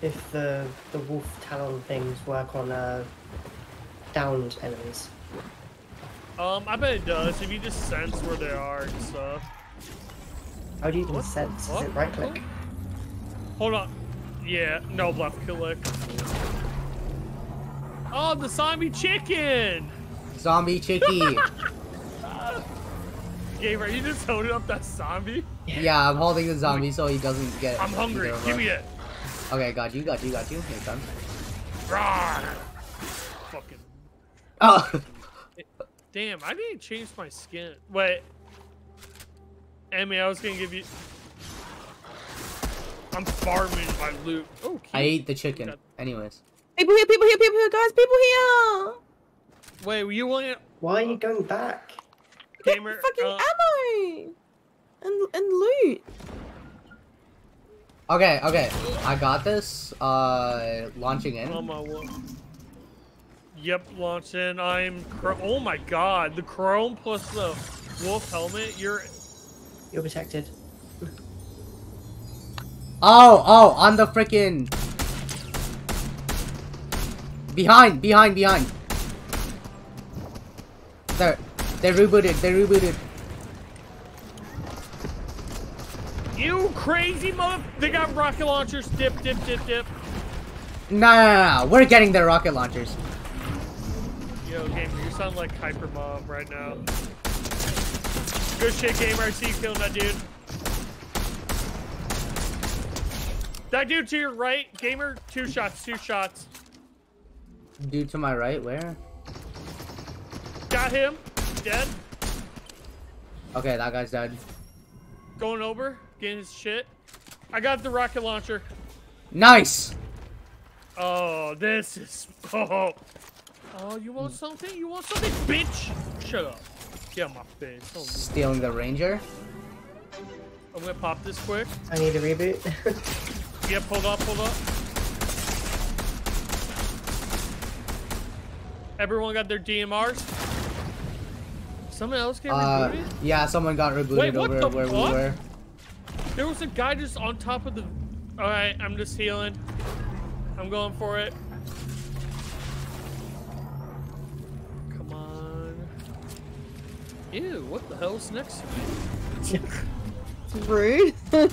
if the, the wolf talon things work on, uh, downed enemies? Um, I bet it does if you just sense where they are and stuff. How do you even What? sense? Is What? it right click? Hold on. Yeah, no left click. Oh, the zombie chicken! Zombie Chicky. Gamer, you just holding up that zombie? yeah, I'm holding the zombie so he doesn't get. I'm hungry. Give us. me it. Okay, got you, got you, got you. Here it comes. Rawr. Fucking. Oh, Damn, I didn't change my skin. Wait. Emmy, I was gonna give you. I'm farming my loot. Oh, cute. I ate the chicken. Anyways, people here, people here, people here, guys, people here. Wait, were you want Why are you going back? Get gamer? fucking uh, ammo and and loot. okay, okay, I got this. Uh, launching in. on my wa- Yep, launching. I'm. Oh my god, the chrome plus the wolf helmet. You're. You're protected. Oh, oh, on the freaking. Behind, behind, behind. They they rebooted. They rebooted. You crazy mother. They got rocket launchers. Dip, dip, dip, dip. No, no, no. We're getting their rocket launchers. Yo, gamer, you sound like Hyper Mom right now. Good shit, gamer. I see you killing that dude. That dude to your right, gamer. Two shots. Two shots. Dude to my right, where? Got him. Dead. Okay, that guy's dead. Going over. Getting his shit. I got the rocket launcher. Nice! Oh, this is. Oh. Oh, you want something? You want something, bitch? Shut up. Get out my face. Don't- Stealing the ranger. I'm gonna pop this quick. I need to reboot. Yeah, pulled up, pulled up. Everyone got their DMRs. Someone else get Uh, rebooted? yeah, someone got rebooted Wait, over the where we were. There was a guy just on top of the. Alright, I'm just healing. I'm going for it. Come on. Ew, what the hell's next to me? Rude. I,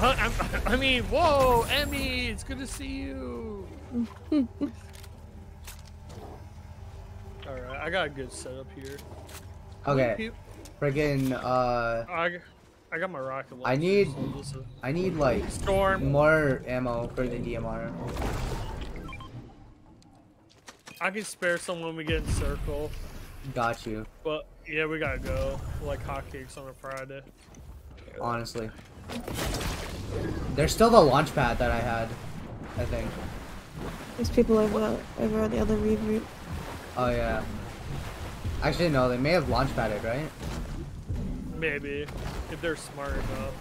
I'm, I mean, whoa, Emmy, it's good to see you. Alright, I got a good setup here. Okay. Friggin', uh, I, I got my rocket launcher. I need, so I need like Storm. more ammo for the DMR. I can spare some when we get in circle. Got you, But yeah, we gotta go like hotcakes on a Friday. honestly. There's still the launch pad that I had, I think. There's people over over at the other reboot. Oh yeah. Actually, no, they may have launch padded, right? Maybe if they're smart enough.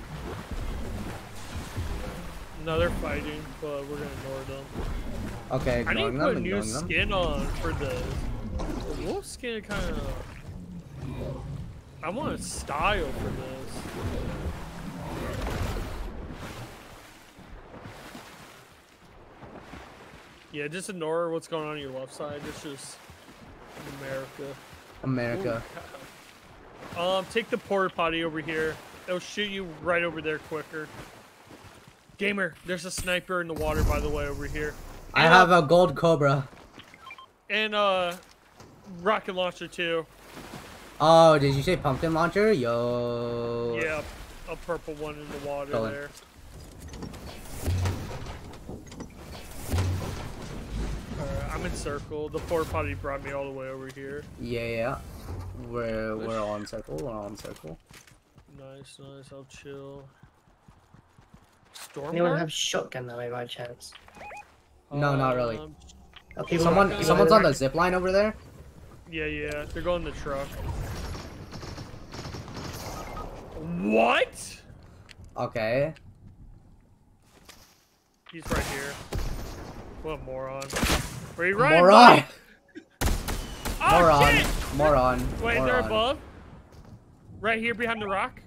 No, they're fighting, but we're gonna ignore them. Okay, I need to put a new ignoring them. skin on for the, the wolf skin. Kind of. I want a style for this. Yeah, just ignore what's going on on your left side. It's just America. America. Um, take the porta potty over here. It'll shoot you right over there quicker. Gamer, there's a sniper in the water, by the way, over here. I have uh, a gold cobra. and uh, rocket launcher too. Oh, did you say pumpkin launcher? Yo. Yeah, a purple one in the water there. I'm in circle. The porta potty brought me all the way over here. Yeah, yeah. We're we're all in circle. We're all in circle. Nice, nice. I'll chill. Storm Anyone guard? have shotgun that way by chance? No, not really. Um, Are Someone, not- someone's on the zip line over there. Yeah, yeah. They're going the truck. What? Okay. He's right here. What a moron. Where you running? Moron. Oh, Moron. shit! Moron. Wait, they're above? Right here behind the rock?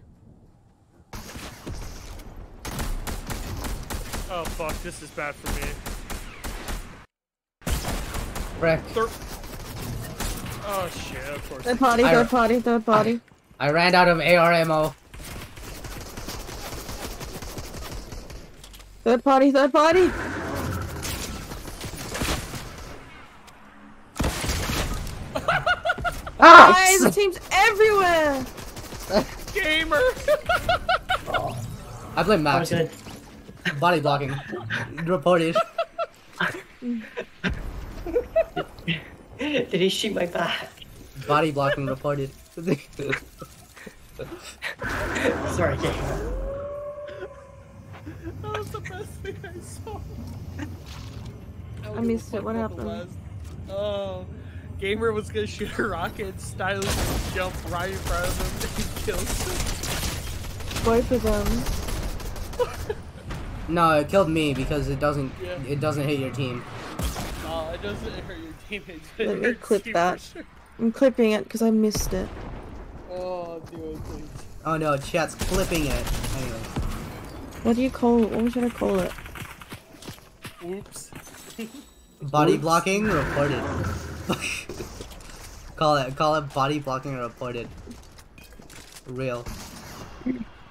Oh, fuck. This is bad for me. Frick. Thir- oh, shit. Of course. Third party, I- third party, third party. I ran out of AR ammo. Third party, third party. Ah! Guys, the team's everywhere. Gamer! I blame I was Max. gonna. Body blocking. Reported. Did he shoot my back? Body blocking reported. Sorry, gamer. That was the best thing I saw. I missed it. What happened? Oh, Gamer was gonna shoot a rocket, Stylish just jumped right in front of him and kills him. Both of them. no, it killed me because it doesn't. Yeah. It doesn't hit your team. Oh, it doesn't hurt your team. but Let it me hurts clip you for that. sure. I'm clipping it because I missed it. Oh, do it, please. Oh no, chat's clipping it. Anyway. What do you call it? What should I call it? Oops. Body Oops. blocking reported. call it call it body blocking or reported. Real.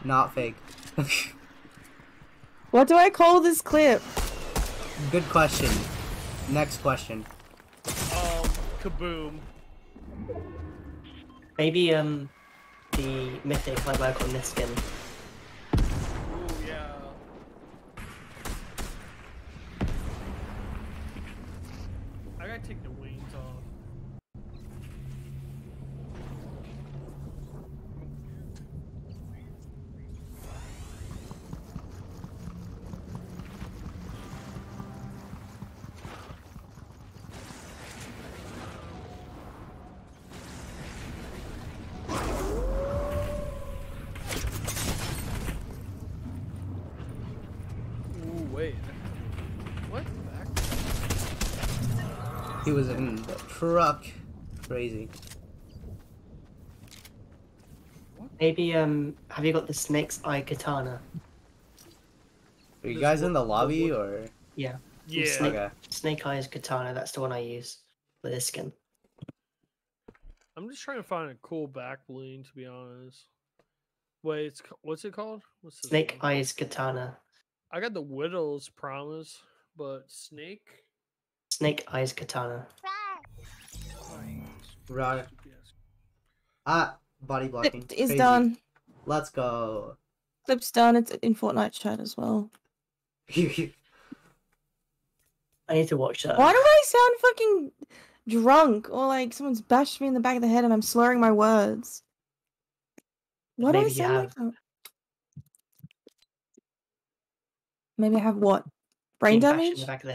Not fake. What do I call this clip? Good question. Next question. Um, kaboom. Maybe um, the mythic might work on this skin. Ooh, yeah. I gotta take the wings off. Ooh, wait. What? Back? He was in the truck. Crazy. Maybe um, have you got the Snake's Eye Katana? Are you guys in the lobby or? Yeah. Yeah. Snake, Okay. Snake Eyes Katana. That's the one I use for this skin. I'm just trying to find a cool back bling, to be honest. Wait, it's what's it called? What's this Snake one? Eyes Katana. I got the Widow's Promise, but Snake. Snake Eyes Katana. Right. Ah, body blocking. Is Crazy. done. Let's go. Clip's done. It's in Fortnite chat as well. I need to watch that. Why do I sound fucking drunk or like someone's bashed me in the back of the head and I'm slurring my words? Why do I Maybe sound like that? Maybe I have what? Brain bashed in damage? the back of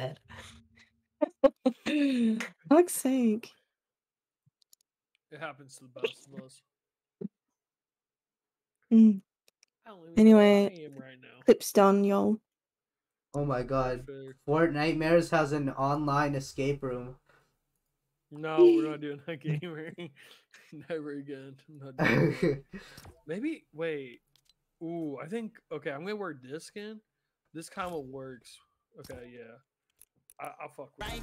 the head. Fuck's sake. It happens to the best of us. Mm. I don't even know where Anyway, right clip's done, y'all. Oh my god. Perfect. Fortnitemares has an online escape room. No, we're not doing that game. Never again. I'm not doing. Maybe wait. Ooh, I think okay. I'm gonna wear this skin. This kind of works. Okay, yeah. I, I'll fuck with it.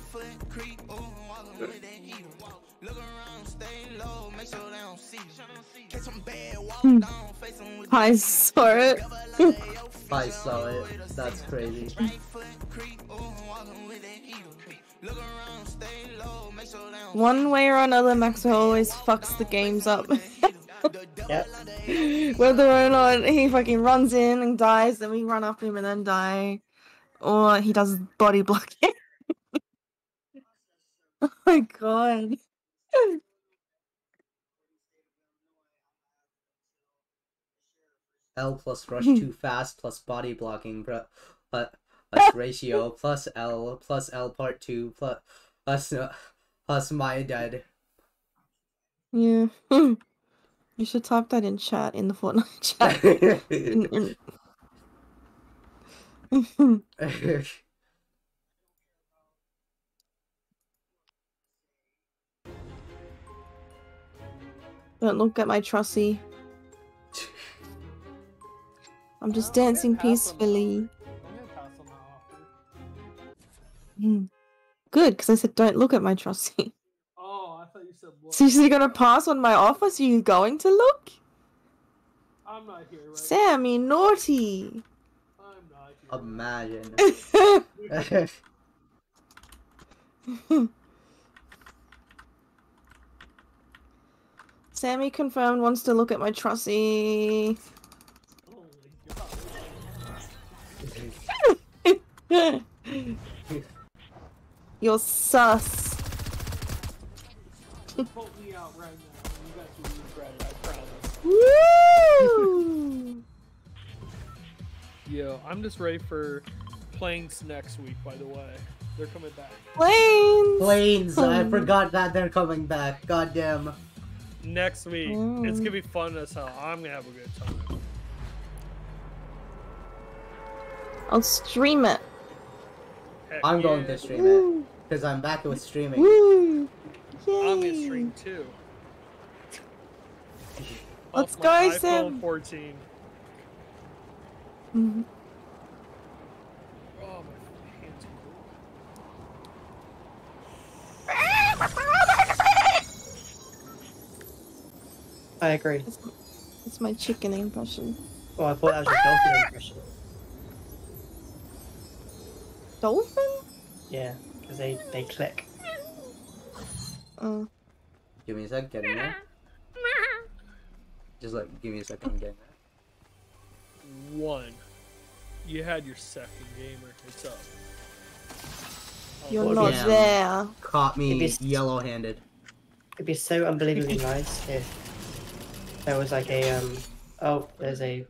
Hmm. I saw it. I saw it. That's crazy. One way or another, Maxwell always fucks the games up. Yep. Whether or not he fucking runs in and dies, then we run after him and then die. Or he does body blocking. Oh my god. L plus rush too fast plus body blocking but plus ratio plus L plus L part two plus plus uh, plus my dead. Yeah. you should type that in chat, in the Fortnite chat. In- in- Don't look at my trussy. I'm just dancing peacefully. I'm gonna pass on that offer. Mm. Good, because I said don't look at my trussy. Oh, I thought you said look. So you're gonna pass on my offer? So you going to look? I'm not here right Sammy, naughty. I'm not here. Imagine. Sammy confirmed wants to look at my trussy. You're sus. Vote me out right now. You got to regret it, I promise. Woo! Yo, I'm just ready for planes next week. By the way, they're coming back Planes. Planes. I forgot that they're coming back. God damn. Next week. It's Mm. gonna be fun as hell. I'm gonna have a good time. I'll stream it. Heck I'm going to stream it because I'm back with streaming. Woo! I'm gonna stream too. Let's go, my iPhone Sam. 14. Mhm. Oh, my hands are cool. I agree. It's my chicken impression. Oh, I thought that was your dolphin ah! impression. Dolphin? Yeah, because they, they click. Oh. Give me a sec. Get in there. Just like, give me a second. I'm getting there. One. You had your second gamer. It's up. You're Well, not damn. there. Caught me Maybe it's- yellow-handed. It'd be so unbelievably nice if there was like a um. Oh, there's a.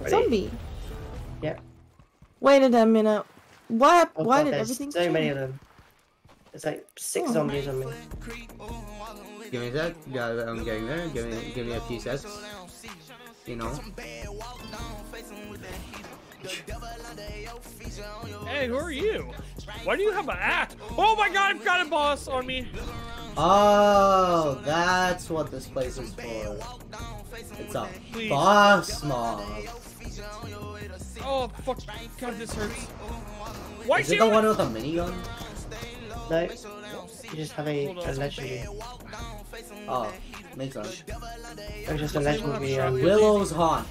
Ready? Zombie. Yeah. Wait a damn minute. Why? Oh why God, did everything so change? many of them. There's like six Oh. zombies on me. Give me that. sec. Yeah, I'm getting there. Give me, give me a few secs. You know. Hey, who are you? Why do you have an axe? Oh my god, I've got a boss on me. Oh, that's what this place is for. It's a Please. boss mob. Oh fuck! God, this hurts. Why Is it the one with a minigun? No, you just have a, Hold a on. Oh, makes sense. It's just a legendary. Um, Willow's Haunt.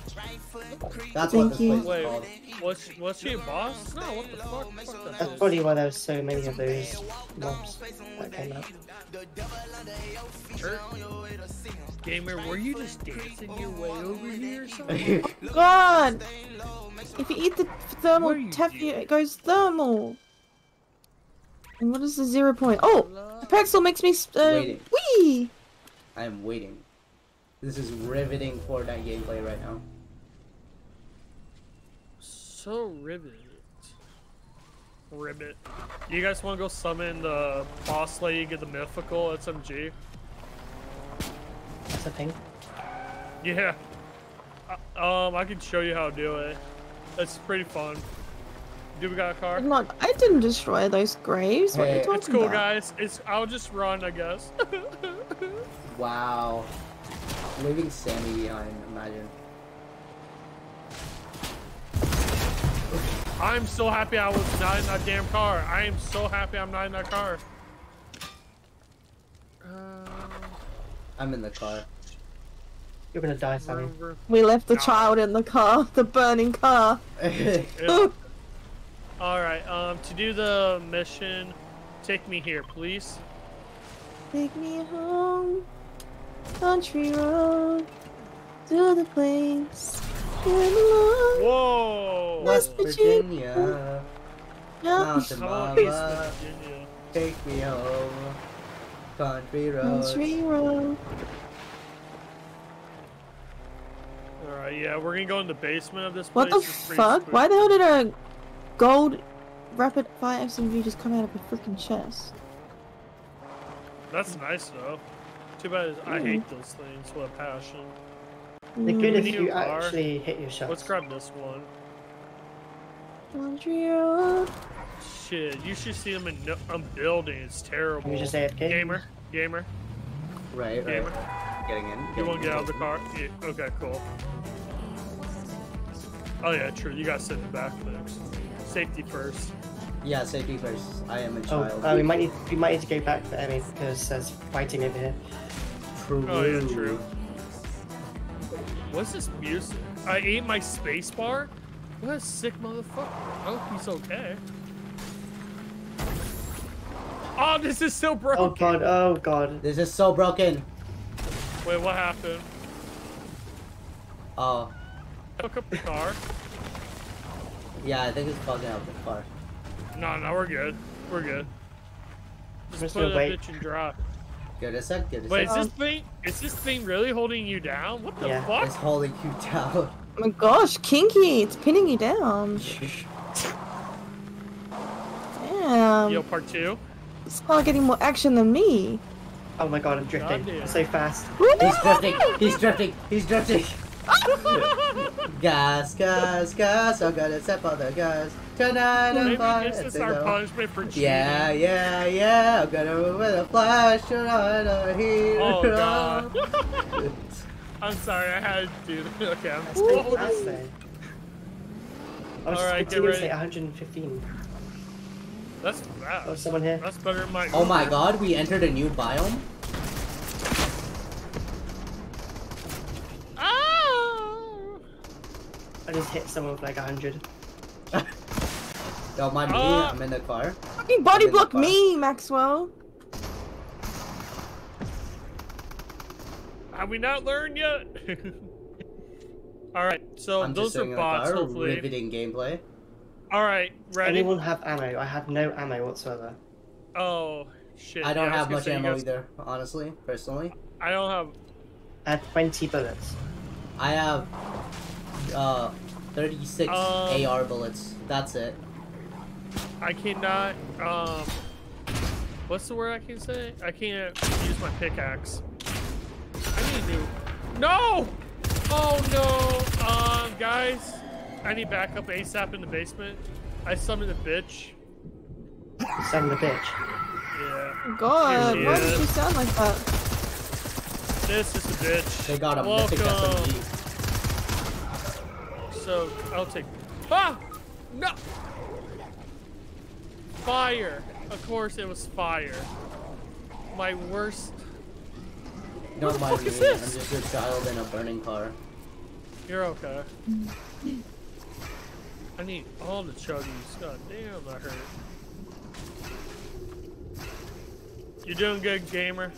That's what Thank this you. place is Wait, called. was was she a boss? No, what the fuck? Fuck that that's bitch. probably why there was so many of those mobs that came out. Hurt. Gamer, were you just dancing your way over here or something? God! If you eat the thermal What are you taffy, doing? it goes thermal. And what is the zero point? Oh, the pretzel makes me s- uh, Waiting. wee. I am waiting. This is riveting Fortnite gameplay right now. So ribbit. Ribbit. You guys want to go summon the boss lady, get the mythical SMG? That's a thing. Yeah. Uh, um, I can show you how to do it. It's pretty fun. Do we got a car? I'm not. I didn't destroy those graves. What are you Hey. talking It's cool, about? guys. It's I'll just run, I guess. Wow. Leaving Sammy behind, imagine. I'm so happy I was not in that damn car. I am so happy I'm not in that car. Uh, I'm in the car. You're gonna die, Sammy. We left the No. child in the car, the burning car. Yeah. All right. Um, to do the mission, take me here, please. Take me home, country road, to the place where I belong. Whoa. West West Virginia. Virginia. Yeah. Mountain How about East Mama. Virginia? Take me home. Country road. Country road. All right. Yeah, we're gonna go in the basement of this place. What the fuck? spooky. Why the hell did a gold rapid fire SMG just come out of a freaking chest? That's nice though. Too bad is- I Mm. hate those things with a passion. They're Mm, good if you a car. actually hit your shots. Let's grab this one. Country road. Shit, you should see them in no- um, building. It's terrible. You just AFK? Gamer, gamer, Right, right. gamer. Getting in. You getting want to get out of the car? Yeah, okay, cool. Oh yeah, true. You gotta sit in the back next. Safety first. Yeah, safety first. I am a Oh, child. uh, we might need we might need to go back for Emmy because there's fighting over here. True. Oh yeah, true. What's this music? I ate my space bar? What a sick motherfucker. I hope he's okay. Oh, this is so broken. Oh god, oh god. This is so broken. Wait, what happened? Oh, Hook up the car. Yeah, I think it's fucking up the car. No, no, we're good. We're good. Just Just put gonna that wait. bitch and drop. Give it a sec, give it a Wait, is this thing is this thing really holding you down? What the Yeah. fuck? It's holding you down. Oh my gosh, kinky! It's pinning you down. Damn. Yo, part two. It's not getting more action than me. Oh my god, I'm drifting. Goddamn. I'm so fast. He's drifting. He's drifting. He's drifting. gas, gas, gas. I'm gonna step on the gas. Tonight I'm Maybe fine. this is our punishment for cheating. Yeah, yeah, yeah. I'm gonna move with a flash. Tonight I'm here. Oh god. I'm sorry, I had to do that. Okay, I'm That's so so fast though. I was Alright, get continuously ready. 115. That's Oh, someone here. That's better than my Oh my god, we entered a new biome? Just hit someone with like a 100. Don't mind me, Ah. I'm in the car. Fucking body I'm in the block me, Maxwell. Have we not learned yet? All right, so I'm just those are sitting in the bots. car, Hopefully. riveting gameplay. All right, ready? Anyone have ammo? I have no ammo whatsoever. Oh shit! I don't yeah, have gonna much ammo guys- either, honestly, personally. I don't have. I have 20 bullets. I have uh 36 Um, AR bullets. That's it. I cannot. Um, what's the word I can say? I can't use my pickaxe. I need to. No! Oh no! Um, guys, I need backup ASAP in the basement. I summoned a bitch. Son of a bitch. Yeah. God, Here why she did you sound like that? This is a bitch. They got a Welcome. So I'll take. Ah! No! Fire! Of course it was fire. My worst. Don't the mind fuck me. is this? I'm just a child in a burning car. You're okay. I need all the chuggies. God damn, that hurt. You're doing good, gamer?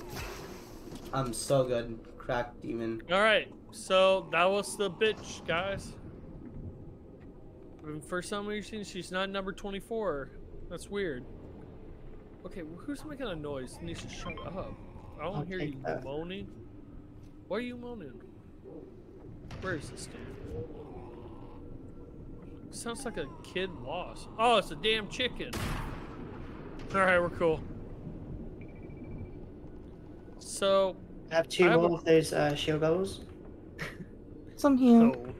I'm so good. Crack demon. Alright, so that was the bitch, guys. And For some reason, she's not number 24. That's weird. Okay, who's making a noise? Needs to shut up. I don't I'll hear you that. moaning. Why are you moaning? Where is this dude? Sounds like a kid lost. Oh, it's a damn chicken. Alright, we're cool. So, I have two I have more a- of those uh, shield goals. Some here. no.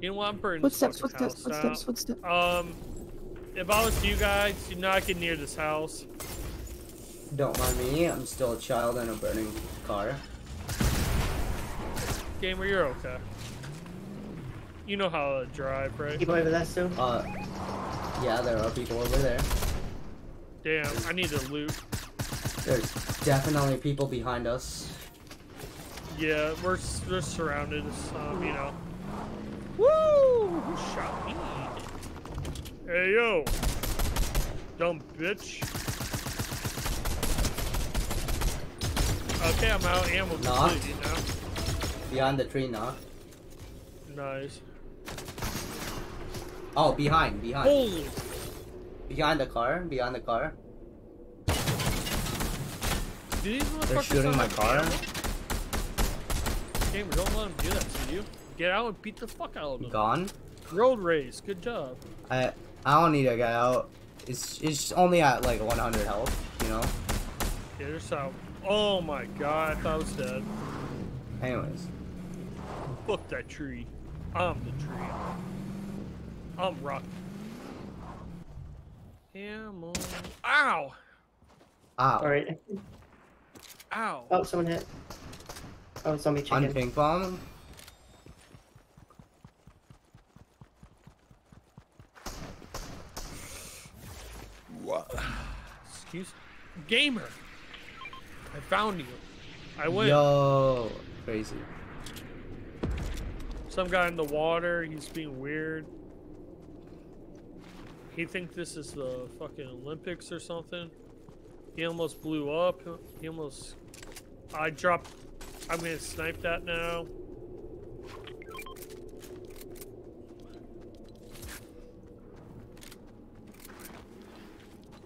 You know what? I'm burning this Footsteps, fucking footsteps, house footsteps, down. footsteps. Um, if I was you guys, do not get near this house. Don't mind me. I'm still a child in a burning car. Gamer, you're okay. You know how to drive, right? People over there still? Uh, yeah, there are people over there. Damn, I need to loot. There's definitely people behind us. Yeah, we're, we're surrounded, um, you know. Woo! Who shot me? Hey, yo! Dumb bitch. Okay, I'm out of ammo Knocked. completely now. Behind the tree now. Nice. Oh, behind, behind. Holy! Behind the car, behind the car. These They're shooting not my car. ammo? Gamer, don't let them do that to you. Get out and beat the fuck out of them. Gone. Road race, good job. I I don't need to get out. It's it's only at like 100 health, you know. Yeah, there's out. Oh my god, I thought I was dead. Anyways, Fuck that tree. I'm the tree. I'm rock. Ammo. Ow! ow. Alright. Ow! Oh, someone hit. Oh, zombie On chicken. ping pong. Excuse Gamer! I found you. I went. Yo, crazy. Some guy in the water, he's being weird. He thinks this is the fucking Olympics or something. He almost blew up. He almost. I dropped. I'm gonna snipe that now.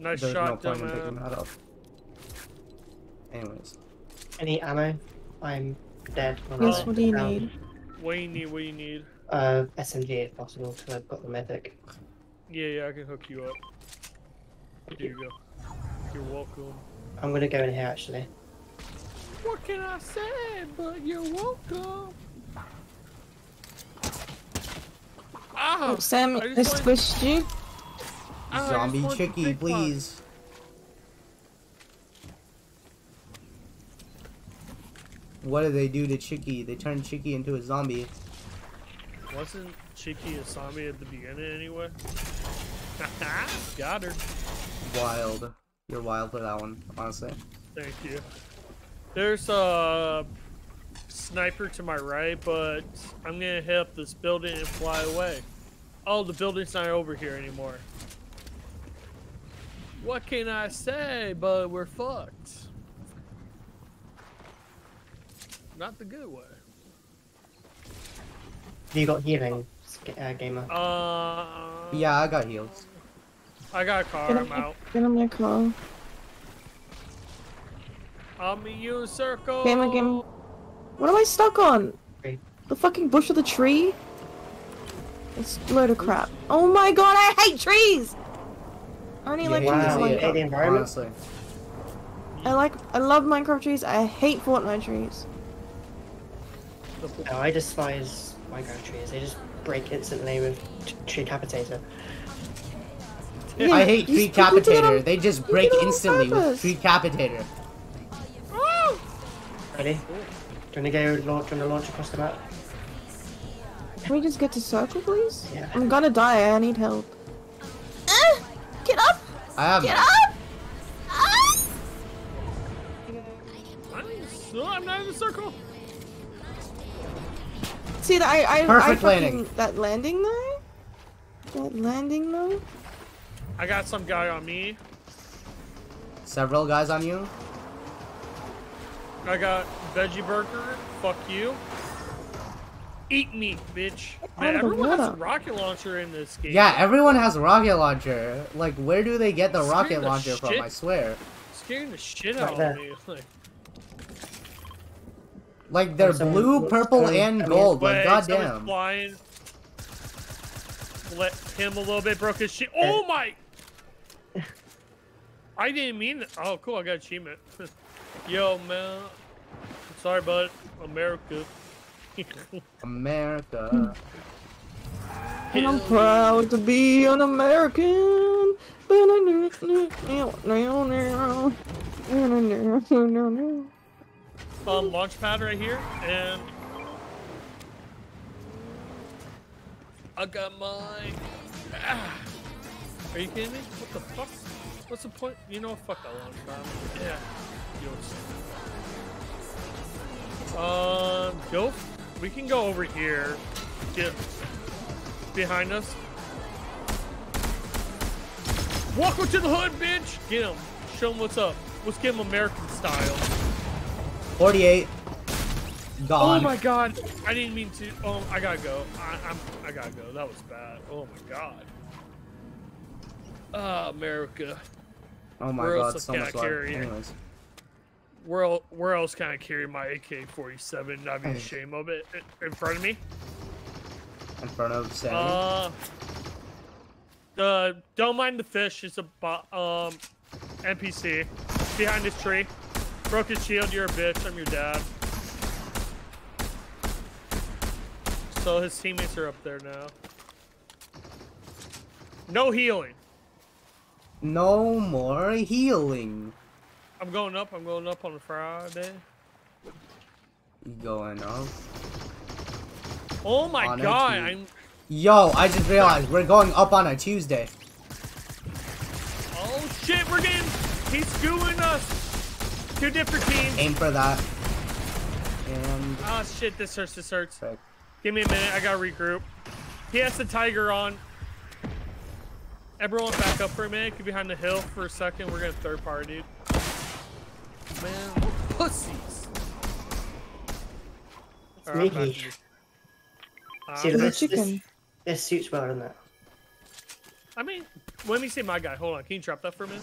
Nice There's no point in picking that up. Anyways, Any ammo? I'm dead. on Yes, the what do you ground. need? What do you need? What do you need? Uh, SMG if possible, because I've got the mythic. Yeah, yeah, I can hook you up. Here you go. You're welcome. I'm gonna go in here actually. What can I say? But you're welcome. Ah, Oh, Sam, I I just squished you. Uh, I just zombie want the chickie, please. What did they do to Chicky? They turned Chicky into a zombie. Wasn't Chicky a zombie at the beginning anyway? Got her. Wild. You're wild for that one, honestly. Thank you. There's a sniper to my right, but I'm gonna hit up this building and fly away. Oh, the building's not over here anymore. What can I say? But we're fucked. not the good way. You got healing, uh, gamer. Uh. Yeah, I got heals. I got a car. Get I'm in, out. get in my car. I'm in you circle. Gamer, gamer. What am I stuck on? Tree. The fucking bush of the tree? It's a load of crap. Oh my god, I hate trees! I only like wow, trees you the environment? Honestly. I like, I love Minecraft trees. I hate Fortnite trees. No, I despise Minecraft trees. They just break instantly with tree capitator. Yeah, I hate these Tree people do it on- Capitator. They just break do it on instantly with. Tree Capitator. Ready? Do you want to go launch? Do you want to launch across the map? Can we just get to circle, please? Yeah. I'm gonna die. I need help. Ah! Get up! I have Get mine. up! Ah! I'm, no, I'm not in the circle. See that I I, Perfect I fucking, landing. that landing though. That landing though. I got some guy on me. Several guys on you. I got veggie burger. Fuck you. Eat me, bitch. Man, everyone has a rocket launcher in this game. Yeah, everyone has a rocket launcher. Like, where do they get the Scaring rocket the launcher from? I swear. scaring the shit out there. of me. Like, Like, they're Someone- blue, purple, and gold. Like, goddamn. flying. Let him a little bit. Broke his shit. Oh my! I didn't mean that. Oh, cool. I got achievement. Yo, man. Sorry, bud. America. America. And I'm proud to be an American. um, launch pad right here, and I got my. Ah. Are you kidding me? What the fuck? What's the point? You know, fuck that launch pad. Yeah. Yours. Um, go. We can go over here. Get behind us. Welcome to the hood, bitch. Get him. Show him what's up. Let's get him American style. 48. Gone. Oh my god! I didn't mean to. Oh, I gotta go. I, I'm. I gotta go. That was bad. Oh my god. Ah, America. Oh my Where else god, so much carry? Anyways. Where, where else can I carry my AK-47? Not be ashamed of it in front of me. In front of Sammy. Uh. Uh, don't mind the fish. It's a um NPC behind this tree. Broke his shield. You're a bitch. I'm your dad. So his teammates are up there now. No healing. no more healing. I'm going up. I'm going up on Friday. Going up. Oh my On god! I'm. Yo, I just realized we're going up on a Tuesday. Oh shit! We're getting. He's screwing us. Two different teams. Aim for that. And Ah shit! This hurts. This hurts. Perfect. Give me a minute. I gotta regroup. He has the tiger on. Everyone back up for a minute. Get behind the hill for a second. We're gonna third party. Man, we're pussies. Alright, I'm Sneaky. to you. Uh, See, Give me this, this, chicken. this suits well, doesn't it? I mean, let me see my guy. Hold on. Can you drop that for a minute?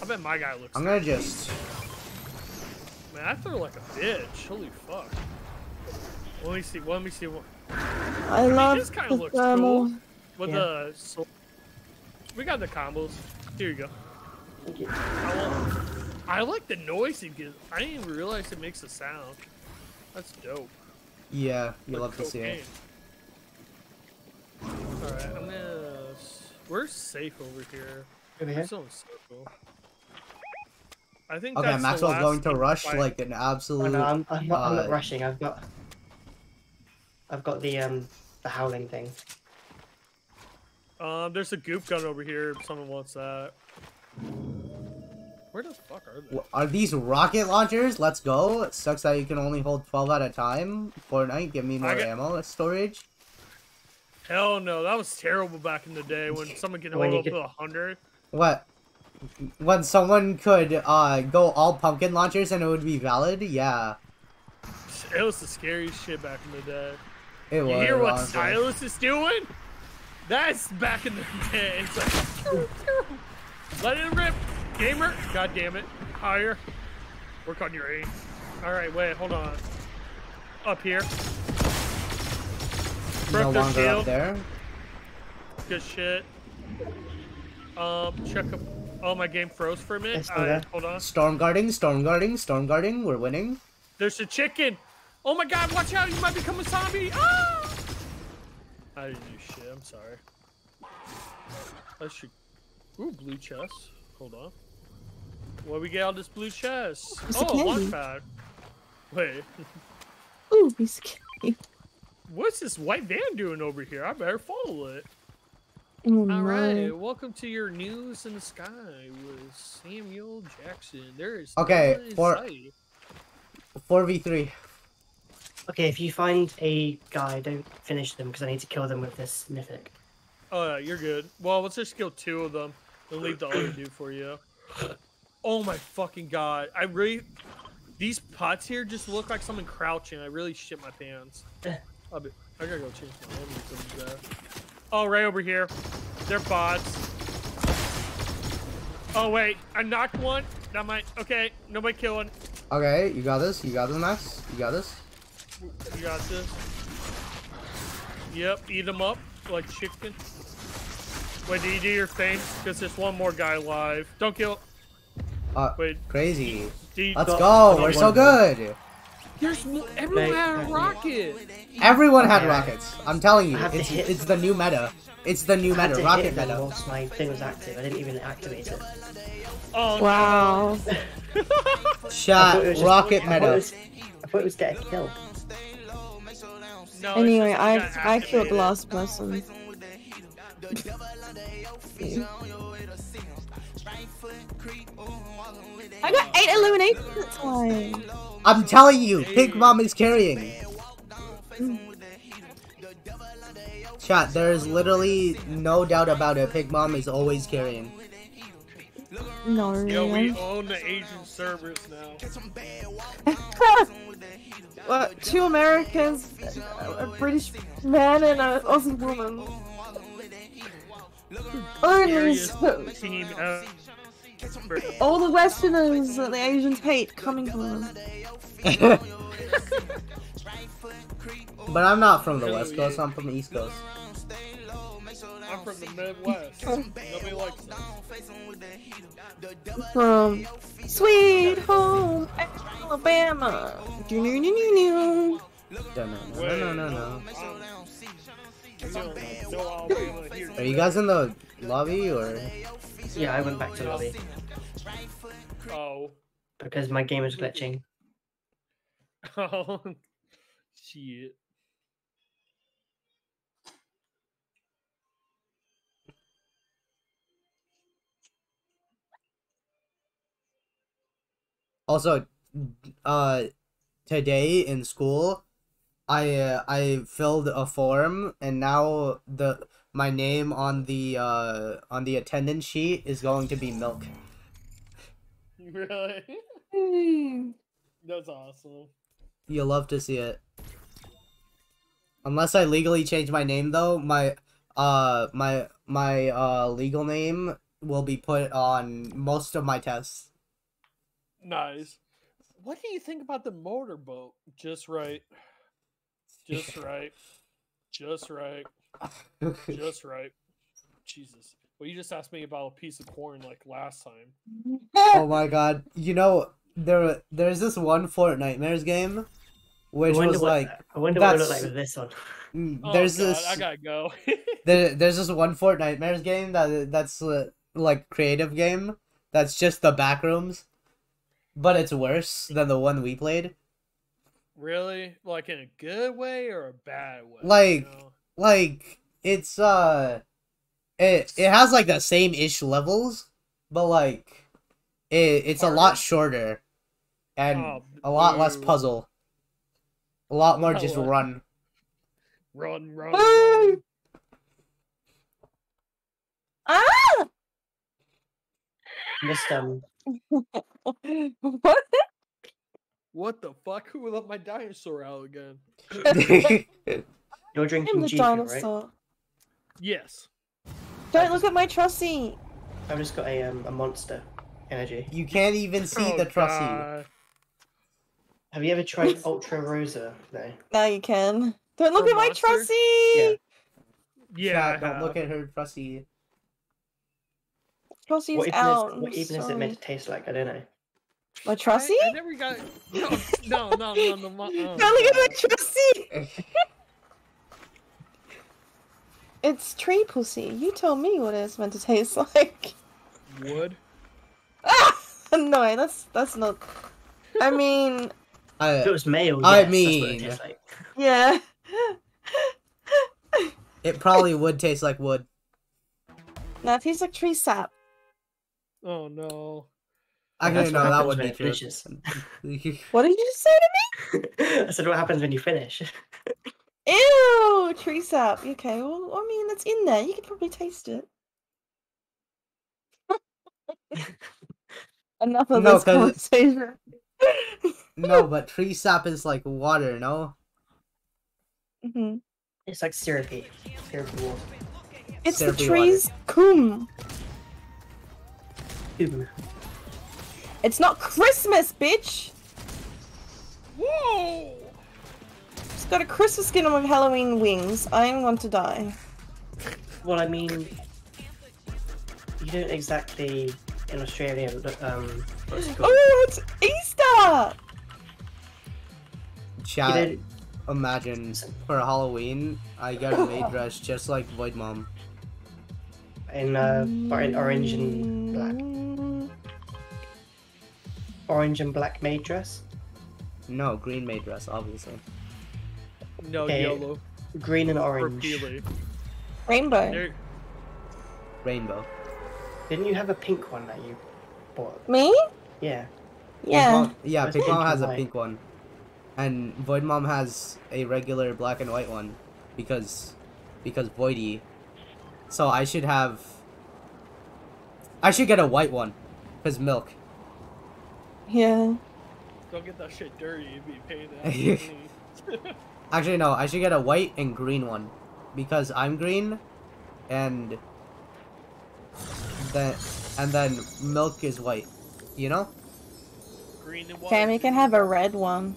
I bet my guy looks. I'm gonna just. Man, I throw like a bitch. Holy fuck. Let me see. Let me see. What... I love this kinda the looks thermal. cool. With Yeah. the. So... We got the combos. Here you go. Thank you. I, like the noise it gives. I didn't even realize it makes a sound. That's dope. Yeah, you Like love to see it. Alright, I'm gonna. We're safe over here. Over We're here. still in circle. I think Okay, that's Maxwell's going to rush fight. like an Oh, absolute. no, I'm, I'm, not, I'm not uh, rushing. I've got, I've got the um, the howling thing. Um, there's a goop gun over here. If someone wants that. Where the fuck are they? Are these rocket launchers? Let's go. It sucks that you can only hold 12 at a time. Fortnite, give me more got- ammo storage. Hell no, that was terrible back in the day when someone could hold up could- to a hundred. What? When someone could uh, go all pumpkin launchers and it would be valid? Yeah. It was the scariest shit back in the day. It was. You hear what honestly. Stylus is doing? That's back in the day. It's like, let it rip, gamer. God damn it, higher. Work on your aim. All right, wait, hold on. Up here. No Broke their longer shield. up there. Good shit. Um, check up. Oh, my game froze for a minute. Still hold on. Storm guarding, storm guarding, storm guarding. We're winning. There's a chicken. Oh my god, watch out! You might become a zombie. Ah! I didn't do shit. I'm sorry. I should. Ooh, blue chest. Hold on. What we get out of this blue chest? It's a oh, a launch candy. pad. Wait, Ooh, piece of candy. what's this white van doing over here? I better follow it. Oh, All right, no. welcome to your news in the sky with Samuel Jackson. There is Okay, no one in for- Four v three. Okay, if you find a guy, don't finish them because I need to kill them with this mythic. Oh, yeah, you're good. Well, let's just kill two of them and leave the other dude for you. Oh my fucking god. I really. These pots here just look like someone crouching. I really shit my pants. I'll be, I gotta go change my name to something there. Oh, right over here. They're bots. Oh, wait. I knocked one. That might. Okay, nobody killing. Okay, you got this. You got this, Max. You got this. You got this. Yep, eat them up like chicken. Wait, do you do your thing? Because there's one more guy alive. Don't kill. Uh, Wait, crazy. do you, Let's go. We're one so more. good. There's everyone Mate, had a mate. rocket. Everyone had rockets. I'm telling you, I have to it's it's the new meta. It's the new meta. Rocket meta. whilst my thing was active. I didn't even activate it. Oh Wow. I Shot. thought it just- Rocket I thought meta. was, I thought it was get a kill. no! no Anyway, I I killed the last person. I got eight eliminations that time. I'm telling you, Pig Mom is carrying. Chat, there is literally no doubt about it. Pig Mom is always carrying. No, Yo, we own the Asian servers now. what? Two Americans, a British man, and an Aussie woman. Only Scariest team ever. all the Westerners that the Asians hate coming from them. but I'm not from the West Coast. I'm from the East Coast. I'm from the Midwest. Oh. Nobody likes us. From Sweet Home Alabama. No, no, no, no, no, no. You don't know Alabama here. Are you guys in the lobby or? Yeah, I went back to lobby Oh. because my game is glitching. Oh. Shit. Also, uh, today in school, I uh, I filled a form and now the my name on the uh on the attendance sheet is going to be Milk. Really? That's awesome. You'll love to see it. Unless I legally change my name though, my uh my my uh legal name will be put on most of my tests. Nice. What do you think about the motorboat? Just right. Just right. Just right. Just right. Jesus. Well, you just asked me about a piece of corn like last time. oh my god. You know, there there's this one Fortnitemares game which I wonder was what, like I wonder what it looked that's- like with this one. mm, Oh, there's God, this I gotta go. there, there's this one Fortnitemares game that that's uh, like creative game that's just the back rooms, but it's worse than the one we played. Really? Like in a good way or a bad way? you Like- know? Like it's uh, it it has like the same ish levels, but like it it's a lot shorter, and Oh, a lot less puzzle. A lot more just like- run. Run, run, run. Ah! Missed um what? What the fuck? Who let my dinosaur out again? You're I'm drinking the G right? dinosaur. Yes. Don't look at my trusty. I've just got a um, a monster energy. you can't even see Oh, the trussy. God. Have you ever tried Ultra Rosa? No. Now you can. Don't look For at my monster? trusty. Yeah. Yeah. Chat, I don't look at her trussy. Trusty's What even, out. is, what even is it sorry. meant to taste like? I don't know. My I, trusty? I never got. No, no, no, no, no. my- oh, Don't look at my trusty. It's tree pussy. You tell me what it's meant to taste like. Wood. Ah! no, that's that's not. I mean, If it was male, yes, I that's what it mean- tastes like. yeah. it probably would taste like wood. No, it tastes like tree sap. Oh no. Actually, That's no, what that happens would be it true. finishes. What did you say to me? I said, what happens when you finish? me? Ew, tree sap. Okay, well, I mean, it's in there. You could probably taste it. Enough of No, this 'cause- conversation. no, but tree sap is like water, no? hmm It's like syrupy. Syrupy water. It's the Syrupy tree's cum. Ooh. It's not Christmas, bitch. Whoa! It's got a Christmas skin on with Halloween wings. I am going to die. Well, I mean, you don't exactly in Australia. Um, what's it called? Oh, it's Easter! Chat, You imagine for Halloween, I get a maid dress just like Void Mom. in uh, or- orange and black. Orange and black maid dress. No, green maid dress, obviously. No, Okay. yellow. Green and orange. peely. Rainbow. There- Rainbow. Didn't you have a pink one that you bought? Me? Yeah. Yeah. Pink Mom, yeah, That's Pink pink Mom has a white. pink one. And Void Mom has a regular black and white one. Because because Voidy. So I should have I should get a white one. Cause milk. Yeah. Don't get that shit dirty. You'd be paying that. Actually no, I should get a white and green one. Because I'm green and then and then milk is white. You know? Green and white. Cam, you can have a red one.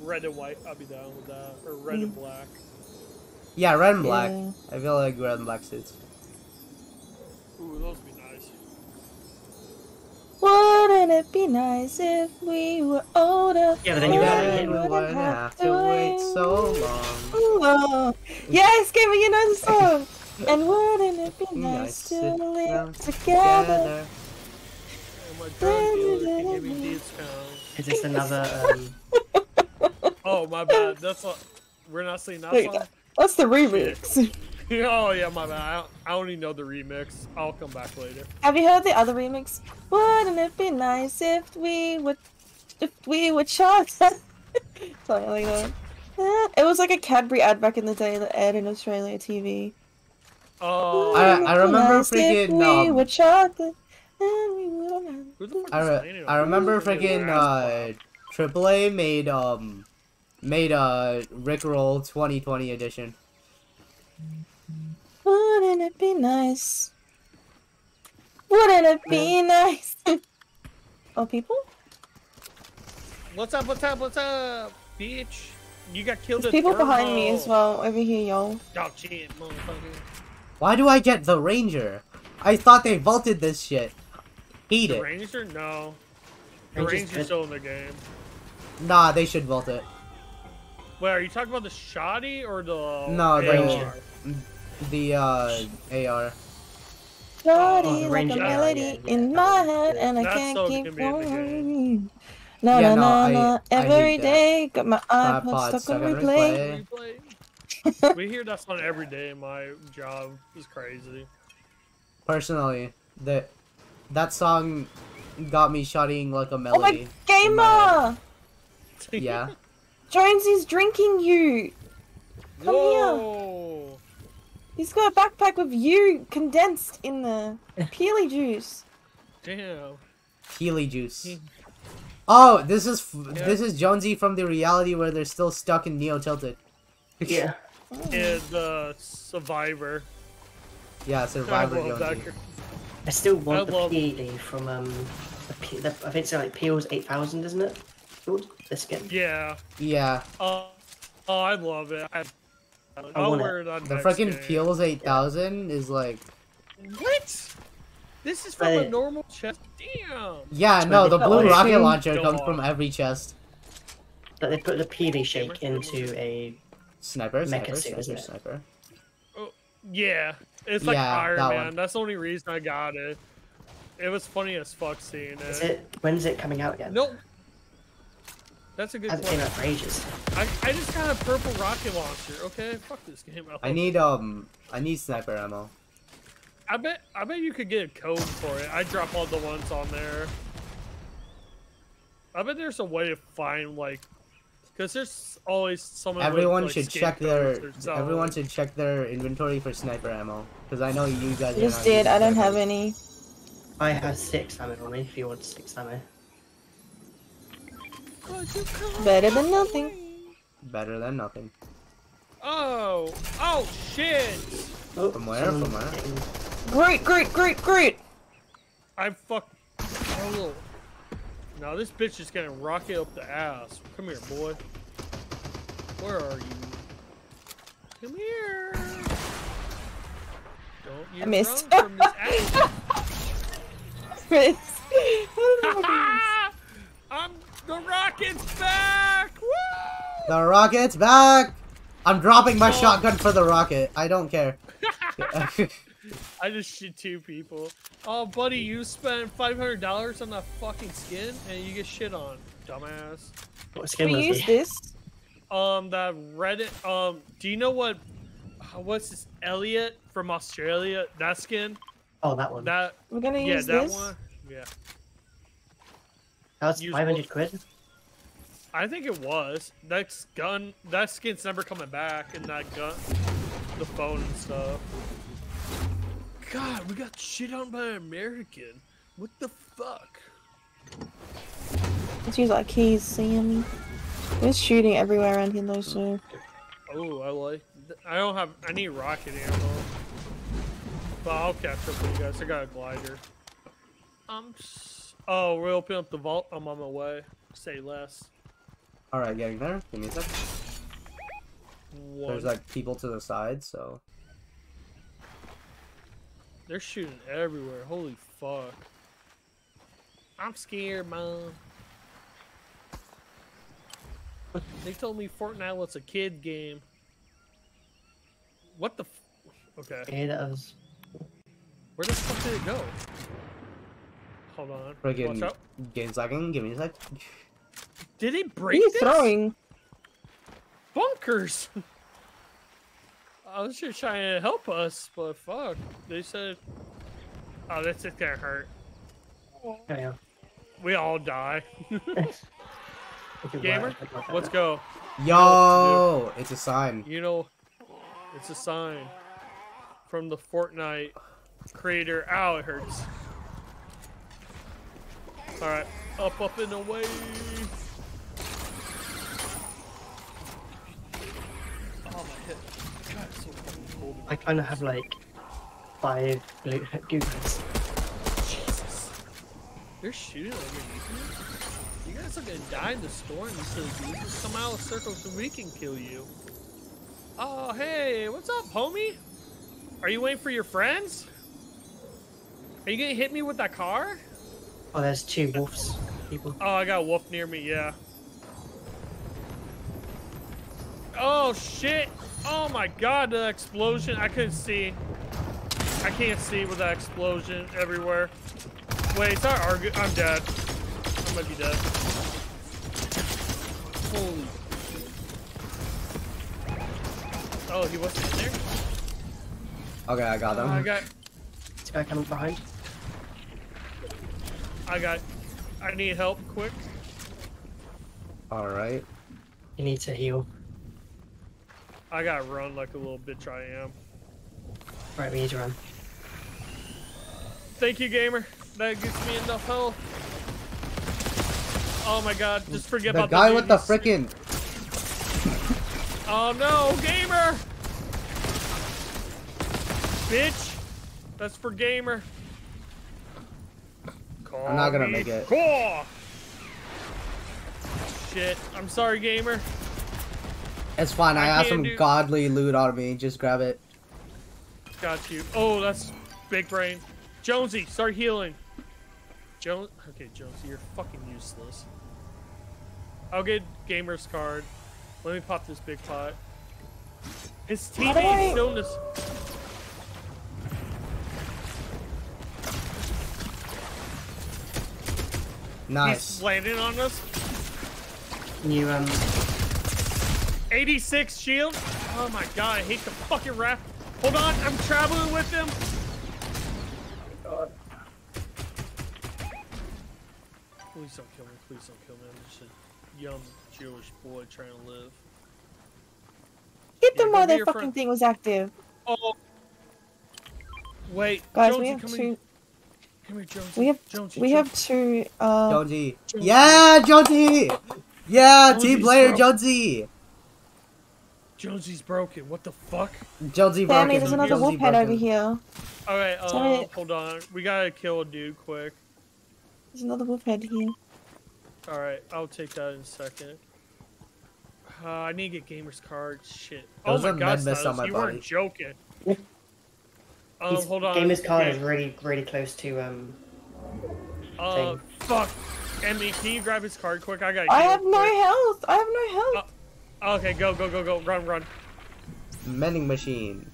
Red and white. I'll be down with that. Or red and mm. black. Yeah, red and black. Yeah. I feel like red and black suits. Ooh, those would be nice. Wouldn't it be nice if we were older? Yeah, but then you would have to Then hit we with- wouldn't have to wait so long. Oh, yes, give me another song. and wouldn't it be nice Nice to live down together? And my drug dealer give me. Is this another? Um, Oh, my bad. That's not. We're not seeing that Wait, song? That's the remix. oh, yeah, my bad. I, I only know the remix. I'll come back later. Have you heard the other remix? Wouldn't it be nice if we would, if we would chart? Something like that. It was like a Cadbury ad back in the day that aired in Australia TV. Oh, I- I remember nice freaking, we um, were chocolate, and we would who the I, re- playing? I remember Who's freaking Rascal? uh AAA made um made a Rickroll 2020 edition. Wouldn't it be nice? Wouldn't it be nice? oh, people? What's up? What's up? What's up, bitch? You got killed. There's at people behind me as well, over here, y'all. Oh shit, motherfucker. Why do I get the Ranger? I thought they vaulted this shit. Hate The it. Ranger? No. The Ranger's Ranger's still in the game. Nah, they should vault it. Wait, are you talking about the shoddy or the No, the AR? The uh AR. Naughty the like a yeah, melody yeah, yeah. in my head, and I That can't keep can be in the game. going. No, Yeah, no, no, no, I- no. I that. day, got my iPod iPod stuck stuck on on replay. replay. Replay. we hear that song every day in my job. It's crazy. Personally, that that song got me shouting like a Oh melody. in my gamer! head. Yeah. Jonesy's drinking you. Come here. Whoa. He's got a backpack with you condensed in the peely juice. Damn. Healy juice. Oh, this is f this is Jonesy from the reality where they're still stuck in Neo Tilted. Yeah. And the Survivor. Yeah, Survivor I. Jonesy. I still want I the love- PED from um, the, P- the, I think it's like Peel's eight thousand, isn't it? Called the skin. Yeah. Yeah, Uh, oh, I love it. I, I oh, I'll want it. wear it on the next freaking game. Peels 8000 is like. What? This is from a normal chest. Damn. Yeah, no, the blue Oh, rocket launcher comes from every chest. But they put the PED shake into a. Sniper, sniper, Mecha suit, sniper, isn't. Oh, yeah. It's like Yeah, Iron that Man. one. That's the only reason I got it. It was funny as fuck seeing Is it. it? When's it coming out again? Nope. That's a good Hasn't came question. for ages. I, I just got a purple rocket launcher. Okay, fuck this game. I need um, I need sniper ammo. I bet. I bet you could get a code for it. I drop all the ones on there. I bet there's a way to find like, because there's always someone. Everyone with, like, should check their. codes or something. Everyone should check their inventory for sniper ammo, because I know you guys. Just did. I don't have any. I have six ammo on me. If you want six ammo. Better than nothing. Better than nothing. Oh! Oh shit! Oh, From where? someone From where? Great, great, great, great. I'm fuck. Oh. Now this bitch is gonna rocket up the ass. Come here, boy. Where are you? Come here. Don't you ah. I missed. run from this ass. Chris. I don't know what. I'm the rocket's back. Woo! The rocket's back. I'm dropping my shotgun for the rocket. I don't care. I just shit two people. Oh, buddy, you spent five hundred dollars on that fucking skin, and you get shit on, dumbass. What skin We use this. Um, that Reddit. Um, do you know what? uh, What's this? Elliot from Australia. That skin. Oh, that one. That. We're gonna use. Yeah, use that this. one. Yeah. That's use five hundred quid. I think it was. That gun. That skin's never coming back. And that gun. The phone and stuff. God, we got shit on by an American. What the fuck? Let's use our keys, Sammy. There's shooting everywhere around here though, so. Oh, I like. I don't have. I need rocket ammo. But I'll catch up with you guys. I got a glider. Um. s- Oh, we're opening up the vault. I'm on my way. Say less. All right, getting there. Give me a sec. One. There's like people to the side, so They're shooting everywhere. Holy fuck. I'm scared, mom. They told me Fortnite was a kid game. What the? F- okay. Yeah, that was. Where the fuck did it go? Hold on. Watch friggin' out. game's lagging. Give me a sec. Did he break you this? throwing? Bunkers. I was just trying to help us, but fuck. They said. Oh, that's just gonna hurt. Yeah. We all die. Gamer, worked, I'd like let's go. Yo, it's a sign. You know, it's a sign from the Fortnite creator. Ow, it hurts. Alright, up, up, and away. Oh, my hip. God, so cold. I kind of have like five blue googles. Jesus. They're shooting underneath me. You guys are gonna die in the storm until Jesus come out of circle so we can kill you. Oh, hey, what's up, homie? Are you waiting for your friends? Are you gonna hit me with that car? Oh, there's two wolves. People. Oh, I got a wolf near me, yeah. Oh, shit. Oh my god, the explosion. I couldn't see. I can't see with that explosion everywhere. Wait, it's not Argo. I'm dead. I might be dead. Holy. Oh, he wasn't in there? Okay, I got uh, Oh, them. I got, This guy coming behind. I got, I need help quick. All right. You need to heal. I gotta run like a little bitch I am. Right, we need to run. Thank you, gamer. That gives me enough health. Oh my god, just forget The about guy the with the babies. freaking. Oh no, gamer! Bitch! That's for gamer. I'm not gonna make it. Call. Shit, I'm sorry, gamer. It's fine. I, I have some do- godly loot on me. Just grab it. Got you. Oh, that's big brain. Jonesy, start healing. Jones. Okay, Jonesy, you're fucking useless. I'll get gamer's card. Let me pop this big pot. His How do I- teammate's still in this. Nice. He's landing on us. You um 86 shield. Oh my god, I hate the fucking rap. Hold on, I'm traveling with him. Please don't kill me. Please don't kill me. I'm just a young Jewish boy trying to live. Get them Yeah, while their fucking thing was active. Oh. Wait, Guys, we have two. Here. Come here, Jonesy. We have Jonesy, we Jonesy. have two. Uh, Jonesy. Yeah, Jonesy. Yeah, team player broke. Jonesy. Jonesy's broken. What the fuck? Jonesy Sammy, broken. there's another wolf head over here. Alright, um, Sorry. hold on. We gotta kill a dude quick. There's another wolf head here. Alright, I'll take that in a second. Uh, I need to get gamer's card. Shit. There Oh my a god, med mist Styles, on my you body. weren't joking. He's- Um, hold on. gamer's card Okay, is really really close to um Uh, thing. fuck. Emmy, can you grab his card quick? I got. I have no health. I have no health. Okay, go, go, go, go. Run, run. Mending machine.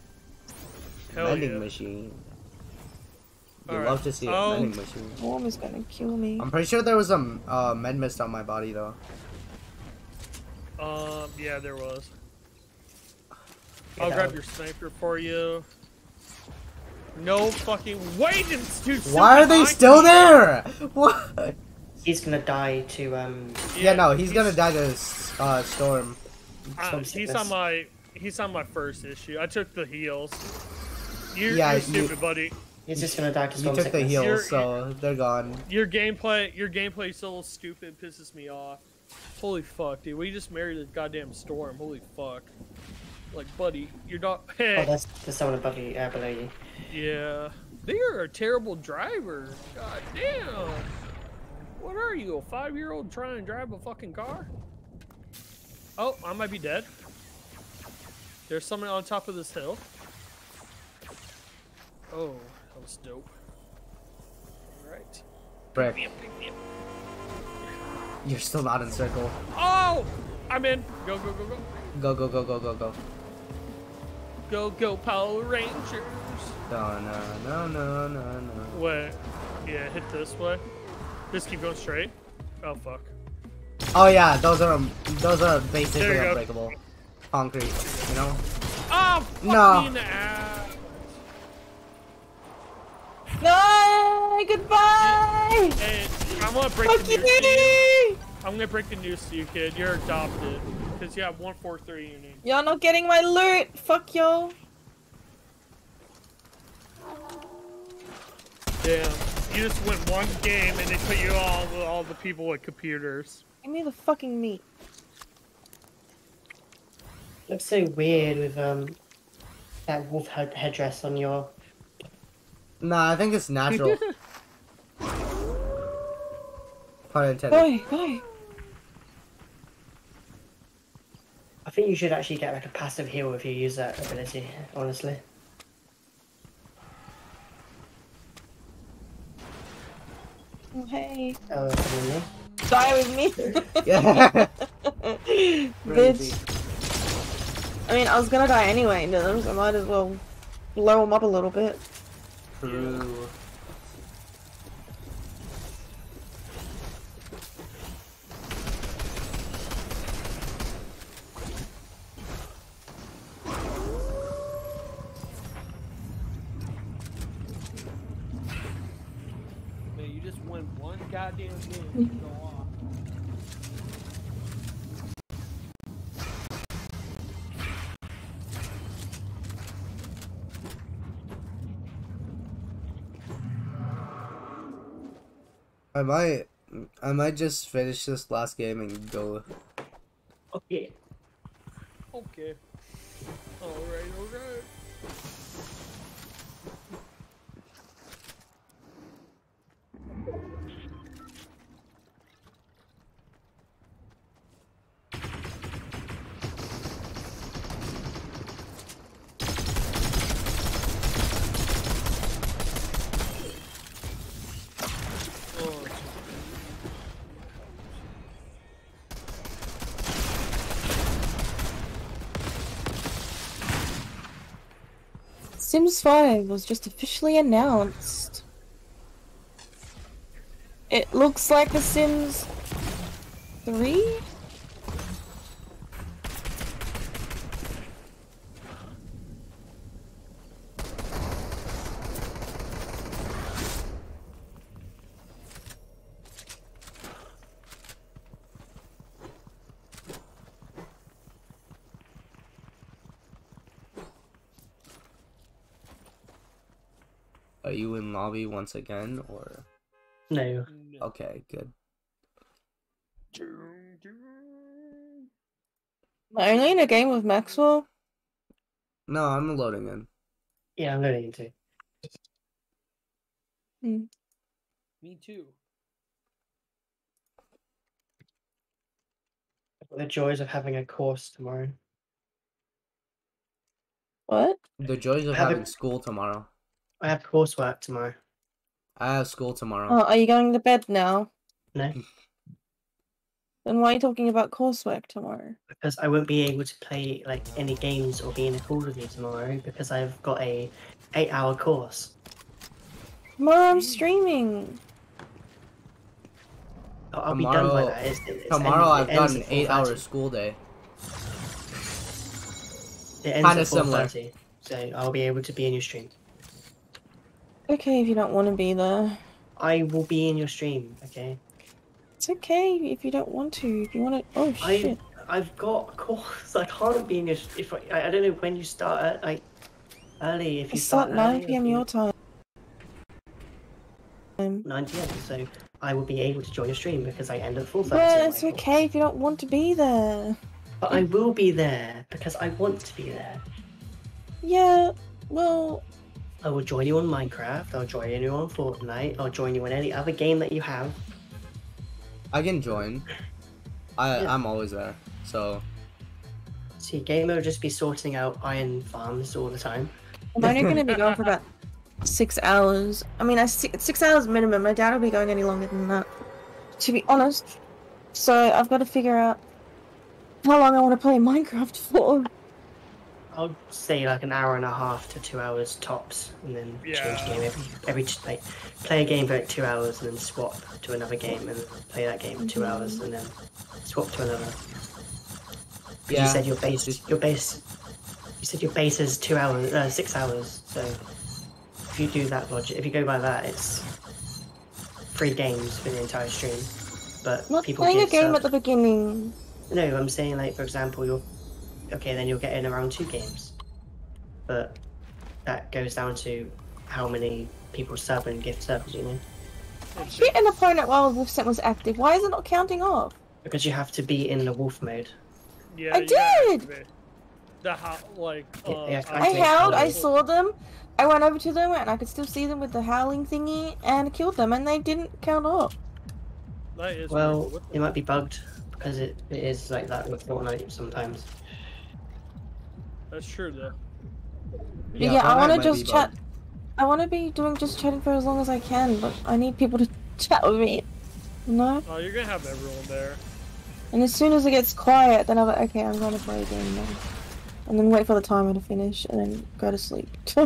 Hell Mending yeah. machine. You Alright, love to see a um, mending machine. Worm is gonna kill me. I'm pretty sure there was a uh, med mist on my body though. Um, yeah, there was. I'll that grab would- your sniper for you. No fucking wait, it's too. Why are they still there? What? he's gonna die to um Yeah, no, he's gonna die to s- uh, storm. Uh, he's on my. He's on my first issue. I took the heals. You're, Yeah, you're you- stupid, buddy. he's just gonna die to You storm took the sickness. heals, You're- so they're gone. Your gameplay, your gameplay is so stupid, pisses me off. Holy fuck, dude! We just married a goddamn storm. Holy fuck. Like, buddy, you're not. Oh, Hey, there's, there's someone above you, uh, below you. Yeah. They are a terrible driver. God damn. What are you, a five-year-old trying to drive a fucking car? Oh, I might be dead. There's someone on top of this hill. Oh, that was dope. Alright. Brick. You're still not in circle. Oh! I'm in. Go, go, go, go. Go, go, go, go, go, go. Go, go, Power Rangers. No, no, no, no, no, no. Wait. Yeah, hit this way. Just keep going straight. Oh, fuck. Oh yeah, those are those are basically you go. unbreakable. Concrete, you know? Oh, fuck No. me in the ass. No, goodbye. Hey, I'm gonna break Fuck you. You. I'm gonna break the news to you, kid. You're adopted. Because you have 143 in your. Y'all not getting my loot. Fuck y'all. Damn. You just win one game and they put you all all the people with computers. Give me the fucking meat. Looks so weird with um that wolf head headdress on your. Nah, I think it's natural. Pun intended. Bye, bye. I think you should actually get like a passive heal if you use that ability. Honestly. Oh, hey. Oh, come. Die with me. Yeah. Bitch. I mean, I was gonna die anyway, no, so I might as well blow him up a little bit. True. Man, you just win one goddamn game and you go off. I might I might just finish this last game and go. Okay. Okay. Alright, alright. Oh, Sims 5 was just officially announced. It looks like The Sims 3? Are you in lobby once again, or No. no. okay, good. Am I only in a game with Maxwell? No, I'm loading in. Yeah, I'm loading into. Hmm. Me too. The joys of having a course tomorrow. What? The joys of I haven't- having school tomorrow. I have coursework tomorrow. I have school tomorrow. Oh, are you going to bed now? No, Then why are you talking about coursework tomorrow? because I won't be able to play like any games or be in a call with you tomorrow because I've got a eight-hour course. Tomorrow I'm streaming. I'll, I'll be done by Tomorrow- that. It's, it's Tomorrow end- I've got an eight-hour school day. It ends Kinda at similar. 4:30, so I'll be able to be in your stream. Okay, if you don't want to be there. I will be in your stream. Okay. It's okay if you don't want to. If you want to. Oh, I shit. I've got a course. I can't be in your. If I, I don't know when you start at like early. If I you start start 9 p.m. your time. Um, 9 pm. So I will be able to join your stream because I end at 4:30. But it's okay if you don't want to be there. But I will be there because I want to be there. Yeah, well, I will join you on Minecraft. I'll join you on Fortnite. I'll join you on any other game that you have. I can join. I Yeah. I'm always there. So See, Gamer will just be sorting out iron farms all the time. I'm only going to be going for about six hours. I mean, I six, six hours minimum. My dad will be going any longer than that, to be honest. So I've got to figure out how long I want to play Minecraft for. I'll say like an hour and a half to two hours tops, and then change Yeah. game every every like play a game for like two hours, and then swap to another game, and play that game for 2 Mhm. hours, and then swap to another. 'Cause yeah. You said your base, your base, you said your base is two hours, uh, six hours. So if you do that logic, if you go by that, it's three games for the entire stream. But not people playing a game sub- at the beginning. No, I'm saying like for example, you're okay. Then you'll get in around two games, but that goes down to how many people sub and gift subs. You know, I hit an opponent while Wolf Wolfset was active. Why is it not counting off? because you have to be in the wolf mode. Yeah, I did! The how like uh, you have to I activate howled, I saw them, I went over to them, and I could still see them with the howling thingy, and killed them, and they didn't count off. That is Well, weird. What the- it might be bugged because it, it is like that with Fortnite sometimes. That's true though. Yeah, I want to just be chat. bugged. I want to be doing just chatting for as long as I can, but I need people to chat with me. You know? Oh, you're gonna have everyone there. And as soon as it gets quiet, then I'm like, okay, I'm going to play a game now. And then wait for the timer to finish, and then go to sleep.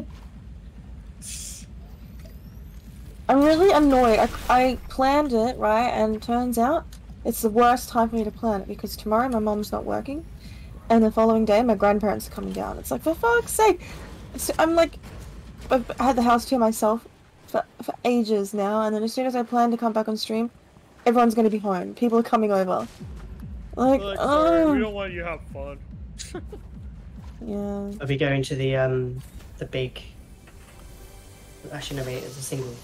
I'm really annoyed. I, I planned it, right? And turns out it's the worst time for me to plan it because tomorrow my mom's not working, and the following day my grandparents are coming down. It's like, for fuck's sake! So I'm like, I've had the house to myself for, for ages now, and then as soon as I plan to come back on stream, everyone's gonna be home. People are coming over. Like, Like, sorry, oh, we don't want you to have fun. yeah. Are we going to the um the big? Actually, no, wait. It's a single,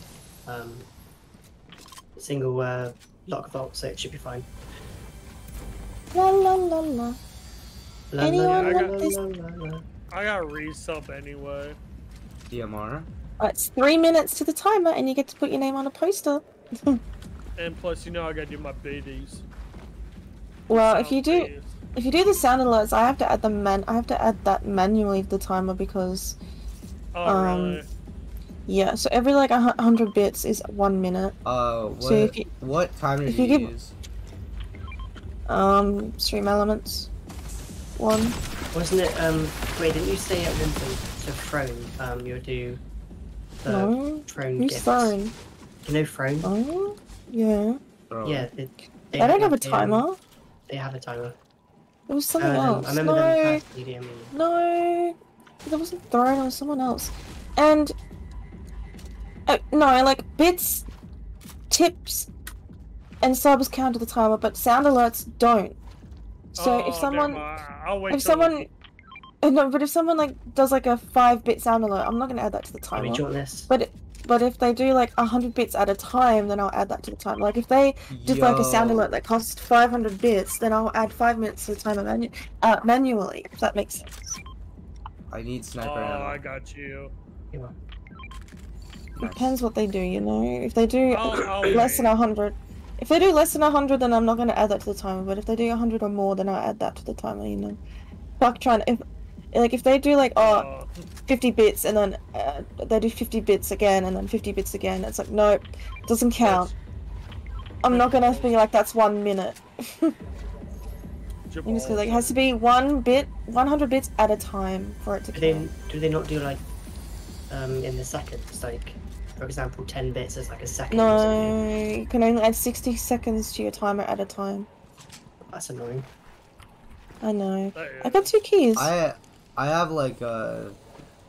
um, single uh lock vault, so it should be fine. La la la la. La, Anyone la, want this? la, la, la. I got resub anyway. DMR. Uh, It's three minutes to the timer, and you get to put your name on a poster. And plus, you know I gotta do my BDs. Well, if you do, biddies. if you do the sound alerts, I have to add the man. I have to add that manually to the timer because Oh, um, really? yeah. So every like a hundred bits is one minute. Uh, what, So if you- what timer if do you you, give- use? Um, StreamElements. One. Wasn't it, um, wait, didn't you say at one point to Throne, um, you'll do the No. Throne Who's gifts? phone? You know Throne? Oh, yeah. Bro. Yeah, they, they They don't have a they, timer. They have a timer. It was I something remember, else. I remember no, them personally no, that wasn't Throne. It was someone else. And uh, no, like bits, tips, and subs count to the timer, but sound alerts don't. So Oh, if someone. I'll wait if someone, uh, no, but if someone like does like a five bit sound alert, I'm not gonna add that to the I timer. do you want this? But but if they do like a hundred bits at a time, then I'll add that to the timer. Like if they did like a sound alert that costs 500 bits, then I'll add five minutes to the timer manu- uh, manually. If that makes sense. I need Oh, sniper ammo. I got you. You want- Nice. Depends what they do, you know. If they do I'll- I'll less wait. than hundred, if they do less than hundred, then I'm not gonna add that to the timer. But if they do hundred or more, then I'll add that to the timer. You know. Fuck trying if. Like if they do like oh Uh, 50 bits and then uh, they do 50 bits again and then 50 bits again it's like nope doesn't count i'm not gonna be like that's one minute I'm just gonna, like, it has to be one bit 100 bits at a time for it to Do they, do they not do like, um, in the seconds? Like, for example, 10 bits is like a second. no something? you can only add 60 seconds to your timer at a time That's annoying. i know i got two keys I I have like a,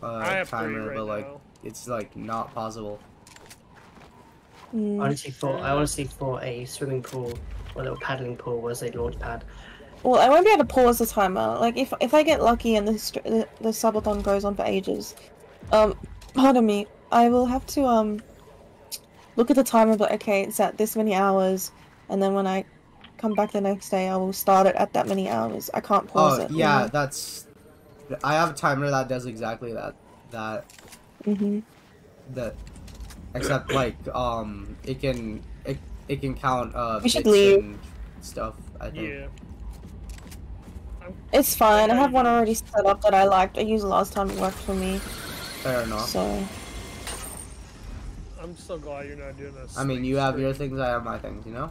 a I have three timer, right but like now. it's like not possible. Mm. Honestly, thought I honestly thought a swimming pool or a little paddling pool was a launch pad. well i won't be able to pause the timer like if if i get lucky and the the, the subathon goes on for ages um pardon me i will have to um look at the timer but okay it's at this many hours and then when i come back the next day i will start it at that many hours i can't pause Oh it yeah, that's. I have a timer that does exactly that. That mm-hmm. that. Except like um, it can it, it can count uh We should leave. and stuff. I think. Yeah. it's fine i have one already set up that i liked i used last time it worked for me Fair enough. so I'm so glad you're not doing this. I mean, you have your things, I have my things. You know.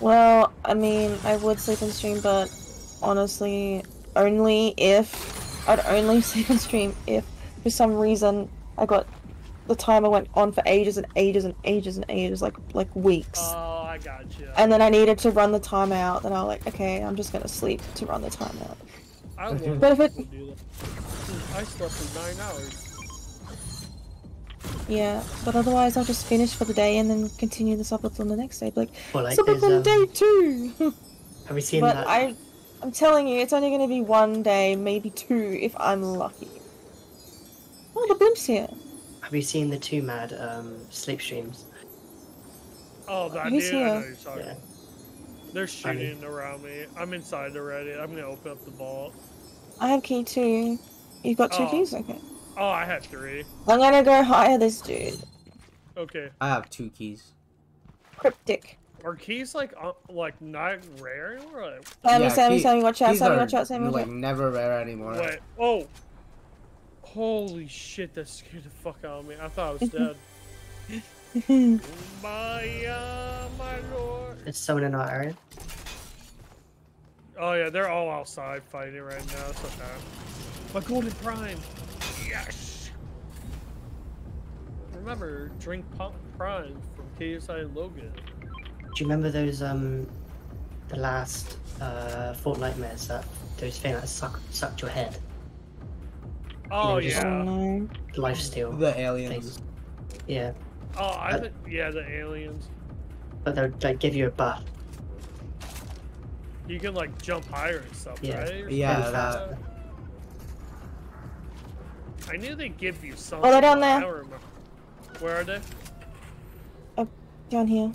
Well, I mean, I would sleep and stream, but honestly, only if I'd only sleep and stream if, for some reason, I got the timer went on for ages and ages and ages and ages, like like weeks, Oh, I got you. and then I needed to run the timer out. Then I was like, okay, I'm just gonna sleep to run the timer out. I love But if it- people do. I slept for nine hours. Yeah, but otherwise I'll just finish for the day and then continue the subathon the next day. Like, Well, like, there's, subathon um, day two. have you seen but that? I, I'm telling you, it's only gonna be one day, maybe two, if I'm lucky. Oh, the blimp's here. Have you seen the two mad um, sleep streams? Oh, that Who's dude. I know here? Yeah. They're Funny. shooting around me. I'm inside already. I'm gonna open up the vault. I have key two. You've got two Oh. keys? Okay. Oh, I had three. I'm gonna go hire this dude. Okay. I have two keys. Cryptic. Are keys like uh, like not rare anymore? Like, Sammy, Yeah, Sammy, key- Sammy, watch out, Sammy, watch out, Sammy, watch like out. never rare anymore. wait. Oh. Holy shit! That scared the fuck out of me. I thought I was dead. my uh, my lord. There's someone in our area. Oh yeah, they're all outside fighting right now. It's okay. My golden prime. Yes. Remember, drink pop prime from KSI and Logan. Do you remember those um, the last uh, Fortnitemares that those things that suck, sucked your head? Oh just- Oh yeah. no. Lifesteal The aliens. things. Yeah, Oh, I think yeah, the aliens. but they'll like give you a buff. You can like jump higher and stuff, Yeah. right? Or Yeah, something like that- I knew they give you something. Oh, they're down but I there. don't remember. Where are they? Up, down here.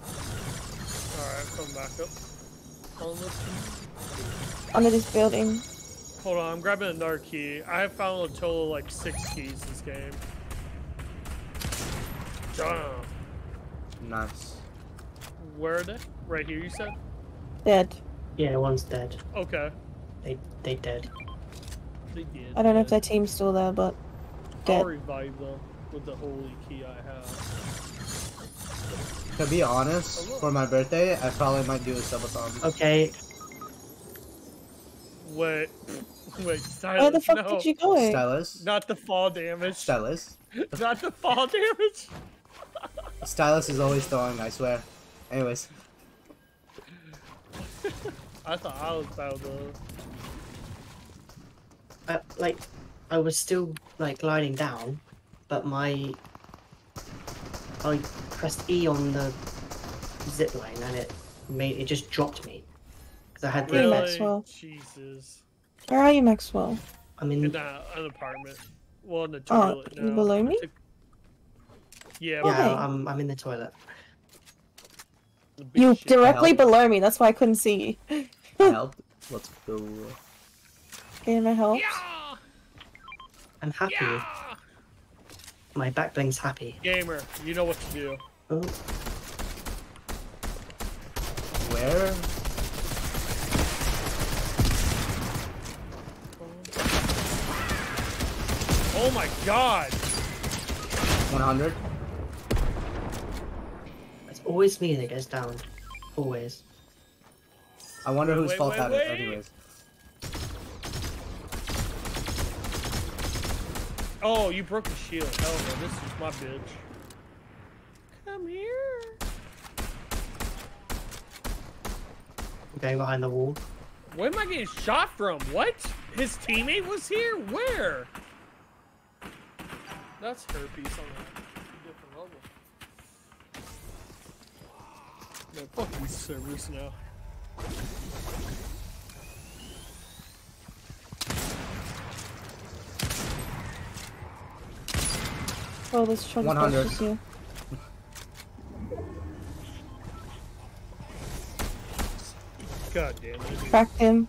Alright, come back up. On this Under this building. Hold on, I'm grabbing another key. I have found a total of like six keys this game. Damn. Nice. Where are they? Right here, you said? Dead. Yeah, one's dead. Okay. They they dead. They did. I don't know if their team's still there, but I'll revive them with the holy key I have. To be honest, for my birthday, I probably might do a subathon. Okay, Wait. Wait, Stylus, Where the fuck no. did you go? Stylus? Not the fall damage. Stylus? Not the fall damage. Stylus is always throwing, I swear. Anyways, I thought I was about to. I, like I was still like gliding down, but my I pressed E on the zip line and it made it just dropped me because I had the Really? Maxwell. Jesus. Where are you, Maxwell? I'm In in. a, an apartment. Well, in the Oh, toilet you now. below me? Yeah, Oh, Yeah, hey. I'm I'm in the toilet. the You shit. directly help. below me, that's why I couldn't see you. help. Let's go. Getting my help. Yeah! I'm happy. Yeah! My back bling's happy. Gamer, you know what to do. Oh, Where? Oh my god! 100? it's always me that goes down. Always. I wonder Wait, whose fault wait, that wait. is, anyways. Oh, you broke the shield. Hell no, this is my bitch. Come here. Going behind the wall. Where am I getting shot from? What? His teammate was here? Where? That's herpes on a different level. Man, fucking servers now. Oh, this truck's 100. precious here. God damn it. Cracked him.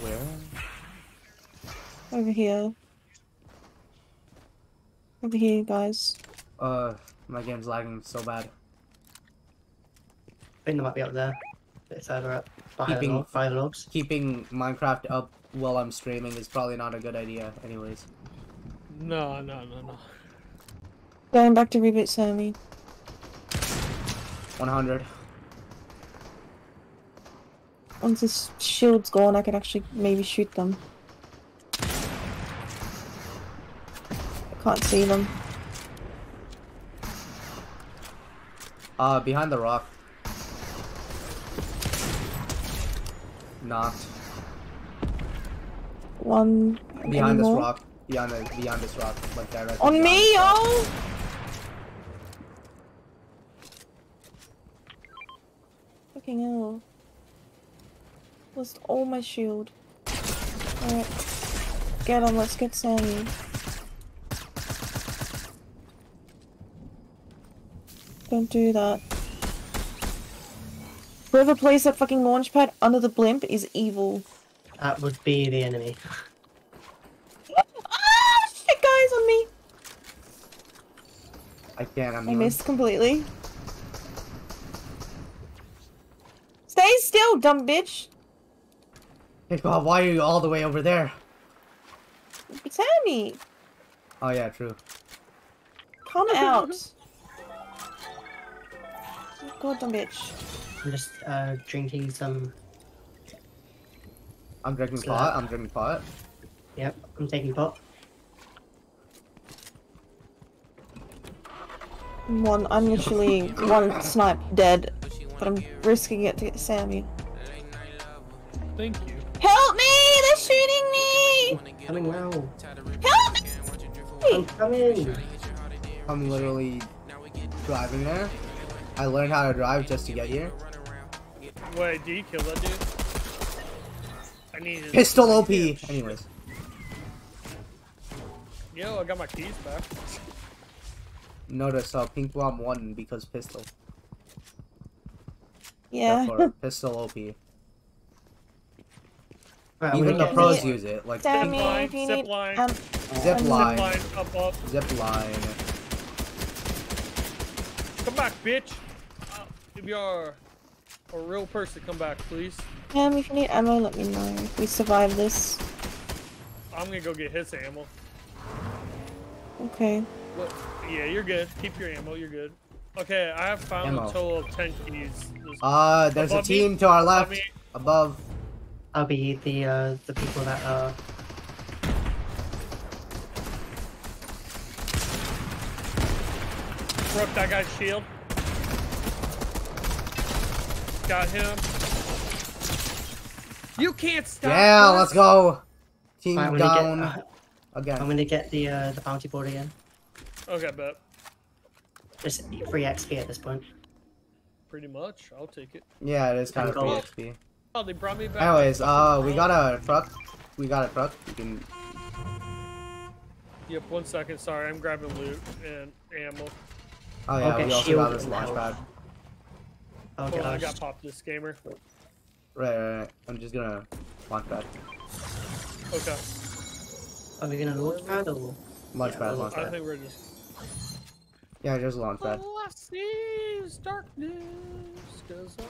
Where? Over here. Over here, guys. Uh, my game's lagging so bad. I think they might be up there. A bit further up. Behind the, Keeping- log, the logs. Keeping Minecraft up while I'm streaming is probably not a good idea, anyways. No, no, no, no. Going back to reboot Sammy. 100. Once this shield's gone, I can actually maybe shoot them. I can't see them. Uh, behind the rock. Knocked. One. Behind this rock. Beyond the, beyond this rock. Like directly On me, this rock. oh! Fucking hell. Lost all my shield. Alright. Get on, let's get Sammy. Don't do that. Whoever plays that fucking launch pad under the blimp is evil. That would be the enemy. ah! Shit, guys, on me! I can't, I'm I missed completely. Stay still, dumb bitch! Hey, God, why are you all the way over there? Sammy! Oh yeah, true. Come out! God, dumb bitch. I'm just uh, drinking some. I'm drinking Slap. pot, I'm drinking pot. Yep, I'm taking pot. One, I'm literally one snipe dead, but I'm risking it to get Sammy. Thank you. Help me! They're shooting me! Coming now. Help me! I'm coming. I'm literally driving there. I learned how to drive just to get here. Wait, did you kill that dude? I need his- Pistol OP! Anyways. Yo, I got my keys back. Notice uh, Pink Bomb won because pistol. Yeah. Therefore, pistol OP. Right, Even the pros the- use it. Like Sammy, line, if you zip need line. um, zip um, line, Line up, up. zip line. Come back, bitch. Uh, if you're a real person, come back, please. Sam, if you need ammo, let me know. If we survive this. I'm gonna go get his ammo. Okay. What? Yeah, you're good. Keep your ammo. You're good. Okay, I have found Ammo. a total of ten keys. There's- Uh, there's a Above me? team to our left, above. I'll be the uh, the people that are. Broke that guy's shield. Got him. You can't stop. Yeah, us. let's go. Team Right, I'm gonna down get. I'm gonna get the uh, the bounty board again. Okay, bet. Just free XP at this point. Pretty much. I'll take it. Yeah, it is kind of Thank free XP. Oh, they brought me back. Anyways, uh, we got a truck. We got a truck. You can. Yep, one second. Sorry, I'm grabbing loot and ammo. Oh yeah, Okay, we also shield got this and launch health. pad. I'll Hold I got popped this gamer. Right, right, right. I'm just gonna launch pad. Okay. Are we gonna launch pad or? Launch Yeah, pad, we'll- launch I think we're just. Yeah, just launch pad. All I see is darkness. Cause I...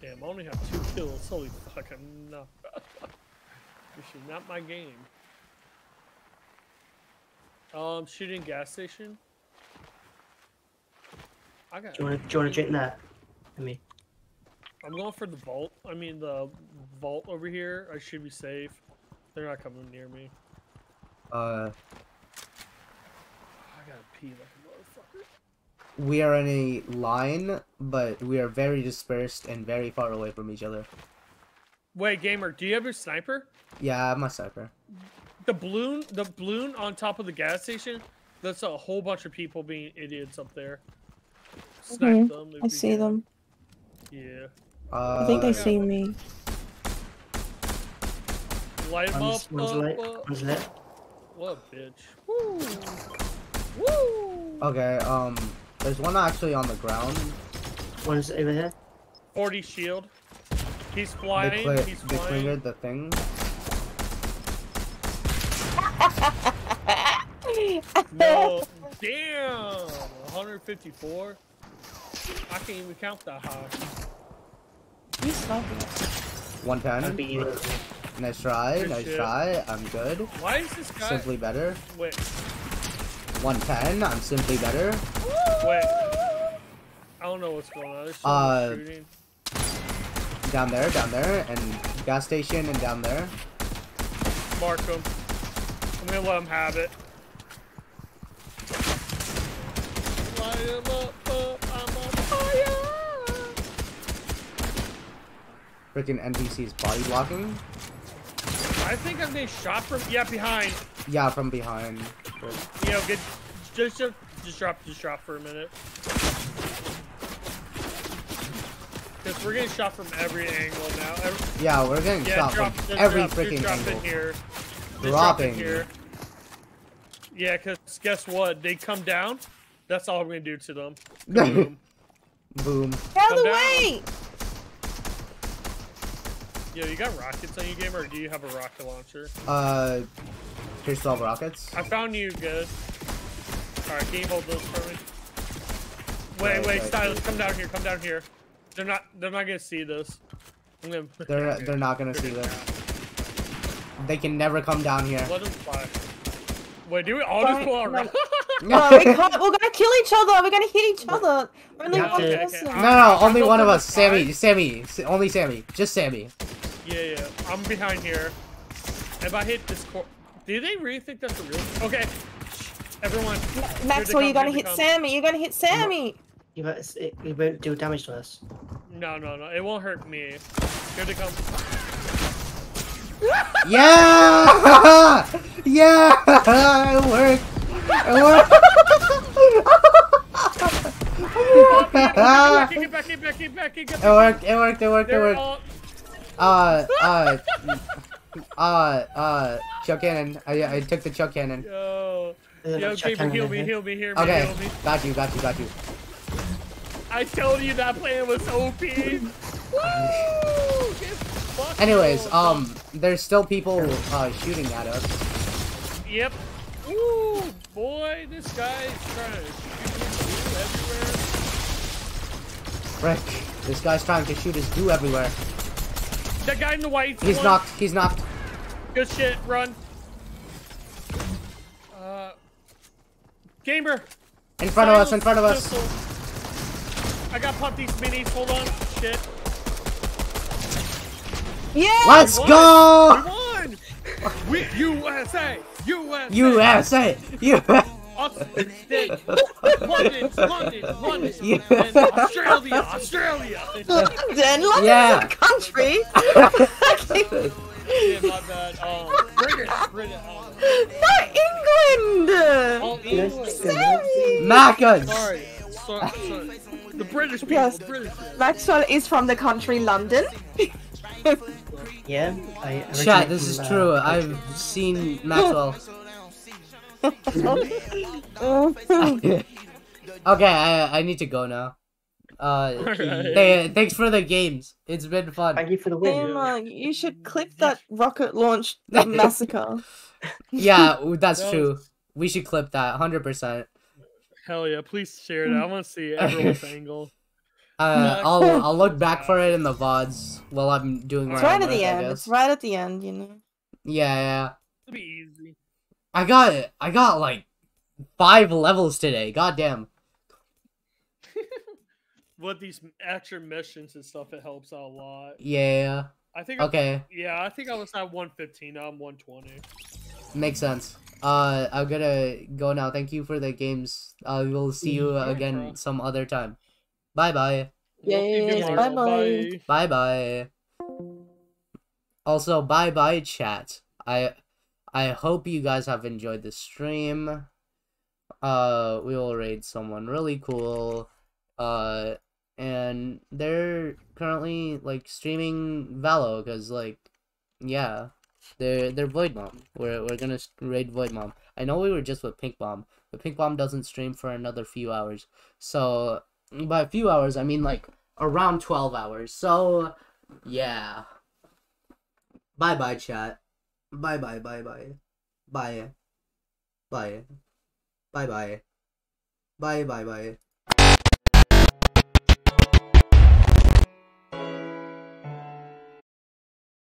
Damn, I only have two kills. Holy fuck, I'm not. this is not my game. Um, shooting gas station. I got. Do you wanna do you wanna drink that? I mean, I'm going for the vault. I mean the vault over here. I should be safe. They're not coming near me. Uh, I gotta pee like a motherfucker. we are in a line, but we are very dispersed and very far away from each other. Wait, gamer, do you have your sniper? Yeah, I'm a sniper. The balloon, the balloon on top of the gas station. That's a whole bunch of people being idiots up there. Snipe them. I see can. them. Yeah. Uh, I think they see me. Light them one's, up. one's up, lit. up. One's lit. What a bitch. Woo. Woo. Okay, um, there's one actually on the ground. One's over here. 40 shield. He's They, flying. cle- He's they flying. cleared the thing. No, damn, 154. I can't even count that high. You sniping. 110. I'll be the Nice try, Good nice shit. try. I'm good. Why is this guy? Simply better. Wait, 110. I'm simply better. wait. I don't know what's going on. There's so Uh, shooting. Down there, down there, and gas station, and down there. Mark him. I'm gonna let him have it. Light him up, up, I'm on fire. Freaking NPC's body blocking. I think I'm getting shot from. Yeah, behind. Yeah, from behind. You know, get just just just drop just drop for a minute. Because we're getting shot from every angle now. Every, Yeah, we're getting yeah, shot drop, from every drop, freaking drop angle. in here. Just drop in Dropping. here. Yeah, because guess what? They come down. That's all I'm gonna do to them. Boom. Boom. Get out of the down. way! Yo, you got rockets on you, gamer, or do you have a rocket launcher? Uh, here's 12 rockets. I found you good. Alright, can you hold those for me? Wait, Right, wait, right, Stylus, right. come down here, come down here. They're not they're not gonna see this. I'm gonna They're they're not gonna see this. They can never come down here. Let them fly. Wait, do we all just Fine, pull our fine. No, No, we can't. We're gonna kill each other. We're gonna hit each other. Only Yeah, one okay, okay. person. I'm- no, only one of us. Sammy. Sammy, only Sammy, just Sammy. Yeah, yeah. I'm behind here. If I hit this cor- Do they really think that's a real Okay. Shh. Everyone. Maxwell, come, you're gonna hit come. Sammy. You're gonna hit Sammy. You won't, it, it won't do damage to us. No, no, no. It won't hurt me. Here they come. Yeah, yeah, it worked. It worked. Get back, get back, get back, get back, get back. It worked. It worked. It worked. Uh, uh, Uh, uh, Chug Cannon. I, I took the Chug Cannon. Yo, There's yo, a Chuck Gamer, heal me, here. heal me, heal me, Okay, heal me. got you, got you, got you. I told you that plan was OP. Woo! Anyways, up. um, there's still people uh shooting at us. Yep. Ooh, boy, this guy's trying to shoot his dude everywhere. Frick, this guy's trying to shoot his goo everywhere. That guy in the white. He's one. knocked. He's knocked. Good shit, run. Uh, gamer. In front of us. In front of us. Pistol. I got pump these minis. Hold on. Shit. Yeah. Let's We go! won. We USA. USA. USA. USA. Austin, London, London, London, Yeah. and Australia, Australia. London, London Yeah. is a country. yeah, my bad. Um, British, British. Not England. oh, Yes, Sorry. Macas. Sorry, sorry, sorry. The British people, Yes. British. Maxwell is from the country London. Yeah, I Chat, this is uh, true. I've seen Maxwell. Okay, I I need to go now. Uh, Alright. th- thanks for the games. It's been fun. Thank you for the win. Emma, you should clip that rocket launch massacre. Yeah, that's That true. We should clip that, hundred percent. Hell yeah, please share that. I want to see everyone's angle. Uh, I'll I'll look back for it in the vods while I'm doing. It's right at the end. It's right at the end, you know. Yeah, yeah. It'll be easy. I got I got like five levels today. God damn. With these extra missions and stuff, it helps out a lot. Yeah. I think. Okay, Yeah, I think I was at 115. Now I'm 120. makes sense. Uh, I'm gonna go now. Thank you for the games. I will see you No again problem. some other time. Bye bye. We'll see you Yes, bye-bye. Bye bye. Also, bye bye chat. I I hope you guys have enjoyed the stream. Uh we will raid someone really cool. Uh and they're currently like streaming Valo cuz like yeah, they're they're Void Mom. We're we're to raid Void Mom. I know we were just with Pink Bomb, but Pink Bomb doesn't stream for another few hours. So by a few hours, I mean like around 12 hours. So, yeah. Bye bye, chat. Bye bye, bye bye. Bye. Bye. Bye bye. Bye bye bye.